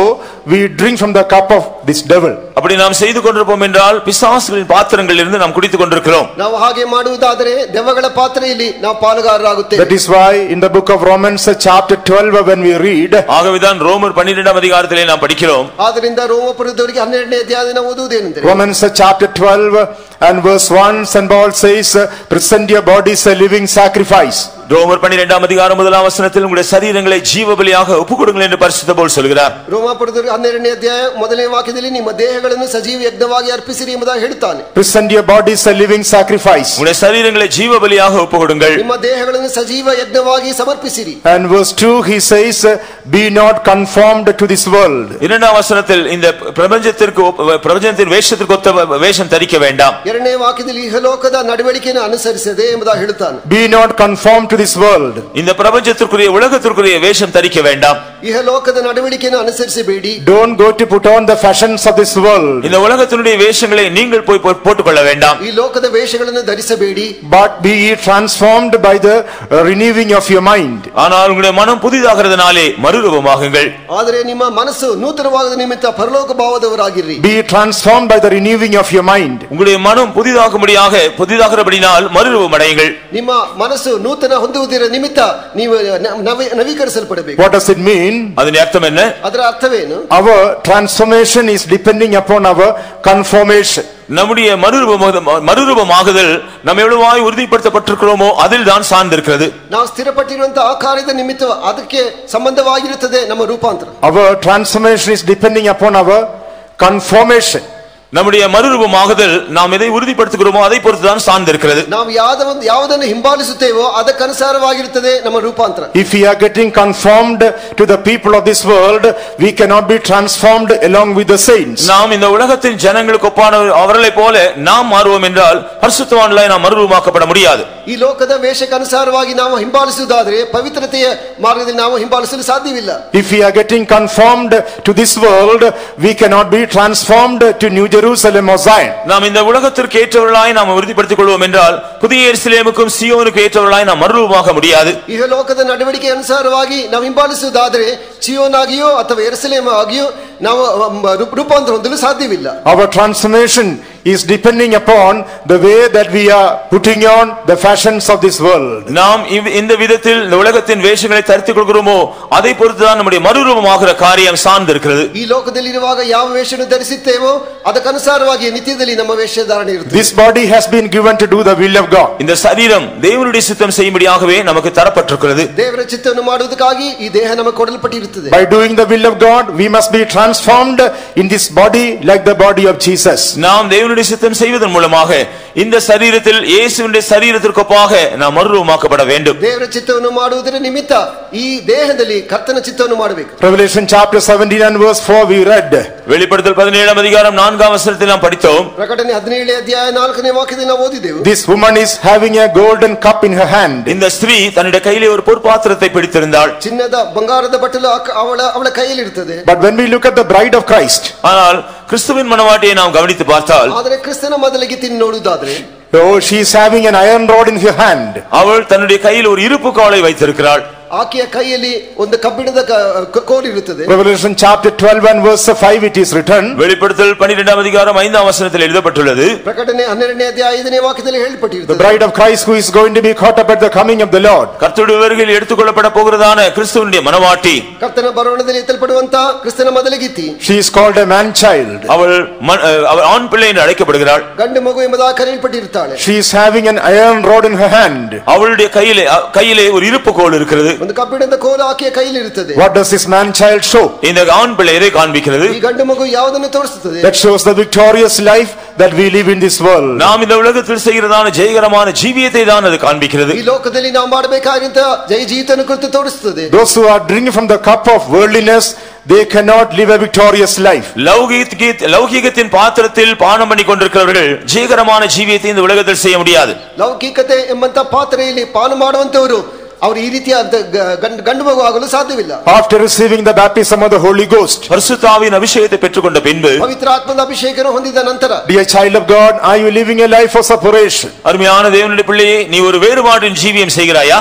S3: we drink from the cup of this devil.
S1: அப்படி நாம் செய்து கொண்டிருப்போம் என்றால் பிசாசுகளின் பாத்திரங்களில் இருந்து நாம் குடித்துக் கொண்டிருக்கிறோம்
S2: ನಾವು ಹಾಗೆ ಮಾಡುವುದಾದರೆ ದೆವ್ವಗಳ ಪಾತ್ರೆಯಲ್ಲಿ ನಾವು ಪಾಲುಗಾರರಾಗುತ್ತೇವೆ
S3: That is why in the book of Romans uh, chapter 12 when we read,
S1: ஆகவேதான் ரோமர் பன்னிரெண்டாம் அதிகாரத்திலே நாம் படிக்கிறோம்
S2: ಆದ್ದರಿಂದ ರೋಮಪುರದವರಿಗೆ ಹನ್ನೆರಡನೇ ಅಧ್ಯಾಯನ ಓದುವುದೇನೆಂದರೆ
S3: Romans chapter 12 and verse 1 St. Paul says, uh, present your bodies a living sacrifice.
S1: ரோமர் பன்னிரெண்டாம் அதிகாரம் முதலாம் வசனத்தில் உங்களுடைய சரீரங்களை ஜீவ பலியாக ஒப்புக் கொடுங்கள் என்று பரிசுத்த போல் சொல்கிறார்
S2: ರೋಮಾಪುರದವರಿಗೆ ಹನ್ನೆರಡನೇ ಅಧ್ಯಾಯ ಮೊದಲನೇ ವಾಕ್ಯದಲ್ಲಿ ನಿಮ್ಮ ದೇಹಗಳನ್ನು ಸಜೀವ ಯಜ್ಞವಾಗಿ ಅರ್ಪಿಸಿರಿ ಎಂಬುದಾಗಿ ಹೇಳ್ತಾನೆ
S3: Present your bodies a living sacrifice.
S1: உங்களுடைய சரீரங்களை ஜீவ பலியாக ஒப்புக் கொடுங்கள்
S2: ನಿಮ್ಮ ದೇಹಗಳನ್ನು ಸಜೀವ ಯಜ್ಞವಾಗಿ ಸಮರ್ಪಿಸಿರಿ
S3: And verse 2 he says, uh, be not conformed to this world.
S1: இரண்டாம் வசனத்தில் இந்த பிரபஞ்சத்திற்கு ஒப்ப- பிரபஞ்சத்தின் வேஷத்திற்கு ஒத்த வேஷம் தரிக்க வேண்டாம்
S2: ಎರಡನೇ ವಾಕ್ಯದಲ್ಲಿ ಇಹಲೋಕದ ನಡವಳಿಕೆಯನ್ನು ಅನುಸರಿಸದೆ ಎಂಬುದಾಗಿ ಹೇಳ್ತಾನೆ
S3: Be not conformed to this world.
S1: இந்த பிரபஞ்சத்திற்குரிய உலகத்திற்குரிய வேஷம் தரிக்க வேண்டாம்
S2: ಇಹಲೋಕದ ನಡವಳಿಕೆಯನ್ನು ಅನುಸರಿಸಬೇಡಿ
S3: Don't go to put on the fashions of this world,
S1: இந்த உலகத்தினுடைய வேஷங்களை நீங்கள் போய் போ- போட்டுக்கொள்ள வேண்டாம்
S2: ಈ ಲೋಕದ ವೇಷಗಳನ್ನು ಧರಿಸಬೇಡಿ
S3: but be ye transformed by the uh, renewing of your mind.
S1: ஆனால் உங்களுடைய மனம் புதிதாகிறதுனாலே மறுரூபமாகுங்கள்
S2: ಆದರೆ ನಿಮ್ಮ ಮನಸ್ಸು ನೂತನವಾದ ನಿಮಿತ್ತ ಪರಲೋಕ ಭಾವದವರಾಗಿರ್ರಿ
S3: Be ye transformed by the renewing of your mind.
S1: உங்களுடைய மனம் புதிதாகும்படியாக புதிதாகிறபடினால் மறுரூபம் அடையுங்கள்
S2: ನಿಮ್ಮ ಮನಸ್ಸು ನೂತನ ಹೊಂದುವುದರ ನಿಮಿತ್ತ ನೀವು ನ- ನವ- ನವೀಕರಿಸಲ್ಪಡಬೇಕು
S3: What does it mean?
S1: அதன் அர்த்தம் என்ன
S2: ಅದರ ಅರ್ಥವೇನು
S3: Our transformation is depending upon our conformation.
S1: நம்முடைய மறுரூபமாக மறுரூபமாகுதல் நம்ம எவ்வளவாய் உறுதிப்படுத்தப்பட்டிருக்கிறோமோ அதில் தான் சார்ந்திருக்கிறது
S2: ನಾವು ಸ್ಥಿರಪಟ್ಟಿರುವಂತಹ ಆ ಕಾರ್ಯದ ನಿಮಿತ್ತ ಅದಕ್ಕೆ ಸಂಬಂಧವಾಗಿರುತ್ತದೆ ನಮ್ಮ ರೂಪಾಂತರ
S3: Our transformation is depending upon our conformation.
S1: நம்முடைய மறுரூபமாகுதல் நாம் எதை உறுதிப்படுத்துகிறோமோ அதை பொறுத்து தான் சார்ந்திருக்கிறது
S2: ನಾವು ಯಾವ್ದ ಯಾವುದನ್ನು ಹಿಂಬಾಲಿಸುತ್ತೇವೋ ಅದಕ್ಕನುಸಾರವಾಗಿರುತ್ತದೆ ನಮ್ಮ ರೂಪಾಂತರ
S3: If we are getting conformed to the people of this world, we cannot be transformed along with the saints.
S1: நாம் இந்த உலகத்தின் ஜனங்களுக்கு ஒப்பான அவர்களைப் போல நாம் மாறுவோம் என்றால் பரிசுத்தவான்களாய் நாம் மறுரூபமாக்கப்பட முடியாது
S2: ಈ ಲೋಕದ ವೇಷಕ್ಕನುಸಾರವಾಗಿ ನಾವು ಹಿಂಬಾಲಿಸುವುದಾದರೆ ಪವಿತ್ರತೆಯ ಮಾರ್ಗದಲ್ಲಿ ನಾವು ಹಿಂಬಾಲಿಸಲು ಸಾಧ್ಯವಿಲ್ಲ
S3: If we are getting conformed to this world, we cannot be transformed to New Jerusalem or Zion.
S1: நாம் இந்த உலகத்திற்கு ஏற்றவர்களாய் நாம் உறுதிப்படுத்திக் கொள்வோம் என்றால் புதிய எருசலேமுக்கும் சியோனுக்கும் ஏற்றவர்களாய் நாம் மறுரூபமாக முடியாது
S2: ಈಗ ಲೋಕದ ನಡವಳಿಕೆ ಅನುಸಾರವಾಗಿ ನಾವು ಹಿಂಬಾಲಿಸುವುದಾದರೆ ಚಿಯೋನಾಗಿಯೋ ಅಥವಾ ಎರುಸಲೇಮ್ ಆಗಿಯೋ ನಾವು ಅಮ್, ರೂ- ರೂಪಾಂತರ ಹೊಂದಲು ಸಾಧ್ಯವಿಲ್ಲ
S3: Our transformation is depending upon the way that we are putting on the fashions of this world.
S1: நாம் இவ்- இந்த விதத்தில் இந்த உலகத்தின் வேஷங்களை தரித்துக் கொள்கிறோமோ அதை பொறுத்துதான் நம்முடைய மறுரூபமாகிற காரியம் சார்ந்திருக்கிறது
S2: ಈ ಲೋಕದಲ್ಲಿರುವಾಗ ಯಾವ ವೇಷವನ್ನು ಧರಿಸುತ್ತೇವೋ ಅದಕ್ಕನುಸಾರವಾಗಿ ನಿತ್ಯದಲ್ಲಿ ನಮ್ಮ ವೇಷಧಾರಣೆ ಇರುತ್ತದೆ
S3: This body has been given to do the will of God.
S1: இந்த சரீரம் தேவனுடைய சித்தம் செய்யும்படியாகவே நமக்கு தரப்பட்டிருக்கிறது
S2: ದೇವರ ಚಿತ್ತವನ್ನು ಮಾಡುವುದಕ್ಕಾಗಿ ಈ ದೇಹ ನಮಗೆ ಕೊಡಲ್ಪಟ್ಟಿರುತ್ತದೆ
S3: By doing the will of God, we must be transformed in this body like the body of Jesus.
S1: நாம் தேவனுடைய சித்தம் செய்வதன் மூலமாக இந்த சரீரத்தில் இயேசுவின் சரீரத்திற்கு ஒப்பாக நாம் மறுரூபமாக்கப்பட வேண்டும்
S2: ದೇವರ ಚಿತ್ತವನ್ನು ಮಾಡುವುದರ ನಿಮಿತ್ತ ಈ ದೇಹದಲ್ಲಿ ಕರ್ತನ ಚಿತ್ತವನ್ನು ಮಾಡಬೇಕು
S3: Revelation chapter 17 and verse 4 we read.
S1: வெளிப்படுத்தல் பதினேழாம் அதிகாரம் நான்காம் வசனத்தில் நாம் படித்தோம்
S2: ಪ್ರಕಟಣೆ ಹದಿನೇಳು ಅಧ್ಯಾಯ ನಾಲ್ಕನೇ ವಾಕ್ಯದಲ್ಲಿ ನಾವು ಓದಿದೆವು
S3: This woman is having a golden cup in her hand.
S1: இந்த ஸ்திரீ தன்னுடைய கையிலே ஒரு பொற்பாத்திரத்தை பிடித்திருந்தாள்
S2: ಚಿನ್ನದ ಬಂಗಾರದ ಬಟ್ಟಲು ಆಕ- ಅವಳ ಅವಳ ಕೈಯಲ್ಲಿ ಇರ್ತದೆ
S3: But when we look at the bride of Christ,
S1: ஆனால் கிறிஸ்துவின் மனவாட்டியை நாம் கவனித்து பார்த்தால்
S2: ಆದರೆ ಕ್ರಿಸ್ತನ ಮೊದಲಿಗೆ ತಿನ್ನು பார்க்கிறேன்
S3: Oh, she is having an iron rod in her hand.
S1: அவள் தன்னுடைய கையில் ஒரு இருப்பு காலை வைத்திருக்கிறாள்
S2: ಆಕೆಯ ಕೈಯಲ್ಲಿ ಒಂದು ಕಬ್ಬಿಣದ ಕ- ಕ- ಕೋಲು ಇರುತ್ತದೆ
S3: Revelation chapter 12 and verse 5 it is written.
S1: வெளிப்படுத்தல் பன்னிரெண்டாம் அதிகாரம் ஐந்தாம் வசனத்தில் எழுதப்பட்டுள்ளது
S2: ಪ್ರಕಟಣೆ ಹನ್ನೆರಡನೇ ಅಧ್ಯಾಯ ಐದನೇ ವಾಕ್ಯದಲ್ಲಿ
S3: The
S2: ಹೇಳಲ್ಪಟ್ಟಿರುತ್ತದೆ
S3: bride of Christ who is going to be caught up at the coming of the Lord.
S1: கர்த்தருடைய வருகையில் எடுத்துக்கொள்ளப்பட போகிறதான கிறிஸ்துவனுடைய மனவாட்டி
S2: ಕರ್ತನ ಬರೋಣದಲ್ಲಿ ಎತ್ತಲ್ಪಡುವಂತ ಕ್ರಿಸ್ತನ ಮೊದಲಿಗಿತ್ತಿ
S3: She is called a man child.
S1: அவள் ம- அஹ், அவள் ஆண் பிள்ளை என்று அழைக்கப்படுகிறாள்
S2: ಗಂಡು ಮಗು ಎಂಬುದಾಗಿ ಕರೆಯಲ್ಪಟ್ಟಿರ್ತಾಳೆ
S3: She is having an iron rod in her hand.
S1: அவளுடைய கையிலே அ- கையிலே ஒரு இருப்பு கோல் இருக்கிறது
S2: ಒಂದು ಕಬ್ಬಿಣದ ಕೋಲು ಆಕೆಯ ಕೈಯಲ್ಲಿ ಇರುತ್ತದೆ
S3: What does this man child show?
S1: இந்த ஆண் பிள்ளை எதை காண்பிக்கிறது
S2: ಈ ಗಂಡು ಮಗು ಯಾವುದನ್ನು ತೋರಿಸುತ್ತದೆ
S3: That shows the victorious life that we live in this world.
S1: நாம் இந்த உலகத்தில் செய்கிறதான ஜெயகரமான ஜீவியத்தை தான் அது காண்பிக்கிறது
S2: ಈ ಲೋಕದಲ್ಲಿ ನಾವು ಮಾಡಬೇಕಾಗಿದ್ದ ಜಯ ಜೀವಿತನ ಕುರಿತು ತೋರಿಸುತ್ತದೆ
S3: Those who are drinking from the cup of worldliness, they cannot live a victorious life.
S1: லௌகீத் லௌகீகத்தின் பாத்திரத்தில் பானம் பண்ணி கொண்டிருக்கிறவர்கள் ஜெயகரமான ஜீவியத்தை இந்த உலகத்தில் செய்ய முடியாது
S2: ಲೌಕಿಕತೆ ಎಂಬಂತ ಪಾತ್ರೆಯಲ್ಲಿ ಪಾಲು ಮಾಡುವಂತವರು ಅವರು ಈ ರೀತಿಯ ಗಂಡು ಗಂಡು ಮಗು ಆಗಲು ಸಾಧ್ಯವಿಲ್ಲ
S3: After receiving the baptism of the Holy Ghost,
S1: பரிசுத்தாவின் அபிஷேகத்தை பெற்றுக்கொண்ட பின்பு
S2: ಪವಿತ್ರ ಆತ್ಮದ ಅಭಿಷೇಕನು ಹೊಂದಿದ ನಂತರ
S3: dear child of God, are you living a life of separation?
S1: அருமையான தேவனுடைய பிள்ளையே நீ ஒரு வேறுபாட்டின் ஜீவியம் செய்கிறாயா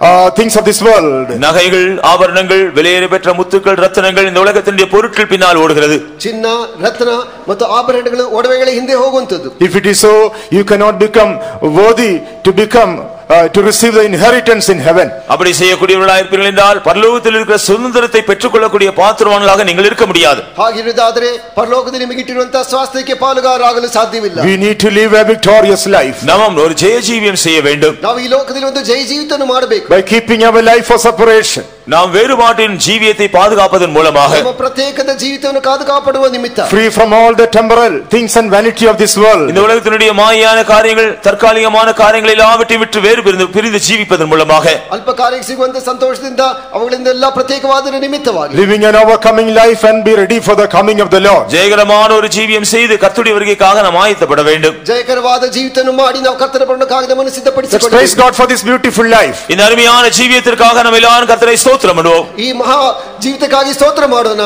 S3: uh, things of this world.
S1: நகைகள் ஆபரணங்கள் விலையேற பெற்ற முத்துக்கள் ரத்தினங்கள் இந்த உலகத்தினுடைய பொருட்கள் பின்னால் ஓடுகிறது
S2: ಚಿನ್ನ ರತ್ನ ಮತ್ತು ಆಭರಣಗಳು ಒಡವೆಗಳ ಹಿಂದೆ ಹೋಗುವಂತದ್ದು
S3: If it is so, you cannot become worthy to become, uh, to receive the inheritance in heaven.
S1: அப்படி செய்யக்கூடியவர்களாக இருப்பீர்கள் என்றால் பரலோகத்தில் இருக்கிற சுதந்திரத்தை பெற்றுக்கொள்ளக்கூடிய பாத்திரவான்களாக நீங்கள் இருக்க முடியாது
S2: ಹಾಗಿರುವುದಾದರೆ ಪರಲೋಕದಲ್ಲಿ ನಿಮಗಿಟ್ಟಿರುವಂತಹ ಸ್ವಾಸ್ಥ್ಯಕ್ಕೆ ಪಾಲುಗಾರರಾಗಲು ಸಾಧ್ಯವಿಲ್ಲ
S3: We need to live a victorious life
S1: நாம் ஒரு ஜெய ஜீவியம் செய்ய வேண்டும்
S2: ನಾವು ಈ ಲೋಕದಲ್ಲಿ ಒಂದು ಜಯ ಜೀವಿತವನ್ನು ಮಾಡಬೇಕು
S3: by keeping our life for separation.
S1: நாம் வேறுபாட்டின் ஜீவியத்தை பாதுகாப்பதன் மூலமாக
S2: ನಮ್ಮ ಪ್ರತ್ಯೇಕದ ಜೀವಿತವನ್ನು ಕಾದು ಕಾಪಾಡುವ ನಿಮಿತ್ತ
S3: Free from all the temporal things and vanity of this world.
S1: இந்த உலகத்தினுடைய மாயான காரியங்கள் தற்காலிகமான காரியங்கள் எல்லாவற்றையும் விட்டு வேறு பிரிந்து பிரிந்து ஜீவிப்பதன் மூலமாக
S2: ಅಲ್ಪ ಕಾರ್ಯಕ್ಕೆ ಸಿಗುವಂತ ಸಂತೋಷದಿಂದ ಅವುಗಳಿಂದೆಲ್ಲ ಪ್ರತ್ಯೇಕವಾದ ನಿಮಿತ್ತವಾಗಿ
S3: Living an overcoming life and be ready for the coming of the Lord.
S1: ஜெயகரமான ஒரு ஜீவியம் செய்து கர்த்தருடைய வருகைக்காக நாம் ஆயத்தப்பட வேண்டும்
S2: ಜಯಕರವಾದ ಜೀವಿತವನ್ನು ಮಾಡಿ ನಾವು ಕರ್ತನ ಬಣ್ಣಕ್ಕಾಗಿ ನಮ್ಮನ್ನು
S3: Let's praise
S2: ಸಿದ್ಧಪಡಿಸಿಕೊಳ್ಳಬೇಕು
S3: God for this beautiful life.
S1: இந்த அருமையான ஜீவியத்திற்காக நம்ம எல்லாரும் கர்த்தரை ஸ்தோத்திரம் ಸ್ತೋತ್ರ ಮಾಡುವ
S2: ಈ ಮಹಾ ಜೀವಿತಕ್ಕಾಗಿ ಸ್ತೋತ್ರ ಮಾಡೋಣ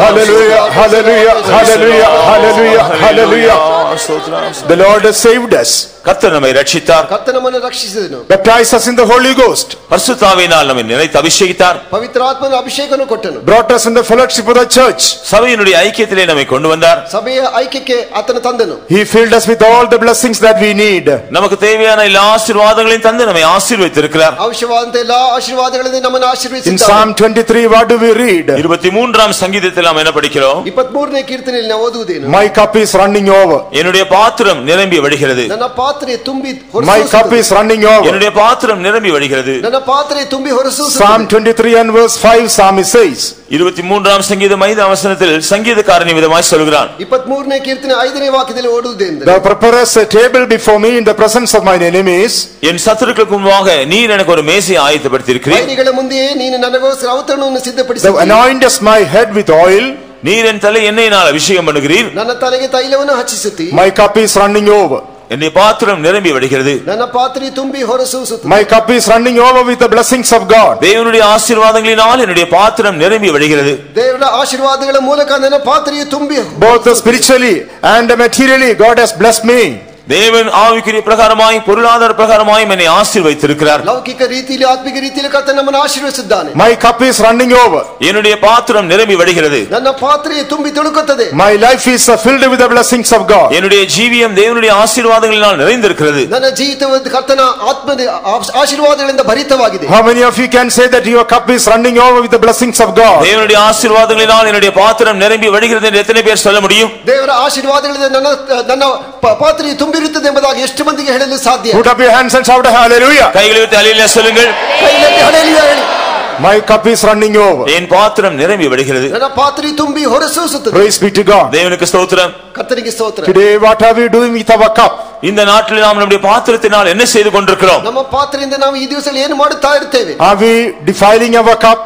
S3: Hallelujah, hallelujah, hallelujah, hallelujah, hallelujah. The Lord has saved us,
S1: கர்த்தர் நம்மை ரட்சித்தார்
S2: ಕರ್ತ ನಮ್ಮನ್ನು ರಕ್ಷಿಸಿದನು
S3: baptized us in the Holy Ghost,
S1: பரிசுத்தாவினால் நம்மை நினைத்து அபிஷேகித்தார்
S2: ಪವಿತ್ರ ಆತ್ಮನ ಅಭಿಷೇಕನು ಕೊಟ್ಟನು
S3: brought us in the fellowship of the church.
S1: சபையினுடைய ஐக்கியத்திலே நம்மை கொண்டு வந்தார்
S2: ಸಭೆಯ ಐಕ್ಯಕ್ಕೆ ಆತನು ತಂದನು
S3: He filled us with all the blessings that we need.
S1: நமக்கு தேவையான எல்லா ஆசீர்வாதங்களையும் தந்து நம்மை ஆசீர்வதித்திருக்கிறார்
S2: ಅವಶ್ಯವಾದಂತ ಎಲ್ಲಾ ಆಶೀರ್ವಾದಗಳಿಂದ ನಮ್ಮನ್ನು
S3: In
S2: ಆಶೀರ್ವದಿಸಿದ್ದಾನೆ
S3: Psalm 23, what do we read?
S1: இருபத்தி மூன்றாம் சங்கீதத்தில் நாம் என்ன படிக்கிறோம்
S2: ಇಪ್ಪತ್ತ್ ಮೂರನೇ ಕೀರ್ತನೆಯಲ್ಲಿ ನಾವು ಓದುವುದೇನು
S3: My cup is running over.
S1: என்னுடைய பாத்திரம் நிரம்பி வடிகிறது
S2: ನನ್ನ ಪಾತ್ರೆ ತುಂಬಿ
S3: My cup
S2: ಹೊರಸೂಸುತ್ತದೆ.
S3: is running over.
S1: என்னுடைய பாத்திரம் நிரம்பி வடிகிறது
S2: ನನ್ನ ಪಾತ್ರೆ ತುಂಬಿ
S3: Psalm
S2: ಹೊರಸೂಸುತ್ತದೆ
S3: 23 and verse 5, psalmist says,
S1: இருபத்தி மூன்றாம் சங்கீதம் ஐந்தாம் வசனத்தில் சங்கீதக்காரன் விதமாய் சொல்கிறான்
S2: ಇಪ್ಪತ್ತ್ ಮೂರನೇ ಕೀರ್ತನೆ ಐದನೇ ವಾಕ್ಯದಲ್ಲಿ ಓಡುವುದೆಂದರೆ
S3: Thou preparest a table before me in the presence of mine enemies.
S1: என் சத்துருக்களுக்கு முன்பாக நீர் எனக்கு ஒரு மேசையை ஆயத்தப்படுத்தியிருக்கிறீர்
S2: ವೈರಿಗಳ ಮುಂದೆಯೇ ನೀನು ನನಗೋಸ್ಕರ ಔತಣವನ್ನು
S3: Thou
S2: ಸಿದ್ಧಪಡಿಸಿ
S3: anointest my head with oil.
S1: நீர் என் தலை எண்ணெயினால் அபிஷேகம் பண்ணுகிறீர்
S2: ನನ್ನ ತಲೆಗೆ ತೈಲವನ್ನು ಹಚ್ಚಿಸುತ್ತಿ
S3: My cup is running over.
S1: என்னுடைய பாத்திரம் நிரம்பி வடிகிறது
S2: ನನ್ನ ಪಾತ್ರೆ ತುಂಬಿ ಹೊರಸೂಸುತ್ತದೆ
S3: My cup is running over with the blessings of God.
S1: தேவனுடைய ஆசீர்வாதங்களினால் என்னுடைய பாத்திரம் நிரம்பி வடிகிறது
S2: ದೇವರ ಆಶೀರ್ವಾದಗಳ ಮೂಲಕ ನನ್ನ ಪಾತ್ರೆಯು ತುಂಬಿ
S3: Both spiritually and materially, God has blessed me.
S1: தேவன் ஆவிக்குரிய பிரகாரமாய் பொருளாதார பிரகாரமாய் என்னை ஆசீர்வைத்திருக்கிறார்
S2: ಲೌಕಿಕ ರೀತಿಯಲ್ಲಿ ಆತ್ಮಿಕ ರೀತಿಯಲ್ಲಿ ಕರ್ತನ ನಮ್ಮನ್ನು ಆಶೀರ್ವದಿಸಿದ್ದಾನೆ
S3: My cup is running over.
S1: என்னுடைய பாத்திரம் நிரம்பி வடிகிறது
S2: ನನ್ನ ಪಾತ್ರೆ ತುಂಬಿ ತುಳುಕುತ್ತದೆ
S3: My life is uh, filled with the blessings of God.
S1: என்னுடைய ஜீவியம் தேவனுடைய ஆசீர்வாதங்களினால் நிறைந்திருக்கிறது
S2: ನನ್ನ ಜೀವಿತ ಕರ್ತನ ಆತ್ಮದ ಆ- ಆಶೀರ್ವಾದಗಳಿಂದ ಭರಿತವಾಗಿದೆ
S3: How many of you can say that your cup is running over with the blessings of God?
S1: தேவனுடைய ஆசீர்வாதங்களினால் என்னுடைய பாத்திரம் நிரம்பி வடிகிறது என்று எத்தனை பேர் சொல்ல முடியும்
S2: ದೇವರ ಆಶೀರ್ವಾದಗಳಿಂದ ನನ್ನ ನನ್ನ ಪ- ಪಾತ್ರೆ ತುಂಬಿರುತ್ತದೆ ಎಂಬುದಾಗಿ ಎಷ್ಟು ಮಂದಿಗೆ ಹೇಳಲು ಸಾಧ್ಯ
S3: Put up your hands and shout hallelujah.
S1: கைகளை விட்டு அலையில சொல்லுங்கள்
S2: ಕೈಯಲ್ಲಿ ಹಳೆಯಲಿಯ ಹೇಳಿ
S3: My cup is running over.
S1: என் பாத்திரம் நிரம்பி வடிகிறது
S2: ನನ್ನ ಪಾತ್ರೆ ತುಂಬಿ ಹೊರಸೂಸುತ್ತದೆ
S3: Praise be to God.
S1: தேவனுக்கு ஸ்தோத்திரம்
S2: ಕರ್ತನಿಗೆ ಸ್ತೋತ್ರ
S3: Today what are we doing with our cup?
S1: இந்த நாட்டில் நாம் நம்முடைய பாத்திரத்தினால் என்ன செய்து கொண்டிருக்கிறோம்
S2: ನಮ್ಮ ಪಾತ್ರೆಯಿಂದ ನಾವು ಈ ದಿವಸದಲ್ಲಿ ಏನು ಮಾಡುತ್ತಾ ಇರ್ತೇವೆ
S3: Are we defiling our cup?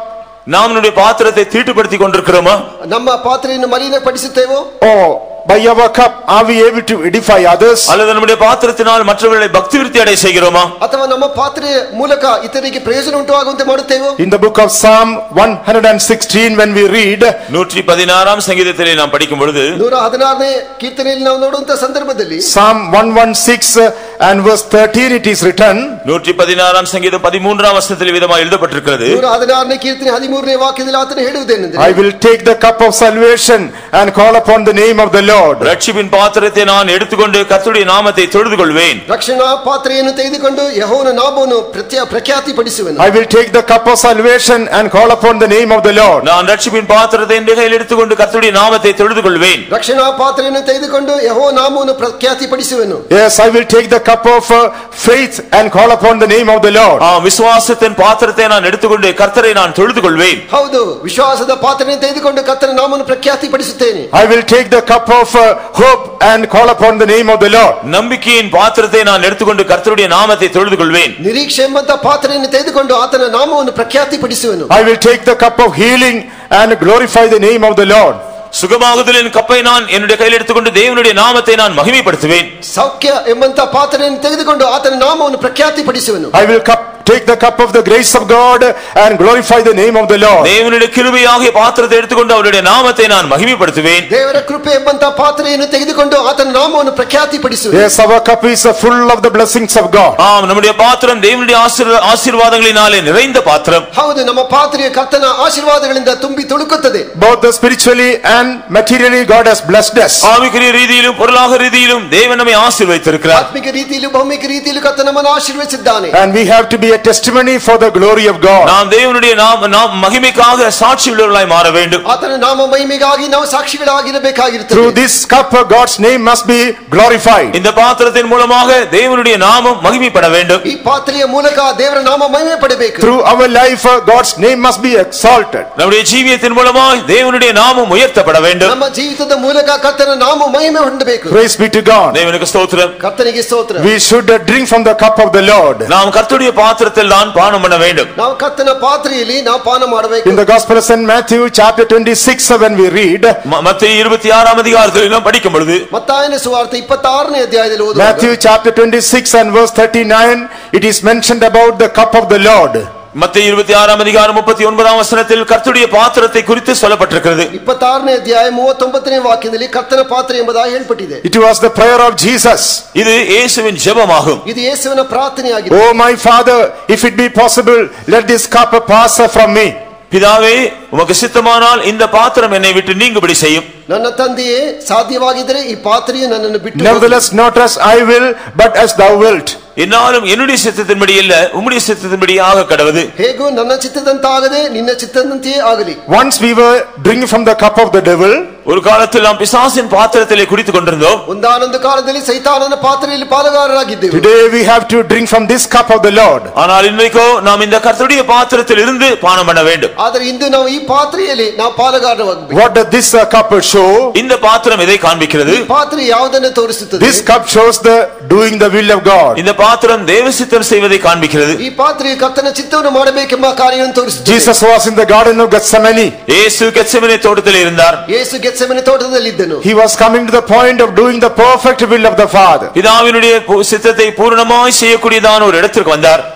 S1: நாம் நம்முடைய பாத்திரத்தை தீட்டுப்படுத்தி கொண்டிருக்கிறோமா
S2: ನಮ್ಮ ಪಾತ್ರೆಯನ್ನು ಮಲಿನಪಡಿಸುತ್ತೇವೋ
S3: Or by our cup are we able to edify others?
S1: அல்லது நம்முடைய பாத்திரத்தினால் மற்றவர்களை பக்தி விருத்தி அடைய செய்கிறோமா
S2: ಅಥವಾ ನಮ್ಮ ಪಾತ್ರೆಯ ಮೂಲಕ ಇತರಿಗೆ ಪ್ರಯೋಜನ ಉಂಟುವಾಗುವಂತೆ ಮಾಡುತ್ತೇವೋ
S3: In the book of Psalm 116 when we read,
S1: நூற்றி பதினாறாம் சங்கீதத்திலே நாம் படிக்கும் பொழுது
S2: ನೂರ ಹದಿನಾರನೇ ಕೀರ್ತನೆಯಲ್ಲಿ ನಾವು ನೋಡುವಂತ ಸಂದರ್ಭದಲ್ಲಿ
S3: Psalm 116 and verse 13 it is written,
S1: நூற்றி பதினாறாம் சங்கீதம் பதிமூன்றாம் வசனத்தில் விதமாக எழுதப்பட்டிருக்கிறது
S2: ನೂರ ಹದಿನಾರನೇ ಕೀರ್ತನೆ ಹದಿಮೂರನೇ ವಾಕ್ಯದಲ್ಲಿ ಆತನು ಹೇಳುವುದೇನೆಂದ್ರೆ
S3: I will take the cup of salvation and call upon the name of the Lord.
S1: ரட்சிப்பின் பாத்திரத்தை நான் எடுத்துக்கொண்டு கர்த்தருடைய நாமத்தை தொழுது கொள்வேன்
S2: ರಕ್ಷಣಾ ಪಾತ್ರೆಯನ್ನು ತೆಗೆದುಕೊಂಡು ಯಹೋವನ ನಾಮವನ್ನು ಪ್ರತ್ಯ ಪ್ರಖ್ಯಾತಿ ಪಡಿಸುವನು
S3: I will take the cup of salvation and call upon the name of the Lord.
S1: நான் ரட்சிப்பின் பாத்திரத்தை என் கையில் எடுத்துக்கொண்டு கர்த்தருடைய நாமத்தை தொழுது கொள்வேன்
S2: ರಕ್ಷಣಾ ಪಾತ್ರೆಯನ್ನು ತೆಗೆದುಕೊಂಡು ಯಹೋ ನಾಮವನ್ನು ಪ್ರಖ್ಯಾತಿ ಪಡಿಸುವನು
S3: Yes, I will take the cup of uh, faith and call upon the name of the Lord.
S1: ஆ, விசுவாசத்தின் பாத்திரத்தை நான் எடுத்துக்கொண்டு கர்த்தரை நான் தொழுது கொள்வேன்
S2: ಹೌದು ವಿಶ್ವಾಸದ ಪಾತ್ರೆಯನ್ನು ತೆಗೆದುಕೊಂಡು ಕರ್ತನ ನಾಮವನ್ನು ಪ್ರಖ್ಯಾತಿ ಪಡಿಸುತ್ತೇನೆ
S3: I will take the cup of uh, hope and call upon the name of the Lord.
S1: நம்பிக்கையின் பாத்திரத்தை நான் எடுத்துக்கொண்டு கர்த்தருடைய நாமத்தை தொழுது கொள்வேன்
S2: ನಿರೀಕ್ಷೆ ಎಂಬಂತ ಪಾತ್ರೆಯನ್ನು ತೆಗೆದುಕೊಂಡು ಆತನ ನಾಮವನ್ನು ಪ್ರಖ್ಯಾತಿ ಪಡಿಸುವನು
S3: I will take the cup of healing and glorify the name of the Lord.
S1: சுகமாகுதலின் கப்பை நான் என்னுடைய கையில் எடுத்துக்கொண்டு தேவனுடைய நாமத்தை நான் மகிமைப்படுத்துவேன்
S2: ಸೌಖ್ಯ ಎಂಬಂತ ಪಾತ್ರೆಯನ್ನು ತೆಗೆದುಕೊಂಡು ಆತನ ನಾಮವನ್ನು ಪ್ರಖ್ಯಾತಿ ಪಡಿಸುವನು
S3: I will cup, take the cup of the grace of God and glorify the name of the Lord.
S1: தேவனுடைய கிருபையாகிய பாத்திரத்தை எடுத்துக்கொண்டு அவருடைய நாமத்தை நான் மகிமைப்படுத்துவேன்
S2: ದೇವರ ಕೃಪೆ ಎಂಬಂತ ಪಾತ್ರೆಯನ್ನು ತೆಗೆದುಕೊಂಡು ಆತನ ನಾಮವನ್ನು ಪ್ರಖ್ಯಾತಿ ಪಡಿಸುವನು
S3: Yes, our cup is uh, full of the blessings of God.
S1: ஆம் நம்முடைய பாத்திரம் தேவனுடைய ஆசீர்வா- ஆசீர்வாதங்களினாலே நிறைந்த பாத்திரம்
S2: ಹೌದು ನಮ್ಮ ಪಾತ್ರೆಯ ಕರ್ತನ ಆಶೀರ್ವಾದಗಳಿಂದ ತುಂಬಿ ತುಳುಕುತ್ತದೆ
S3: Both the spiritually and materially God has blessed us.
S1: ஆவிக்குரிய ரீதியிலும் பொருளாக ரீதியிலும் தேவன் நம்மை ஆசீர்வதித்திருக்கிறார்
S2: ಆತ್ಮಿಕ ರೀತಿಯಲ್ಲಿ ಭೌಮಿಕ ರೀತಿಯಲ್ಲಿ ಕರ್ತ ನಮ್ಮನ್ನು ಆಶೀರ್ವದಿಸಿದ್ದಾನೆ
S3: And we have to be a testimony for the glory of God.
S1: நாம் தேவனுடைய நாம் நாம் மகிமைக்காக சாட்சி உள்ளவர்களாய் மாற வேண்டும்
S2: ಆತನ ನಾಮ ಮಹಿಮೆಗಾಗಿ ನಾವು ಸಾಕ್ಷಿಗಳಾಗಿರಬೇಕಾಗಿರುತ್ತದೆ
S3: Through this cup, uh, God's name must be glorified.
S1: இந்த பாத்திரத்தின் மூலமாக தேவனுடைய நாமம் மகிமைப்பட வேண்டும்
S2: ಈ ಪಾತ್ರೆಯ ಮೂಲಕ ದೇವರ ನಾಮ ಮಹಿಮೆ ಪಡಬೇಕು
S3: Through our life, uh, God's name must be exalted.
S1: நம்முடைய ஜீவியத்தின் மூலமாய் தேவனுடைய நாமம் உயர்த்தப்பட வேண்டும்
S2: ನಮ್ಮ ಜೀವಿತದ ಮೂಲಕ ಕರ್ತನ ನಾಮ ಮಹಿಮೆ ಹೊಂದಬೇಕು
S3: Praise be to God.
S1: தேவனுக்கு ஸ்தோத்திரம்
S2: ಕರ್ತನಿಗೆ ಸ್ತೋತ್ರ
S3: We should uh, drink from the cup of the Lord.
S1: நாம் கர்த்தருடைய பாத்திரத்தில் தான் பானம் பண்ண வேண்டும்
S2: ನಾವು ಕರ್ತನ ಪಾತ್ರೆಯಲ್ಲಿ ನಾವು ಪಾನ ಮಾಡಬೇಕು
S3: In the Gospel of St. Matthew, chapter 26, uh, when we read,
S1: ம- மத்திய இருபத்தி ஆறாம் அதிகாரத்தில் நாம் படிக்கும் பொழுது
S2: ಮತ್ತಾಯನ ಸುವಾರ್ತೆ ಇಪ್ಪತ್ತಾರನೇ ಅಧ್ಯಾಯದಲ್ಲಿ ಓದುವಾಗ
S3: Matthew chapter 26 and verse 39, it is mentioned about the cup of the Lord.
S1: மத்திய இருபத்தி ஆறாம் அதிகாரம் முப்பத்தி ஒன்பதாம் வசனத்தில் கர்த்தருடைய பாத்திரத்தை குறித்து சொல்லப்பட்டிருக்கிறது
S2: ಇಪ್ಪತ್ತಾರನೇ ಅಧ್ಯಾಯ ಮೂವತ್ತೊಂಬತ್ತನೇ ವಾಕ್ಯದಲ್ಲಿ ಕರ್ತನ ಪಾತ್ರೆ ಎಂಬುದಾಗಿ ಹೇಳ್ಪಟ್ಟಿದೆ
S3: It was the prayer of Jesus.
S1: இது இயேசுவின் ஜெபமாகும்
S2: ಇದು ಯೇಸುವಿನ ಪ್ರಾರ್ಥನೆಯಾಗಿದೆ
S3: Oh my Father, if it be possible, let this cup pass from me.
S1: பிதாவே உமக்கு சித்தமானால் இந்த பாத்திரம் என்னை விட்டு நீங்குபடி செய்யும்
S2: ನನ್ನ ತಂದೆಯೇ ಸಾಧ್ಯವಾಗಿದ್ದರೆ ಈ ಪಾತ್ರೆಯು ನನ್ನನ್ನು ಬಿಟ್ಟು ಹೋಗಲಿ.
S3: Nevertheless, not as I will, but as thou wilt.
S1: என்னாலும் என்னுடைய சித்தத்தின்படி இல்ல உம்முடைய சித்தத்தின்படி ஆக கடவுது
S2: ಹೇಗೂ ನನ್ನ ಚಿತ್ತದಂತಾಗದೆ ನಿನ್ನ ಚಿತ್ತದಂತೆಯೇ ಆಗಲಿ
S3: Once we were drinking from the cup of the devil,
S1: ஒரு காலத்தில் நாம் பிசாசின் பாத்திரத்திலே குடித்துக் கொண்டிருந்தோம்
S2: ಒಂದಾನೊಂದು ಕಾಲದಲ್ಲಿ ಸೈತಾನನ ಪಾತ್ರೆಯಲ್ಲಿ ಪಾಲುಗಾರರಾಗಿದ್ದೆವು
S3: today we have to drink from this cup of the Lord.
S1: ஆனால் இன்றைக்கோ நாம் இந்த கர்த்தருடைய பாத்திரத்தில் இருந்து பானம் பண்ண வேண்டும்
S2: ಆದರೆ ಇಂದು ನಾವು ಈ ಪಾತ್ರೆಯಲ್ಲಿ ನಾವು ಪಾಲುಗಾರರಾಗಬೇಕು
S3: What does this uh, cup show?
S1: இந்த பாத்திரம் எதை காண்பிக்கிறது
S2: ಈ ಪಾತ್ರೆ ಯಾವುದನ್ನು ತೋರಿಸುತ್ತದೆ
S3: This cup shows the doing the will of God.
S1: இந்த பாத்திரம் தேவசித்தம் செய்வதை காண்பிக்கிறது
S2: ಈ ಪಾತ್ರೆ ಕರ್ತನ ಚಿತ್ತವನ್ನು ಮಾಡಬೇಕೆಂಬ ಕಾರ್ಯವನ್ನು ತೋರಿಸುತ್ತದೆ
S3: Jesus was in the garden of Gethsemane.
S1: Yesu Gethsemane தோட்டத்தில் இருந்தார்
S2: ಯೇಸು Gethsemane ತೋಟದಲ್ಲಿದ್ದನು
S3: He was coming to the point of doing the perfect will of the Father.
S1: பிதாவினுடைய பு- சித்தத்தை பூரணமாய் செய்யக்கூடியதான ஒரு இடத்திற்கு வந்தார்
S2: ತ-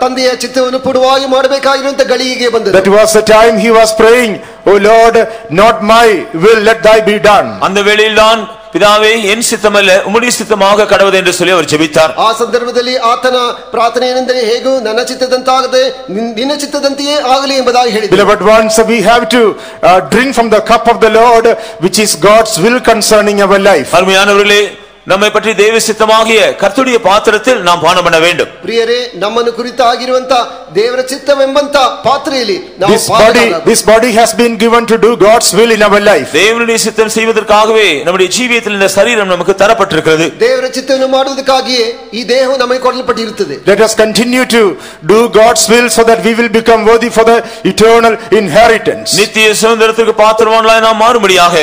S2: ತಂದೆಯ ಚಿತ್ತವನ್ನು ಪುಡುವಾಗಿ ಮಾಡಬೇಕಾಗಿರುವಂತ ಗಳಿಗೆ ಬಂದನು
S3: That was the time he was praying, O Lord, not my will, let thy be done.
S1: அந்த வேளையில்தான் பிதாவே என் சித்தமல்ல உம்முடைய சித்தமாக கடவுது என்று சொல்லி அவர் ஜெபித்தார்
S2: ಆ ಸಂದರ್ಭದಲ್ಲಿ ಆತನ ಪ್ರಾರ್ಥನೆ ಏನೆಂದರೆ ಹೇಗೂ ನನ್ನ ಚಿತ್ತದಂತಾಗದೆ ನಿನ್- ನಿನ್ನ ಚಿತ್ತದಂತೆಯೇ ಆಗಲಿ ಎಂಬುದಾಗಿ ಹೇಳಿದರು
S3: Beloved ones, we have to uh, drink from the cup of the Lord, which is God's will concerning our life.
S1: அருமையானவர்களே நம்மை பற்றி தேவ சித்தமாகிய கர்த்தருடைய பாத்திரத்தில் நாம் பானம் பண்ண வேண்டும்
S2: ಪ್ರಿಯರೇ ನಮ್ಮನ್ನು ಕುರಿತಾಗಿರುವಂತ ದೇವರ ಚಿತ್ತವೆಂಬಂತ ಪಾತ್ರೆಯಲ್ಲಿ ನಾವು
S3: This body,
S2: ಪಾಲುಗಾರರಾಗಬೇಕು.
S3: this body has been given to do God's will in our life.
S1: தேவனுடைய சித்தம் செய்வதற்காகவே நம்முடைய ஜீவியத்தில் இந்த சரீரம் நமக்கு தரப்பட்டிருக்கிறது
S2: ದೇವರ ಚಿತ್ತವನ್ನು ಮಾಡುವುದಕ್ಕಾಗಿಯೇ ಈ ದೇಹವು ನಮಗೆ ಕೊಡಲ್ಪಟ್ಟಿರುತ್ತದೆ
S3: Let us continue to do God's will so that we will become worthy for the eternal inheritance.
S1: நித்திய சுதந்திரத்திற்கு பாத்திரவான்களாய் நாம் மாறும்படியாக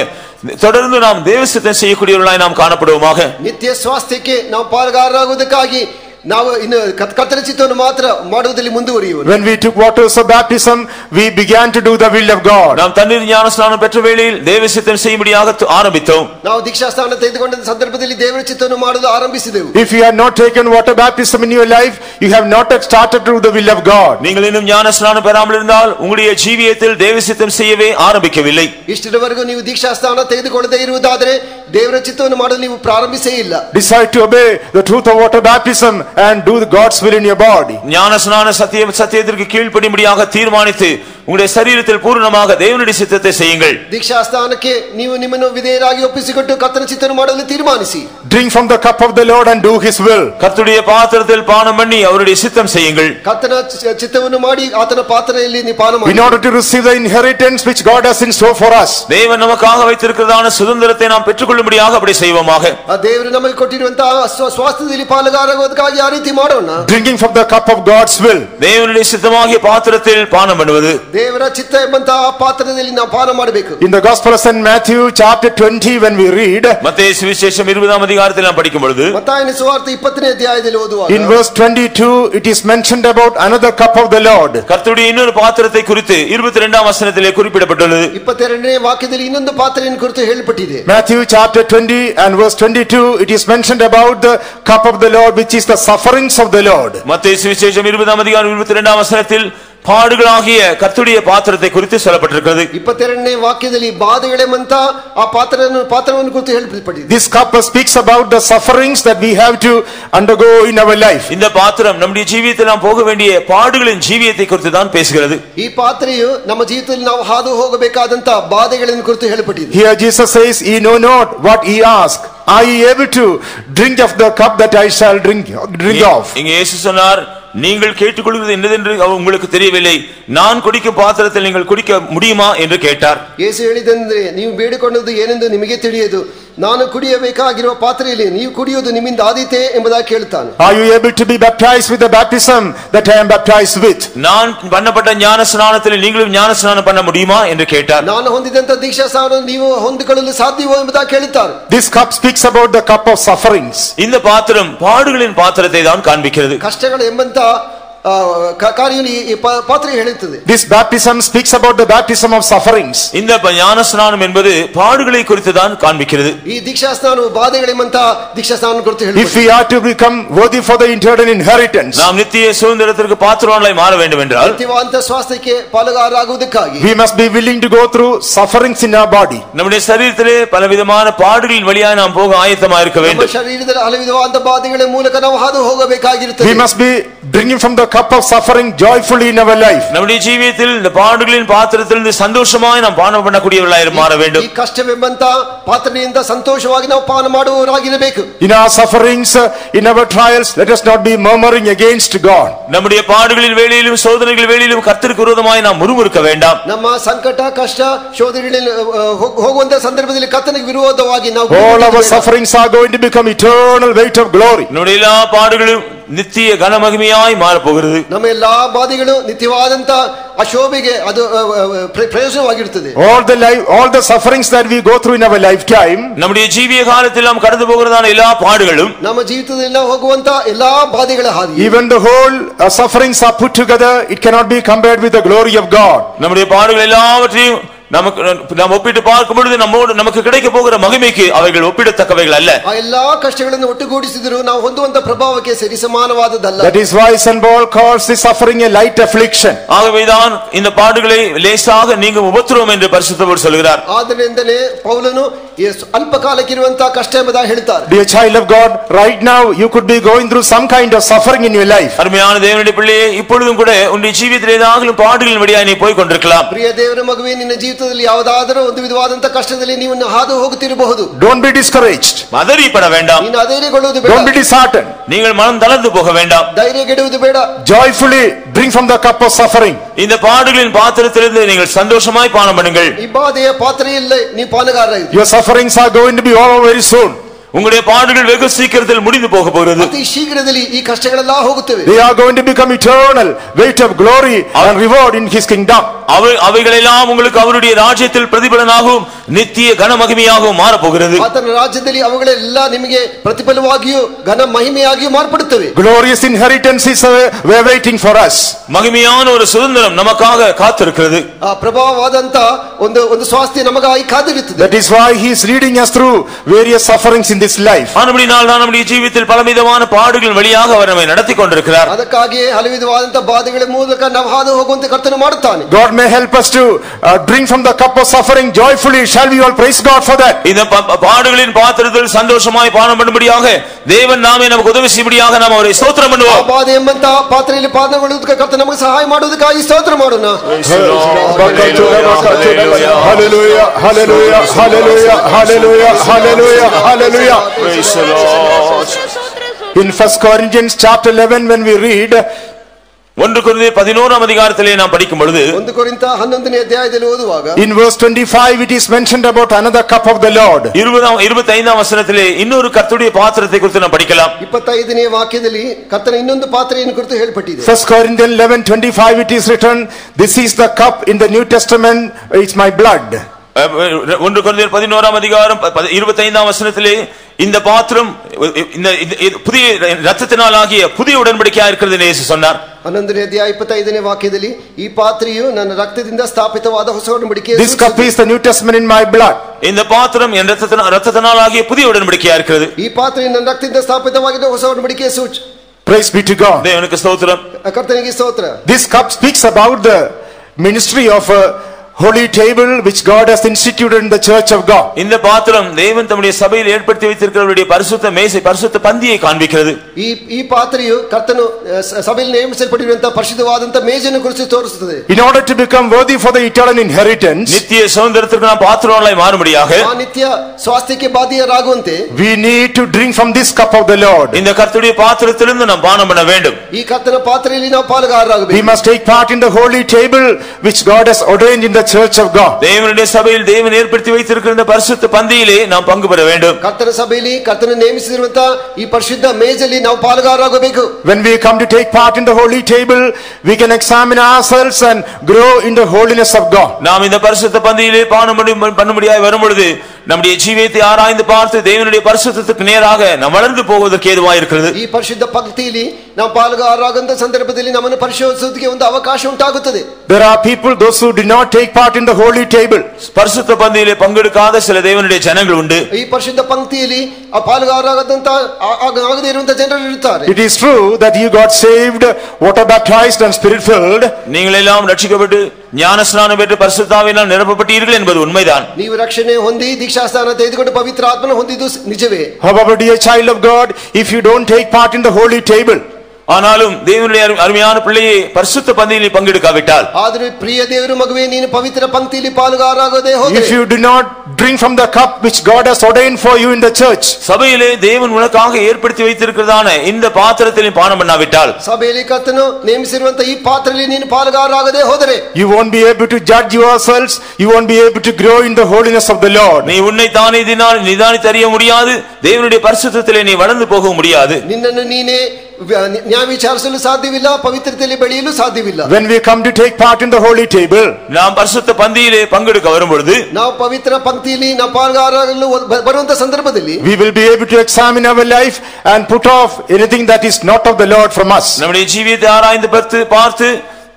S1: தொடர்ந்து நாம் தேவசத்தம் செய்யக்கூடியவர்களாய் நாம் காணப்படுவோமாக.
S2: நித்திய சுவாஸ்திக்கு நாம் பால்காரராகுவதற்காகி ನಾವು ಇನ್ನು ಕತ್- ಕರ್ತನ ಚಿತ್ತವನ್ನು ಮಾತ್ರ ಮಾಡುವುದರಲ್ಲಿ ಮುಂದುವರಿಯುವರು
S3: When we took waters of baptism, we began to do the will of God.
S1: நாம் தண்ணீர் ஞான ஸ்நானம் பெற்ற வேளையில் தேவ சித்தம் செய்யும்படியாக து- ஆரம்பித்தோம்
S2: ನಾವು ದೀಕ್ಷಾಸ್ಥಾನ ತೆಗೆದುಕೊಂಡ ಸಂದರ್ಭದಲ್ಲಿ ದೇವರ ಚಿತ್ತವನ್ನು ಮಾಡಲು ಆರಂಭಿಸಿದೆವು
S3: If you have not taken water baptism in your life, you have not yet started to do the will of God.
S1: நீங்கள் இன்னும் ஞான ஸ்நானம் பெறாமல் இருந்தால் உங்களுடைய ஜீவியத்தில் தேவ சித்தம் செய்யவே ஆரம்பிக்கவில்லை
S2: ಇಷ್ಟರವರೆಗೂ ನೀವು ದೀಕ್ಷಾಸ್ಥಾನ ತೆಗೆದುಕೊಳ್ಳದೆ ಇರುವುದಾದರೆ ದೇವರ ಚಿತ್ತವನ್ನು ಮಾಡಲು ನೀವು ಪ್ರಾರಂಭಿಸೇ ಇಲ್ಲ
S3: Decide to obey the truth of water baptism And do the God's will in your body.
S1: ஞானஸ்நான சத்தியம் சத்தியத்திற்கு கீழ்ப்படியும்படியாக தீர்மானித்து உங்களுடைய சரீரத்தில் பூர்ணமாக தேவனுடைய சித்தத்தை செய்யுங்கள்
S2: ದೀಕ್ಷಾಸ್ಥಾನಕ್ಕೆ ನೀವು ನಿಮ್ಮನ್ನು ವಿಧೇಯರಾಗಿ ಒಪ್ಪಿಸಿಕೊಟ್ಟು ಕರ್ತನ ಚಿತ್ತವನ್ನು ಮಾಡಲು ತೀರ್ಮಾನಿಸಿ
S3: Drink from the cup of the Lord and do his will.
S1: கர்த்தருடைய பாத்திரத்தில் பானம் பண்ணி அவருடைய சித்தம் செய்யுங்கள்
S2: ಕರ್ತನ ಚಿ- ಚಿತ್ತವನ್ನು ಮಾಡಿ ಆತನ ಪಾತ್ರೆಯಲ್ಲಿ ನೀವು ಪಾನ
S3: In
S2: ಮಾಡಿ
S3: order to receive the inheritance which God has in store for us.
S1: தேவன் நமக்காக வைத்திருக்கிறதான சுதந்திரத்தை நாம் பெற்றுக்கொள்ளும்படியாக அப்படி செய்வோமாக
S2: ಆ ದೇವರು ನಮಗೆ ಕೊಟ್ಟಿರುವಂತಹ ಸ್ವ- ಸ್ವಾಸ್ಥ್ಯದಲ್ಲಿ ಪಾಲುಗಾರಾಗುವುದಕ್ಕಾಗಿ ಆ ರೀತಿ ಮಾಡೋಣ
S3: Drinking from the cup of God's will.
S1: தேவனுடைய சித்தமாகிய பாத்திரத்தில் பானம் பண்ணுவது
S2: ದೇವರ ಚಿತ್ತ ಎಂಬಂತಹ ಆ ಪಾತ್ರದಲ್ಲಿ ನಾವು ಪಾನ ಮಾಡಬೇಕು
S3: In the Gospel of St. Matthew, chapter 20, when we read,
S1: மத்தேயு சுவிசேஷம் இருபதாம் அதிகாரத்தில் நாம் படிக்கும் பொழுது
S2: ಮತ್ತಾಯನ ಸುವಾರ್ತೆ ಇಪ್ಪತ್ತನೇ ಅಧ್ಯಾಯದಲ್ಲಿ ಓದುವಾಗ
S3: in verse 22, it is mentioned about another cup of the Lord.
S1: கர்த்தருடைய இன்னொரு பாத்திரத்தை குறித்து இருபத்தி ரெண்டாம் வசனத்திலே குறிப்பிடப்பட்டுள்ளது
S2: ಇಪ್ಪತ್ತೆರಡನೇ ವಾಕ್ಯದಲ್ಲಿ ಇನ್ನೊಂದು ಪಾತ್ರೆಯನ್ನು ಕುರಿತು ಹೇಳಲ್ಪಟ್ಟಿದೆ
S3: Matthew chapter 20 and verse 22, it is mentioned about the cup of the Lord, which is the sufferings of the Lord.
S1: மத்தேயு சுவிசேஷம் இருபதாம் அதிகாரம் இருபத்தி ரெண்டாம் வசனத்தில் பாடுகளாகிய கர்த்தருடைய பாத்திரத்தை குறித்து சொல்லப்பட்டிருக்கிறது
S2: ಇಪ್ಪತ್ತೆರಡನೇ ವಾಕ್ಯದಲ್ಲಿ ಬಾಧೆಗಳೆಂಬಂತ ಆ ಪಾತ್ರವನ್ನು ಪಾತ್ರವನ್ನು ಕುರಿತು ಹೇಳಲ್ಪಟ್ಟಿದೆ
S3: This cup speaks about the sufferings that we have to undergo in our life.
S1: இந்த பாத்திரம் நம்முடைய ஜீவியத்தில் நாம் போக வேண்டிய பாடுகளின் ஜீவியத்தை குறித்து தான் பேசுகிறது
S2: ಈ ಪಾತ್ರೆಯು ನಮ್ಮ ಜೀವಿತದಲ್ಲಿ ನಾವು ಹಾದು ಹೋಗಬೇಕಾದಂತ ಬಾಧೆಗಳನ್ನು ಕುರಿತು ಹೇಳಲ್ಪಟ್ಟಿದೆ
S3: Here Jesus says, ye know not what ye ask. Are ye able to drink of the cup that I shall drink, drink of?
S1: இங்க இயேசு சொன்னார் நீங்கள் கேட்டுக்கொள்கிறது என்னதென்று அவர் உங்களுக்கு தெரியவில்லை நான் குடிக்கும் பாத்திரத்தில் நீங்கள் குடிக்க முடியுமா என்று கேட்டார்
S2: ಯೇಸು ಹೇಳಿದಂದ್ರೆ ನೀವು ಬೇಡಿಕೊಂಡದ್ದು ಏನೆಂದು ನಿಮಗೆ ತಿಳಿಯದು ನಾನು ಕುಡಿಯಬೇಕಾಗಿರುವ ಪಾತ್ರೆಯಲ್ಲಿ ನೀವು ಕುಡಿಯುವುದು ನಿಮ್ಮಿಂದ ಆದೀತೆ ಎಂಬುದಾಗಿ ಕೇಳುತ್ತಾನೆ
S3: Are you able to be baptized with the baptism that I am baptized with?
S1: நான் பண்ணப்பட்ட ஞான ஸ்நானத்தில் நீங்களும் ஞான ஸ்நானம் பண்ண முடியுமா என்று கேட்டார்
S2: ನಾನು ಹೊಂದಿದಂತ ದೀಕ್ಷಾ ಸ್ಥಾನವನ್ನು ನೀವು ಹೊಂದಿಕೊಳ್ಳಲು ಸಾಧ್ಯವೋ ಎಂಬುದಾಗಿ ಕೇಳುತ್ತಾರೆ
S3: This cup speaks about the cup of sufferings.
S1: இந்த பாத்திரம் பாடுகளின் பாத்திரத்தை தான் காண்பிக்கிறது
S2: ಕಷ್ಟಗಳು ಎಂಬಂತ ಆ, ಕ- ಕಾರ್ಯವನ್ನು ಈ- ಈ ಪಾ- ಪಾತ್ರೆ ಹೇಳುತ್ತದೆ
S3: This baptism speaks about the baptism of sufferings.
S1: இந்த ப- ஞான ஸ்நானம் என்பது பாடுகளை குறித்து தான் காண்பிக்கிறது
S2: ಈ ದೀಕ್ಷಾ ಸ್ನಾನವು ಬಾಧೆಗಳೆಂಬಂತ ದೀಕ್ಷಾ ಸ್ನಾನ ಕುರಿತು
S3: If
S2: ಹೇಳುತ್ತದೆ
S3: we are to become worthy for the eternal inheritance,
S1: நாம் நித்திய சுதந்திரத்திற்கு பாத்திரவான்களாய் மாற வேண்டும் என்றால்
S2: ಅಂತಿಮವಾದಂತ ಸ್ವಾಸ್ಥ್ಯಕ್ಕೆ ಪಾಲುಗಾರರಾಗುವುದಕ್ಕಾಗಿ
S3: we must be willing to go through sufferings in our body.
S1: நம்முடைய சரீரத்திலே பலவிதமான பாடுகளின் வழியாக நாம் போக ஆயத்தமா இருக்க
S2: ನಮ್ಮ
S1: வேண்டும்
S2: ಶರೀರದಲ್ಲಿ ಹಲವು ವಿಧವಾದ ಬಾಧೆಗಳ ಮೂಲಕ ನಾವು ಹಾದು ಹೋಗಬೇಕಾಗಿರುತ್ತದೆ
S3: We must be drinking from the cup of suffering joyfully in our life.
S1: நம்முடைய ஜீவியத்தில் இந்த பாடுகளின் பாத்திரத்திலிருந்து சந்தோஷமாய் நாம் பானம் பண்ணக்கூடியவர்களாய் மாற
S2: ಈ
S1: வேண்டும்
S2: ಕಷ್ಟವೆಂಬಂತ ಪಾತ್ರೆಯಿಂದ ಸಂತೋಷವಾಗಿ ನಾವು ಪಾನ ಮಾಡುವವರಾಗಿರಬೇಕು
S3: In our sufferings, uh, in our trials, let us not be murmuring against God.
S1: நம்முடைய பாடுகளின் வேளையிலும் சோதனைகள் வேளையிலும் கர்த்தருக்கு விரோதமாய் நாம் முறுமுறுக்க வேண்டாம்
S2: ನಮ್ಮ ಸಂಕಟ ಕಷ್ಟ ಶೋಧನೆಗಳಲ್ಲಿ ಅಹ್, ಹೋಗ್- ಹೋಗುವಂತ ಸಂದರ್ಭದಲ್ಲಿ ಕರ್ತನಿಗೆ ವಿರೋಧವಾಗಿ ನಾವು
S3: All our sufferings are going to become eternal weight of glory.
S1: நம்முடைய எல்லா பாடுகளும் நித்திய கனமகிமையாய் மாறப்போகிறது
S2: ನಮ್ಮ ಎಲ್ಲಾ ಬಾಧೆಗಳು ನಿತ್ಯವಾದಂತ ಅಶೋಭೆಗೆ ಅದು ಅಹ್, ಅಹ್, ಪ್ರ- ಪ್ರಯೋಜನವಾಗಿರುತ್ತದೆ
S3: All the life, all the sufferings that we go through in our lifetime,
S1: நம்முடைய ஜீவிய காலத்தில் நாம் கடந்து போகிறதான எல்லா பாடுகளும்
S2: ನಮ್ಮ ಜೀವಿತದಲ್ಲಿ ನಾವು ಹೋಗುವಂತ ಎಲ್ಲಾ ಬಾಧೆಗಳ ಹಾದಿ
S3: even the whole uh, sufferings are put together, it cannot be compared with the glory of God.
S1: நம்முடைய பாடுகள் எல்லாவற்றையும் நமக்கு நாம் ஒப்பிட்டு பார்க்கும் பொழுது நம்மோடு நமக்கு கிடைக்க போகிற மகிமைக்கு அவைகள் ஒப்பிடத்தக்கவைகள் அல்ல
S2: ಆ ಎಲ್ಲಾ ಕಷ್ಟಗಳನ್ನು ಒಟ್ಟುಗೂಡಿಸಿದ್ರು ನಾವು ಹೊಂದುವಂತ ಪ್ರಭಾವಕ್ಕೆ ಸರಿ ಸಮಾನವಾದದ್ದಲ್ಲ
S3: That is why St. Paul calls the suffering a light affliction.
S1: ஆகவேதான் இந்த பாடுகளை லேசாக நீங்கும் உபத்திரவம் என்று பரிசுத்தவர் சொல்கிறார்
S2: ಆದ್ದರಿಂದಲೇ ಪೌಲನು ಈ ಅಲ್ಪ ಕಾಲಕ್ಕಿರುವಂತಹ ಕಷ್ಟ ಎಂಬುದಾಗಿ ಹೇಳ್ತಾರೆ
S3: Dear child of God, right now you could be going through some kind of suffering in your life.
S1: அருமையான தேவனுடைய பிள்ளையே இப்பொழுதும் கூட உன்னுடைய ஜீவிதத்தில் ஏதாவது பாடுகளின் வழியாக நீ போய் கொண்டிருக்கலாம்
S2: ಪ್ರಿಯ ದೇವರ ಮಗುವೆ ನಿನ್ನ ಜೀವಿತದಲ್ಲಿ ಯಾವುದಾದರೂ ಒಂದು ವಿಧವಾದಂತಹ ಕಷ್ಟದಲ್ಲಿ ನೀವು ಹಾದು ಹೋಗುತ್ತಿರಬಹುದು
S3: Don't be discouraged.
S1: மதறிப்பட வேண்டாம்
S2: ನೀನು ಅಧೈರ್ಯಗೊಳ್ಳುವುದು
S3: Don't be
S2: ಬೇಡ
S3: disheartened.
S1: நீங்கள் மனம் தளர்ந்து போக வேண்டாம்
S2: ಧೈರ್ಯಗೆಡುವುದು ಬೇಡ
S3: Joyfully drink from the cup of suffering.
S1: இந்த பாடுகளின் பாத்திரத்திலிருந்து நீங்கள் சந்தோஷமாய் பானம் பண்ணுங்கள்
S2: ಈ ಬಾಧೆಯ ಪಾತ್ರೆಯಲ್ಲೇ ನೀ ಪಾಲುಗಾರರಾಗಿ
S3: Your sufferings are going to be over very soon.
S1: உங்களுடைய பாடுகள் வெகு சீக்கிரத்தில் முடிந்து போக போகிறது
S2: ಅತಿ ಶೀಘ್ರದಲ್ಲಿ ಈ ಕಷ್ಟಗಳೆಲ್ಲ ಹೋಗುತ್ತವೆ
S3: They are going to become eternal weight of glory and reward in his kingdom.
S1: அவை அவைகளெல்லாம் உங்களுக்கு அவருடைய ராஜ்யத்தில் பிரதிபலனாகவும் நித்திய கனமகிமையாகவும் மாறப்போகிறது
S2: ಆತನ ರಾಜ್ಯದಲ್ಲಿ ಅವುಗಳೆಲ್ಲ ನಿಮಗೆ ಪ್ರತಿಫಲವಾಗಿಯೂ ಘನ ಮಹಿಮೆಯಾಗಿಯೂ ಮಾರ್ಪಡುತ್ತವೆ
S3: Glorious inheritance is uh, we're waiting for us.
S1: மகிமையான ஒரு சுதந்திரம் நமக்காக காத்திருக்கிறது
S2: ಆ ಪ್ರಭಾವವಾದಂತ ಒಂದು ಒಂದು ಸ್ವಾಸ್ಥ್ಯ ನಮಗಾಗಿ ಕಾದಿರುತ್ತದೆ
S3: That is why he is leading us through various sufferings in this life.
S1: ஆனபடினால் தான் நம்முடைய ஜீவித்தில் பலவிதமான பாடுகள் வழியாக அவர் நம்மை நடத்தி கொண்டிருக்கிறார்
S2: ಅದಕ್ಕಾಗಿಯೇ ಹಲವು ವಿಧವಾದಂತ ಬಾಧೆಗಳ ಮೂಲಕ ನಾವು ಹಾದು ಹೋಗುವಂತೆ ಕರ್ತನು ಮಾಡುತ್ತಾನೆ
S3: God may help us to uh, drink from the cup of suffering joyfully. Shall we all praise God for that?
S1: இந்த ப- ப- பாடுகளின் பாத்திரத்தில் சந்தோஷமாய் பானம் பண்ணும்படியாக தேவன் நாமே நமக்கு உதவி செய்யும்படியாக நாம் அவரை ஸ்தோத்திரம்
S2: ಆ
S1: பண்ணுவோம்
S2: ಬಾಧೆ ಎಂಬಂತ ಪಾತ್ರೆಯಲ್ಲಿ ಪಾದಗೊಳ್ಳುವುದಕ್ಕೆ ಕರ್ತ ನಮಗೆ ಸಹಾಯ ಮಾಡುವುದಕ್ಕಾಗಿ ಸ್ತೋತ್ರ ಮಾಡೋಣ
S3: Hallelujah, hallelujah, hallelujah, hallelujah, hallelujah, hallelujah.
S1: Praise the Lord.
S3: In first Corinthians chapter 11, when we read,
S1: ஒன்று குருந்தி பதினோராம் அதிகாரத்திலே நாம் படிக்கும் பொழுது
S2: ಒಂದು ಕೊರಿಂತ ಹನ್ನೊಂದನೇ ಅಧ್ಯಾಯದಲ್ಲಿ ಓದುವಾಗ
S3: in verse 25, it is mentioned about another cup of the Lord.
S1: இருபதாம் இருபத்தி ஐந்தாம் வசனத்திலே இன்னொரு கர்த்தருடைய பாத்திரத்தை குறித்து நாம் படிக்கலாம்
S2: ಇಪ್ಪತ್ತೈದನೇ ವಾಕ್ಯದಲ್ಲಿ ಕರ್ತನ ಇನ್ನೊಂದು ಪಾತ್ರೆಯನ್ನು ಕುರಿತು ಹೇಳಲ್ಪಟ್ಟಿದೆ
S3: First Corinthians 11, 25, it is written, this is the cup in the New Testament, it's my blood.
S1: அஹ், ஒன்று குருந்தியர் பதினோராம் அதிகாரம் இருபத்தி ஐந்தாம் வசனத்திலே இந்த பாத்திரம் இந்த இந்த- இது புதிய ரத்தத்தினால் ஆகிய புதிய உடன்படிக்கையா இருக்கிறது என்று இயேசு சொன்னார்
S2: ಹನ್ನೊಂದನೇ ಅಧ್ಯಾಯ ಇಪ್ಪತ್ತೈದನೇ ವಾಕ್ಯದಲ್ಲಿ ಈ ಪಾತ್ರೆಯು ನನ್ನ ರಕ್ತದಿಂದ ಸ್ಥಾಪಿತವಾದ ಹೊಸ ಒಡಂಬಡಿಕೆ
S3: This cup is the New Testament in my blood.
S1: இந்த பாத்திரம் என் ரத்தத்தினால் ரத்தத்தினால் ஆகிய புதிய உடன்படிக்கையா இருக்கிறது
S2: ಈ ಪಾತ್ರೆ ನನ್ನ ರಕ್ತದಿಂದ ಸ್ಥಾಪಿತವಾಗಿದ್ದ ಹೊಸ ಒಡಂಬಡಿಕೆಯ ಸೂಚ್
S3: Praise be to God.
S1: தேவனுக்கு ஸ்தோத்திரம்
S2: ಕರ್ತನಿಗೆ ಸ್ತೋತ್ರ
S3: This cup speaks about the ministry of a holy table which God has instituted in the church of God.
S1: இந்த பாத்திரம் தேவன் தம்முடைய சபையில் ஏற்படுத்தி வைத்திருக்கிறவருடைய பரிசுத்த மேசை பரிசுத்த பந்தியை காண்பிக்கிறது
S2: ಈ ಈ ಪಾತ್ರೆಯು ಕರ್ತನು ಆ, ಸ- ಸಭೆಯಲ್ಲಿ ನೇಮಿಸಲ್ಪಟ್ಟಿರುವಂತಹ ಪರಿಶುದ್ಧವಾದಂತಹ ಮೇಜನ್ನು ಕುರಿತು ತೋರಿಸುತ್ತದೆ
S3: In order to become worthy for the eternal inheritance,
S1: நித்திய சுதந்திரத்திற்கு நாம் பாத்திரங்களாய் மாறும்படியாக
S2: ಆ ನಿತ್ಯ ಸ್ವಾಸ್ಥ್ಯಕ್ಕೆ ಬಾಧಿಯರಾಗುವಂತೆ
S3: we need to drink from this cup of the Lord.
S1: இந்த கர்த்தருடைய பாத்திரத்திலிருந்து நாம் பானம் பண்ண வேண்டும்
S2: ಈ ಕರ್ತನ ಪಾತ್ರೆಯಲ್ಲಿ ನಾವು
S3: We
S2: ಪಾಲುಗಾರರಾಗಬೇಕು
S3: must take part in the holy table which God has ordained in the church of God.
S1: தேவனுடைய சபையில் தேவன் ஏற்படுத்தி வைத்திருக்கிற இந்த பரிசுத்த பந்தியிலே நாம் பங்கு பெற வேண்டும்
S2: ಕರ್ತನ ಸಭೆಯಲ್ಲಿ ಕರ್ತನ ನೇಮಿಸಿರುವಂತಹ ಈ ಪರಿಶುದ್ಧ ಮೇಜಲ್ಲಿ ನಾವು ಪಾಲುಗಾರರಾಗಬೇಕು
S3: When we come to take part in the holy table, we can examine ourselves and grow in the holiness of God.
S1: நாம் இந்த பரிசுத்த பந்தியிலே பானம் பண்ணி- பண்ணும்படியாய் வரும் பொழுது நம்முடைய ஜீவியத்தை ஆராய்ந்து பார்த்து தேவனுடைய பரிசுத்தத்துக்கு நேராக நாம் வளர்ந்து போவதற்கு ஏதுவாய் இருக்கிறது
S2: ಈ ಪರಿಶುದ್ಧ ಪಂಕ್ತಿಯಲ್ಲಿ ನಾವು ಪಾಲುಗಾರರಾಗುವಂತ ಸಂದರ್ಭದಲ್ಲಿ ನಮ್ಮನ್ನು ಪರಿಶೋಧಿಸೋದಕ್ಕೆ ಒಂದು ಅವಕಾಶ ಉಂಟಾಗುತ್ತದೆ
S3: There are people, those who did not take part in the holy table.
S1: பரிசுத்த பந்தியிலே பங்கெடுக்காத சில தேவனுடைய ஜனங்கள் உண்டு
S2: ಈ ಪರಿಶುದ್ಧ ಪಂಕ್ತಿಯಲ್ಲಿ ಆ ಪಾಲುಗಾರರಾಗದಂತ ಆ- ಆಗ- ಆಗದೇ ಇರುವಂತ ಜನರು ಇರ್ತಾರೆ
S3: It is true that you got saved, water baptized and spirit filled.
S1: நீங்கள் எல்லாம் ரட்சிக்கப்பட்டு ஞான ஸ்நானம் பெற்று பரிசுத்தாவினால் நிரப்பப்பட்டீர்கள் என்பது உண்மைதான்
S2: ನೀವು ರಕ್ಷಣೆ ಹೊಂದಿ ದೀಕ್ಷಾಸ್ಥಾನ ತೆಗೆದುಕೊಂಡು ಪವಿತ್ರ ಆತ್ಮನ ಹೊಂದಿದ್ದು ಸ್- ನಿಜವೇ
S3: However, dear child of God, if you don't take part in the holy table,
S1: ஆனாலும் தேவனுடைய அரு- அருமையான பிள்ளையை பரிசுத்த பந்தியில் பங்கெடுக்காவிட்டால்
S2: ಆದ್ರೆ ಪ್ರಿಯ ದೇವರು ಮಗುವೆ ನೀನು ಪವಿತ್ರ ಪಂಕ್ತಿಯಲ್ಲಿ ಪಾಲುಗಾರಾಗದೆ ಹೋದ್ರೆ
S3: if you do not drink from the cup which God has ordained for you in the church,
S1: சபையிலே தேவன் உனக்காக ஏற்படுத்தி வைத்திருக்கிறதான இந்த பாத்திரத்தில் நீ பானம் பண்ணாவிட்டால்
S2: ಸಭೆಯಲ್ಲಿ ಕರ್ತನು ನೇಮಿಸಿರುವಂತ ಈ ಪಾತ್ರೆಯಲ್ಲಿ ನೀನು ಪಾಲುಗಾರರಾಗದೆ ಹೋದರೆ
S3: you won't be able to judge yourselves, you won't be able to grow in the holiness of the Lord.
S1: நீ உன்னை தானே இதனால் நிதானித்து அறிய முடியாது தேவனுடைய பரிசுத்தத்திலே நீ வளர்ந்து போக முடியாது
S2: ನಿನ್ನನ್ನು ನೀನೇ ವ್ಯ- ನ್ಯಾಯ ವಿಚಾರಿಸಲು ಸಾಧ್ಯವಿಲ್ಲ ಪವಿತ್ರತೆಯಲ್ಲಿ ಬೆಳೆಯಲು ಸಾಧ್ಯವಿಲ್ಲ
S3: When we come to take part in the holy table,
S1: நாம் பரிசுத்த பந்தியிலே பங்கெடுக்க வரும் பொழுது
S2: ನಾವು ಪವಿತ್ರ ಪಂಕ್ತಿಯಲ್ಲಿ ನಾವು ಪಾಲುಗಾರರಾಗಲು ಬ- ಬರುವಂತ ಸಂದರ್ಭದಲ್ಲಿ
S3: we will be able to examine our life and put off anything that is not of the Lord from us.
S1: நம்முடைய ஜீவியத்தை ஆராய்ந்து பார்த்து பார்த்து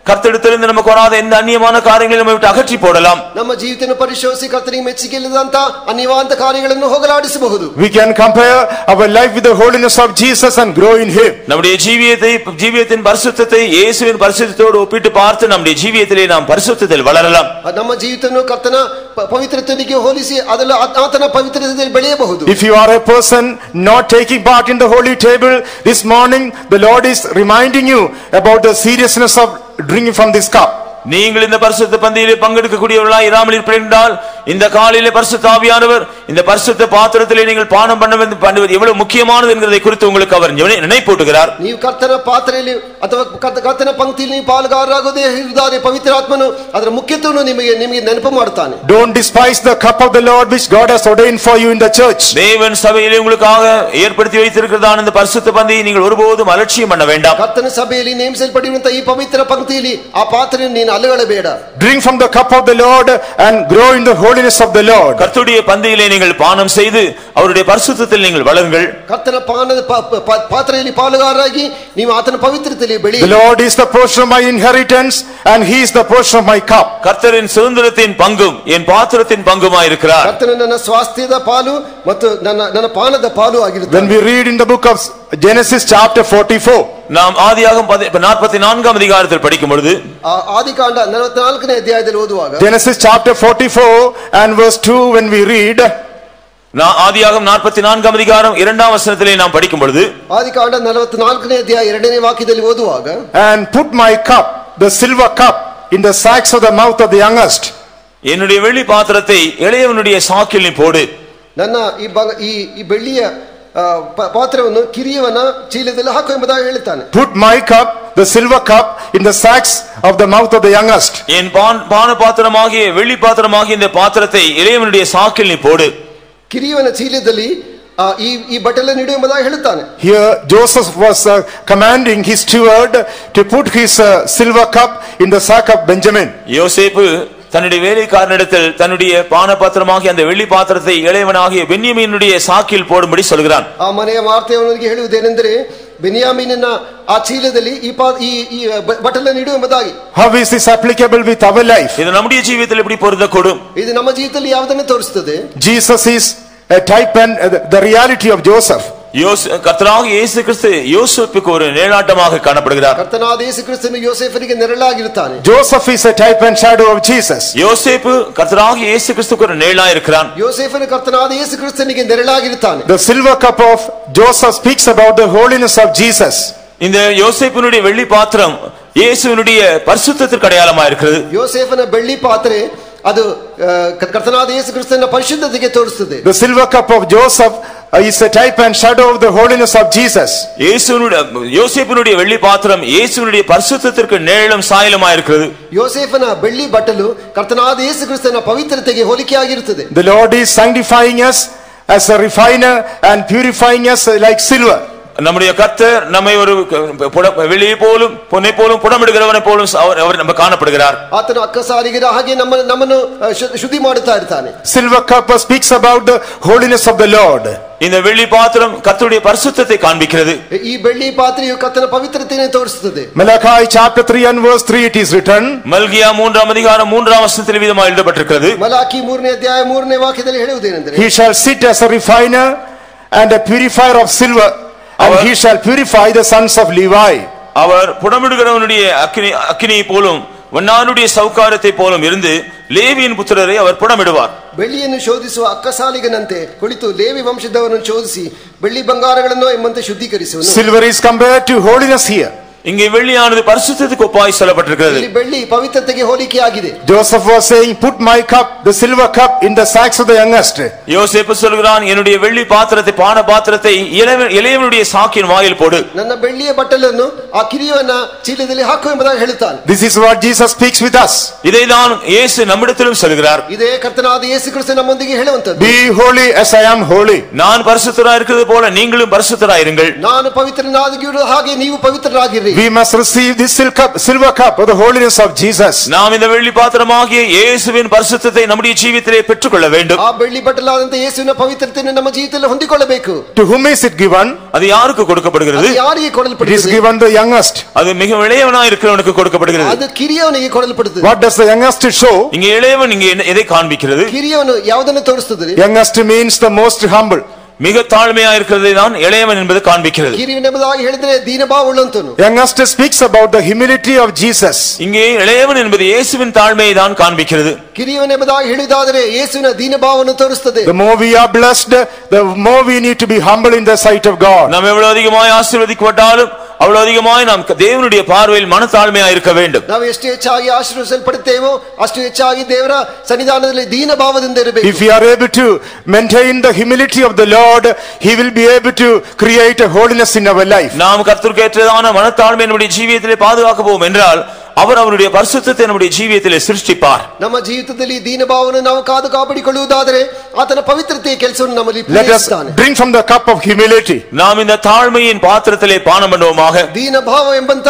S1: கர்த்தெடுத்திருந்து நமக்கு வராத எந்த அந்நியமான காரியங்களை நம்ம விட்டு அகற்றி போடலாம்
S2: ನಮ್ಮ ಜೀವಿತವನ್ನು ಪರಿಶೋಧಿಸಿ ಕರ್ತನಿಗೆ ಮೆಚ್ಚುಗೆ ಇಲ್ಲದಂತ ಅನಿವಾಂತ ಕಾರ್ಯಗಳನ್ನು ಹೋಗಲಾಡಿಸಬಹುದು
S3: We can compare our life with the holiness of Jesus and grow in Him.
S1: நம்முடைய ஜீவியத்தை ஜீவியத்தின் பரிசுத்தத்தை இயேசுவின் பரிசுத்தத்தோடு ஒப்பிட்டு பார்த்து நம்முடைய ஜீவியத்திலே நாம் பரிசுத்தத்தில் வளரலாம்
S2: ನಮ್ಮ ಜೀವಿತವನ್ನು ಕರ್ತನ ಪ- ಪವಿತ್ರತೆಗೆ ಹೋಲಿಸಿ ಅದರಲ್ಲಿ ಆತ- ಆತನ ಪವಿತ್ರತೆಯಲ್ಲಿ ಬೆಳೆಯಬಹುದು
S3: If you are a person not taking part in the holy table, this morning the Lord is reminding you about the seriousness of drinking from this cup.
S1: நீங்கள் இந்த பரிசுத்த பந்தியிலே பங்கெடுக்கக்கூடியவர்களாய் இராமல் இருப்பீர்கள் என்றால் இந்த காலையிலே பரிசுத்த ஆவியானவர் இந்த பரிசுத்த பாத்திரத்திலே நீங்கள் பானம் பண்ண வேண்டும்- பண்ணுவது எவ்வளவு முக்கியமானது என்கிறதை குறித்து உங்களுக்கு அவர் நினை- நினைப்பூட்டுகிறார்
S2: ನೀವು ಕರ್ತನ ಪಾತ್ರೆಯಲ್ಲಿ ಅಥವಾ ಕರ್ತ- ಕರ್ತನ ಪಂಕ್ತಿಯಲ್ಲಿ ನೀವು ಪಾಲುಗಾರರಾಗೋದೇ ಇರುವುದಾದ್ರೆ ಪವಿತ್ರಾತ್ಮನು ಅದರ ಮುಖ್ಯತ್ವವನ್ನು ನಿಮಗೆ ನಿಮಗೆ ನೆನಪು ಮಾಡುತ್ತಾನೆ
S3: Don't despise the cup of the Lord which God has ordained for you in the church.
S1: தேவன் சபையிலே உங்களுக்காக ஏற்படுத்தி வைத்திருக்கிறதான இந்த பரிசுத்த பந்தியை நீங்கள் ஒருபோதும் அலட்சியம் பண்ண வேண்டாம்
S2: ಕರ್ತನ ಸಭೆಯಲ್ಲಿ ನೇಮಿಸಲ್ಪಟ್ಟಿರುವಂತಹ ಈ ಪವಿತ್ರ ಪಂಕ್ತಿಯಲ್ಲಿ ಆ ಪಾತ್ರೆಯನ್ನು ನೀನು ಅಲ್ಲಗಳಬೇಡ
S3: Drink from the cup of the Lord and grow in the holiness of the Lord.
S1: கர்த்தருடைய பந்தியிலே நீங்கள் பானம் செய்து அவருடைய பரிசுத்தத்தில் நீங்கள் வளருங்கள்
S2: ಕರ್ತನ ಪಾನದ ಪ- ಪ- ಪ- ಪಾತ್ರೆಯಲ್ಲಿ ಪಾಲುಗಾರರಾಗಿ ನೀವು ಆತನ ಪವಿತ್ರತೆಯಲ್ಲಿ ಬೆಳಿ
S3: The Lord is the portion of my inheritance and He is the portion of my cup.
S1: கர்த்தரின் சுதந்திரத்தின் பங்கும் என் பாத்திரத்தின் பங்குமாயிருக்கிறார்
S2: ಕರ್ತನ ನನ್ನ ಸ್ವಾಸ್ಥ್ಯದ ಪಾಲು ಮತ್ತು ನನ್ನ ನನ್ನ ಪಾನದ ಪಾಲು
S3: When
S2: ಆಗಿರುತ್ತದೆ
S3: we read in the book of Genesis chapter 44,
S1: நாம் ஆதியாகம் நாற்பத்தி நான்காம் அதிகாரத்தில் படிக்கும் பொழுது
S2: ಆ ಆದಿಕಾಂಡ ನಲವತ್ನಾಲ್ಕನೇ ಅಧ್ಯಾಯದಲ್ಲಿ ಓದುವಾಗ
S3: Genesis chapter 44 and verse 2 when we read,
S1: நான் ஆதியாகம் நாற்பத்தி நான்காம் அதிகாரம் இரண்டாம் வசனத்திலே நாம் படிக்கும் பொழுது
S2: ಆದಿಕಾಂಡ ನಲವತ್ನಾಲ್ಕನೇ ಅಧ್ಯಾಯ ಎರಡನೇ ವಾಕ್ಯದಲ್ಲಿ ಓದುವಾಗ
S3: and put my cup, the silver cup, in the sacks of the mouth of the youngest.
S1: என்னுடைய வெள்ளி பாத்திரத்தை இளையவனுடைய சாக்கில் நீ போடு
S2: ನನ್ನ ಈ ಬಗ- ಈ ಈ ಬೆಳ್ಳಿಯ ಆ, ಪ- ಪಾತ್ರವನ್ನು ಕಿರಿಯವನ ಚೀಲದಲ್ಲಿ ಹಾಕು ಎಂಬುದಾಗಿ ಹೇಳುತ್ತಾನೆ
S3: Put my cup, the silver cup, in the sacks of the mouth of the youngest.
S1: என் பான் பான பாத்திரமாகிய வெள்ளி பாத்திரமாகிய இந்த பாத்திரத்தை இளையவனுடைய சாக்கில் நீ போடு
S2: ಕಿರಿಯವನ ಚೀಲದಲ್ಲಿ ಆ, ಈ ಈ ಬಟ್ಟಲನ್ನು ಇಡು ಎಂಬುದಾಗಿ ಹೇಳುತ್ತಾನೆ
S3: Here Joseph was uh, commanding his steward to put his uh, silver cup in the sack of Benjamin.
S1: யோசேப்பு தன்னுடைய வேலைக்காரனிடத்தில் தன்னுடைய பான பாத்திரமாகிய அந்த வெள்ளி பாத்திரத்தை இளையவனாகிய பென்யமீனுடைய சாக்கில் போடும்படி சொல்கிறான்
S2: ಆ ಮನೆಯ ವಾರ್ತೆಯವನಿಗೆ ಹೇಳುವುದೇನೆಂದರೆ ಬೆನಿಯಾಮೀನನ ಆ ಚೀಲದಲ್ಲಿ ಈ ಪಾ ಈ ಈ ಬ- ಬಟ್ಟಲನ್ನು ಇಡು ಎಂಬುದಾಗಿ
S3: How is this applicable with our life?
S1: இது நம்முடைய ஜீவியத்தில் எப்படி பொருந்தக்கூடும்
S2: ಇದು ನಮ್ಮ ಜೀವಿತದಲ್ಲಿ ಯಾವುದನ್ನು ತೋರಿಸುತ್ತದೆ
S3: Jesus is a type and uh, the reality of Joseph.
S1: யோசு கர்த்தராக இயேசு கிறிஸ்து யோசேப்புக்கு ஒரு நிழலாட்டமாக காணப்படுகிறார்
S2: ಕರ್ತನಾದ ಯೇಸು ಕ್ರಿಸ್ತನು ಯೋಸೇಫನಿಗೆ ನೆರಳಾಗಿರುತ್ತಾನೆ
S3: Joseph is a type and shadow of Jesus.
S1: யோசேப்பு கர்த்தராக இயேசு கிறிஸ்துக்கு ஒரு நிழலா இருக்கிறான்
S2: ಯೋಸೇಫನು ಕರ್ತನಾದ ಯೇಸು ಕ್ರಿಸ್ತನಿಗೆ ನೆರಳಾಗಿರುತ್ತಾನೆ
S3: The silver cup of Joseph speaks about the holiness of Jesus.
S1: இந்த யோசேப்பினுடைய வெள்ளி பாத்திரம் இயேசுவினுடைய பரிசுத்தத்திற்கு அடையாளமா இருக்கிறது
S2: ಯೋಸೇಫನ ಬೆಳ್ಳಿ ಪಾತ್ರೆ ಅದು ಆ, ಕ- ಕರ್ತನಾದ ಯೇಸು ಕ್ರಿಸ್ತನ ಪರಿಶುದ್ಧತೆಗೆ ತೋರಿಸುತ್ತದೆ
S3: The silver cup of Joseph uh, is a type and shadow of the holiness of Jesus.
S1: இயேசுனுடைய யோசேப்பினுடைய வெள்ளி பாத்திரம் இயேசுனுடைய பரிசுத்தத்திற்கு நிழலும் சாயலுமா இருக்கிறது
S2: ಯೋಸೇಫನ ಬೆಳ್ಳಿ ಬಟ್ಟಲು ಕರ್ತನಾದ ಯೇಸು ಕ್ರಿಸ್ತನ ಪವಿತ್ರತೆಗೆ ಹೋಲಿಕೆಯಾಗಿರುತ್ತದೆ
S3: The Lord is sanctifying us as a refiner and purifying us like silver.
S1: நம்முடைய கர்த்தர் நம்மை ஒரு புட- வெளியை போலும் பொன்னை போலும் புடமிடுகிறவனை போலும் அவர் அவர் நம்ம காணப்படுகிறார்
S2: ಆತನು ಅಕ್ಕಸಾರಿಗಿರ ಹಾಗೆ ನಮ್ಮ ನಮ್ಮನ್ನು ಆ, ಶು- ಶುದ್ಧಿ ಮಾಡುತ್ತಾ ಇರ್ತಾನೆ
S3: Silver cup speaks about the holiness of the Lord.
S1: இந்த வெள்ளி பாத்திரம் கர்த்தருடைய பரிசுத்தத்தை காண்பிக்கிறது
S2: ಈ ಬೆಳ್ಳಿ ಪಾತ್ರೆಯು ಕರ್ತನ ಪವಿತ್ರತೆಯನ್ನು ತೋರಿಸುತ್ತದೆ
S3: Malachi chapter 3 and verse 3 it is written,
S1: மல்கியா மூன்றாம் அதிகாரம் மூன்றாம் வசனத்தில் விதமாக எழுதப்பட்டிருக்கிறது
S2: ಮಲಾಕಿ ಮೂರನೇ ಅಧ್ಯಾಯ ಮೂರನೇ ವಾಕ್ಯದಲ್ಲಿ ಹೇಳುವುದೇನೆಂದರೆ
S3: He shall sit as a refiner and a purifier of silver, and
S1: Our-
S3: he shall purify the sons of Levi.
S1: அவர் புடமிடுகிறவனுடைய அக்கினி அக்கினியை போலும் வண்ணானுடைய சவுக்காரத்தை போலும் இருந்து லேவியின் புத்திரரை அவர் புடமிடுவார்
S2: ಬೆಳ್ಳಿಯನ್ನು ಶೋಧಿಸುವ ಅಕ್ಕಸಾಲಿಗನಂತೆ ಕುಳಿತು ಲೇವಿ ವಂಶದವರನ್ನು ಶೋಧಿಸಿ ಬೆಳ್ಳಿ ಬಂಗಾರಗಳನ್ನು ಎಂಬಂತೆ ಶುದ್ಧೀಕರಿಸುವನು
S3: Silver is compared to holiness here.
S1: இங்கே வெள்ளியானது பரிசுத்தத்துக்கு ஒப்பாய் சொல்லப்பட்டிருக்கிறது
S2: ಇಲ್ಲಿ ಬೆಳ್ಳಿ ಪವಿತ್ರತೆಗೆ ಹೋಲಿಕೆಯಾಗಿದೆ
S3: Joseph was saying, put my cup, the silver cup, in the sacks of the youngest.
S1: யோசேப்பு சொல்கிறான் என்னுடைய வெள்ளி பாத்திரத்தை பான பாத்திரத்தை இளைவன் இளையவனுடைய சாக்கின் வாயில் போடு
S2: ನನ್ನ ಬೆಳ್ಳಿಯ ಬಟ್ಟಲನ್ನು ಆ ಕಿರಿಯವನ ಚೀಲದಲ್ಲಿ ಹಾಕು ಎಂಬುದಾಗಿ ಹೇಳುತ್ತಾನೆ
S3: This is what Jesus speaks with us.
S1: இதைதான் இயேசு நம்மிடத்திலும் சொல்கிறார்
S2: ಇದೇ ಕರ್ತನಾದ ಯೇಸು ಕ್ರಿಸ್ತ ನಮ್ಮೊಂದಿಗೆ ಹೇಳುವಂತದ್ದು
S3: Be holy as I am holy.
S1: நான் பரிசுத்தராய் இருக்கிறது போல நீங்களும் பரிசுத்தராயிருங்கள்
S2: ನಾನು ಪವಿತ್ರನಾಗಿರು ಹಾಗೆ ನೀವು ಪವಿತ್ರರಾಗಿರ್ರಿ
S3: We must receive this sil- cup, silver cup of the holiness of Jesus.
S1: நாம் இந்த வெள்ளி பாத்திரமாகிய இயேசுவின் பரிசுத்தத்தை நம்முடைய ஜீவித்திலே பெற்றுக்கொள்ள வேண்டும்
S2: ಆ ಬೆಳ್ಳಿ ಬಟ್ಟಲಾದಂತ ಯೇಸುವಿನ ಪವಿತ್ರತೆಯನ್ನು ನಮ್ಮ ಜೀವಿತದಲ್ಲಿ ಹೊಂದಿಕೊಳ್ಳಬೇಕು
S3: To whom is it given?
S1: அது யாருக்கு கொடுக்கப்படுகிறது
S2: ಅದು ಯಾರಿಗೆ
S3: It is
S2: ಕೊಡಲ್ಪಡುತ್ತದೆ
S3: given the youngest.
S1: அது மிக இளையவனாய் இருக்கிறவனுக்கு கொடுக்கப்படுகிறது
S2: ಅದು ಕಿರಿಯವನಿಗೆ ಕೊಡಲ್ಪಡುತ್ತದೆ
S3: What does the youngest show?
S1: இங்க இளையவன் இங்க என்ன- எதை காண்பிக்கிறது
S2: ಕಿರಿಯವನು ಯಾವುದನ್ನು ತೋರಿಸ್ತದೆ
S3: Youngest means the most humble.
S1: மிக தாழ்மையா இருக்கிறதை தான் இளையவன் என்பது காண்பிக்கிறது
S2: ಕಿರಿಯನೆಂಬುದಾಗಿ ಹೇಳಿದ್ರೆ ದೀನಭಾವ ಉಳ್ಳಂತನು
S3: Youngest speaks about the humility of Jesus.
S1: இங்கே இளையவன் என்பது இயேசுவின் தாழ்மையை தான் காண்பிக்கிறது
S2: ಕಿರಿಯವನೆಂಬುದಾಗಿ ಹೇಳುವುದಾದರೆ ಯೇಸುವಿನ ದೀನಭಾವವನ್ನು ತೋರಿಸ್ತದೆ
S3: The more we are blessed, the more we need to be humble in the sight of God.
S1: நாம் எவ்வளவு அதிகமாய் ஆசீர்வதிக்கப்பட்டாலும் அவ்வளவு அதிகமாய் நாம் தேவனுடைய பார்வையில் மனத்தாழ்மையா இருக்க வேண்டும்
S2: ನಾವು ಎಷ್ಟು ಹೆಚ್ಚಾಗಿ ಆಶೀರ್ವದಿಸಲ್ಪಡುತ್ತೇವೋ ಅಷ್ಟು ಹೆಚ್ಚಾಗಿ ದೇವರ ಸನ್ನಿಧಾನದಲ್ಲಿ ದೀನ ಭಾವದಿಂದ
S3: If
S2: ಇರಬೇಕು
S3: we are able to maintain the humility of the Lord, He will be able to create a holiness in our life.
S1: நாம் கர்த்தருக்கு ஏற்றதான மனத்தாழ்மை நம்முடைய ஜீவியத்திலே பாதுகாக்க போவோம் என்றால் அவர் அவருடைய பரிசுத்தத்தை நம்முடைய ஜீவியத்திலே சிருஷ்டிப்பார்
S2: ನಮ್ಮ ಜೀವಿತದಲ್ಲಿ ದೀನ ಭಾವವನ್ನು ನಾವು ಕಾದು ಕಾಪಾಡಿಕೊಳ್ಳುವುದಾದರೆ ಆತನ ಪವಿತ್ರತೆಯ ಕೆಲಸವನ್ನು ನಮ್ಮಲ್ಲಿ
S3: Let us
S2: ಪ್ರೇರಿಸುತ್ತಾನೆ
S3: drink from the cup of humility.
S1: நாம் இந்த தாழ்மையின் பாத்திரத்திலே பானம் பண்ணுவோமாக
S2: ದೀನ ಭಾವ ಎಂಬಂತ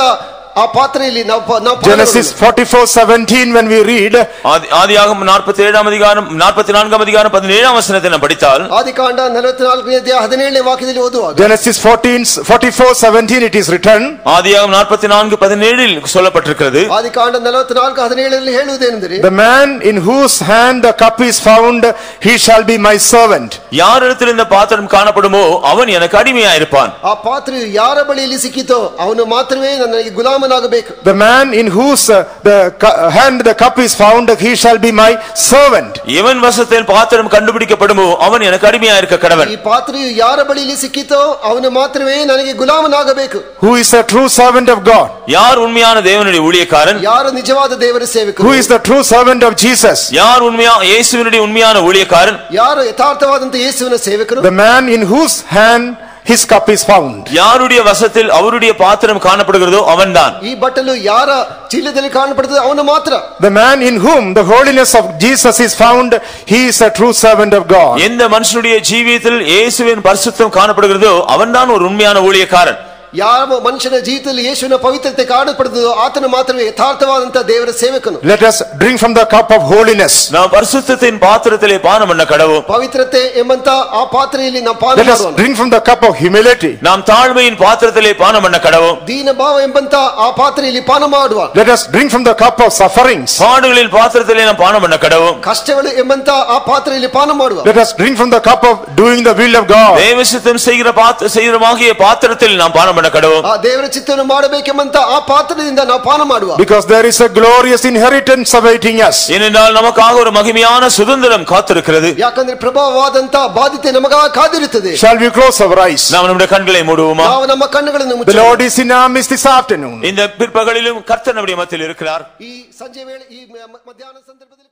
S2: ಆ ಪಾತ್ರೆಯಲ್ಲಿ ನಾವು ಪ- ನಾವು
S3: Genesis
S2: ಪಾಲ್ಗೊಳ್ಳೋಣ.
S3: 44 17, when we read,
S1: ஆதி- ஆதியாகமம் நாற்பத்தி ஏழாம் அதிகாரம் நாற்பத்தி நான்காம் அதிகாரம் பதினேழாம் வசனத்தை நாம் படித்தால்
S2: ಆದಿಕಾಂಡ ನಲವತ್ನಾಲ್ಕನೇ ಅಧ್ಯಾಯ ಹದಿನೇಳನೇ ವಾಕ್ಯದಲ್ಲಿ ಓದುವಾಗ
S3: Genesis 14 44 17, it is written,
S1: ஆதியாகம் நாற்பத்தி நான்கு பதினேழில் சொல்லப்பட்டிருக்கிறது
S2: ಆದಿಕಾಂಡ ನಲವತ್ನಾಲ್ಕು ಹದಿನೇಳರಲ್ಲಿ ಹೇಳುವುದೇನೆಂದರೆ
S3: The man in whose hand the cup is found, he shall be my servant.
S1: யாரிடத்தில் இந்த பாத்திரம் காணப்படுமோ அவன் எனக்கு அடிமையா இருப்பான்
S2: ಆ ಪಾತ್ರೆಯು ಯಾರ ಬಳಿಯಲ್ಲಿ ಸಿಕ್ಕಿತೋ ಅವನು ಮಾತ್ರವೇ ನನಗೆ ಗುಲಾಮನಾಗಬೇಕು
S3: The man in whose uh, the cu- hand the cup is found, he shall be my servant.
S1: எவன் வசத்தில் பாத்திரம் கண்டுபிடிக்கப்படுமோ அவன் எனக்கு அடிமையா இருக்க கடவன்
S2: ಈ ಪಾತ್ರೆಯು ಯಾರ ಬಳಿಯಲ್ಲಿ ಸಿಕ್ಕಿತೋ ಅವನು ಮಾತ್ರವೇ ನನಗೆ ಗುಲಾಮನಾಗಬೇಕು
S3: Who is a true servant of God?
S1: யார் உண்மையான தேவனுடைய ஊழியக்காரன்
S2: ಯಾರು ನಿಜವಾದ ದೇವರ
S3: Who
S2: ಸೇವಕರು
S3: is the true servant of Jesus?
S1: யார் உண்மையா இயேசுவினுடைய உண்மையான ஊழியக்காரன்
S2: ಯಾರು ಯಥಾರ್ಥವಾದಂತ ಯೇಸುವಿನ ಸೇವಕರು
S3: The man in whose hand his cup is found.
S1: யாருடைய வசத்தில் அவருடைய பாத்திரம் காணப்படுகிறதோ அவன்தான்
S2: ಈ ಬಟ್ಟಲು ಯಾರ ಚೀಲದಲ್ಲಿ ಕಾಣಪಡುತ್ತದೆ ಅವನು ಮಾತ್ರ
S3: The man in whom the holiness of Jesus is found, he is a true servant of God.
S1: எந்த மனுஷனுடைய ஜீவியத்தில் இயேசுவின் பரிசுத்தம் காணப்படுகிறதோ அவன்தான் ஒரு உண்மையான ஊழியக்காரன்
S2: ಯಾವ ಮನುಷ್ಯನ ಜೀವಿತದಲ್ಲಿ ಯೇಸುವಿನ ಪವಿತ್ರತೆ ಕಾಣಪಡುತ್ತದೋ ಆತನು ಮಾತ್ರವೇ ಯಥಾರ್ಥವಾದಂತ ದೇವರ ಸೇವಕನು
S3: Let us drink from the cup of holiness.
S1: நாம் பரிசுத்தத்தின் பாத்திரத்திலே பானம் பண்ண கடவும்
S2: ಪವಿತ್ರತೆ ಎಂಬಂತ ಆ ಪಾತ್ರೆಯಲ್ಲಿ ನಾವು ಪಾನ
S3: Let us
S2: ಮಾಡೋಣ
S3: drink from the cup of humility.
S1: நாம் தாழ்மையின் பாத்திரத்திலே பானம் பண்ண கடவும்
S2: ದೀನ ಭಾವ ಎಂಬಂತ ಆ ಪಾತ್ರೆಯಲ್ಲಿ ಪಾನ ಮಾಡುವ
S3: Let us drink from the cup of sufferings.
S1: பாடுகளின் பாத்திரத்திலே நாம் பானம் பண்ண கடவும்
S2: ಕಷ್ಟಗಳು ಎಂಬಂತ ಆ ಪಾತ್ರೆಯಲ್ಲಿ ಪಾನ ಮಾಡುವ
S3: Let us drink from the cup of doing the will of God.
S1: தேவசித்தம் செய்கிற பாத்திர செய்கிறமாகிய பாத்திரத்தில் நாம் பானம் பண்ண கடவும்
S2: ಆ ದೇವರ ಚಿತ್ತವನ್ನು ಮಾಡಬೇಕೆಂಬಂತ ಆ ಪಾತ್ರದಿಂದ ನಾವು ಪಾನ ಮಾಡುವ
S3: Because there is a glorious inheritance awaiting us.
S1: ஏனென்றால் நமக்காக ஒரு மகிமையான சுதந்திரம் காத்திருக்கிறது
S2: ಯಾಕಂದ್ರೆ ಪ್ರಭಾವವಾದಂತ ಬಾಧ್ಯತೆ ನಮಗಾಗಿ ಕಾದಿರುತ್ತದೆ
S3: Shall we close our eyes?
S1: நாம் நம்முடைய கண்களை மூடுவோமா
S2: ನಾವು ನಮ್ಮ ಕಣ್ಣುಗಳನ್ನು
S3: The
S2: ಮುಚ್ಚೋಣ.
S3: Lord is in our midst this afternoon.
S1: இந்த பிற்பகலிலும் கர்த்தர் நம்முடைய மத்தியில் இருக்கிறார்
S2: ಈ ಸಂಜೆ ವೇಳೆ ಈ ಮ- ಮಧ್ಯಾಹ್ನ ಸಂದರ್ಭದಲ್ಲಿ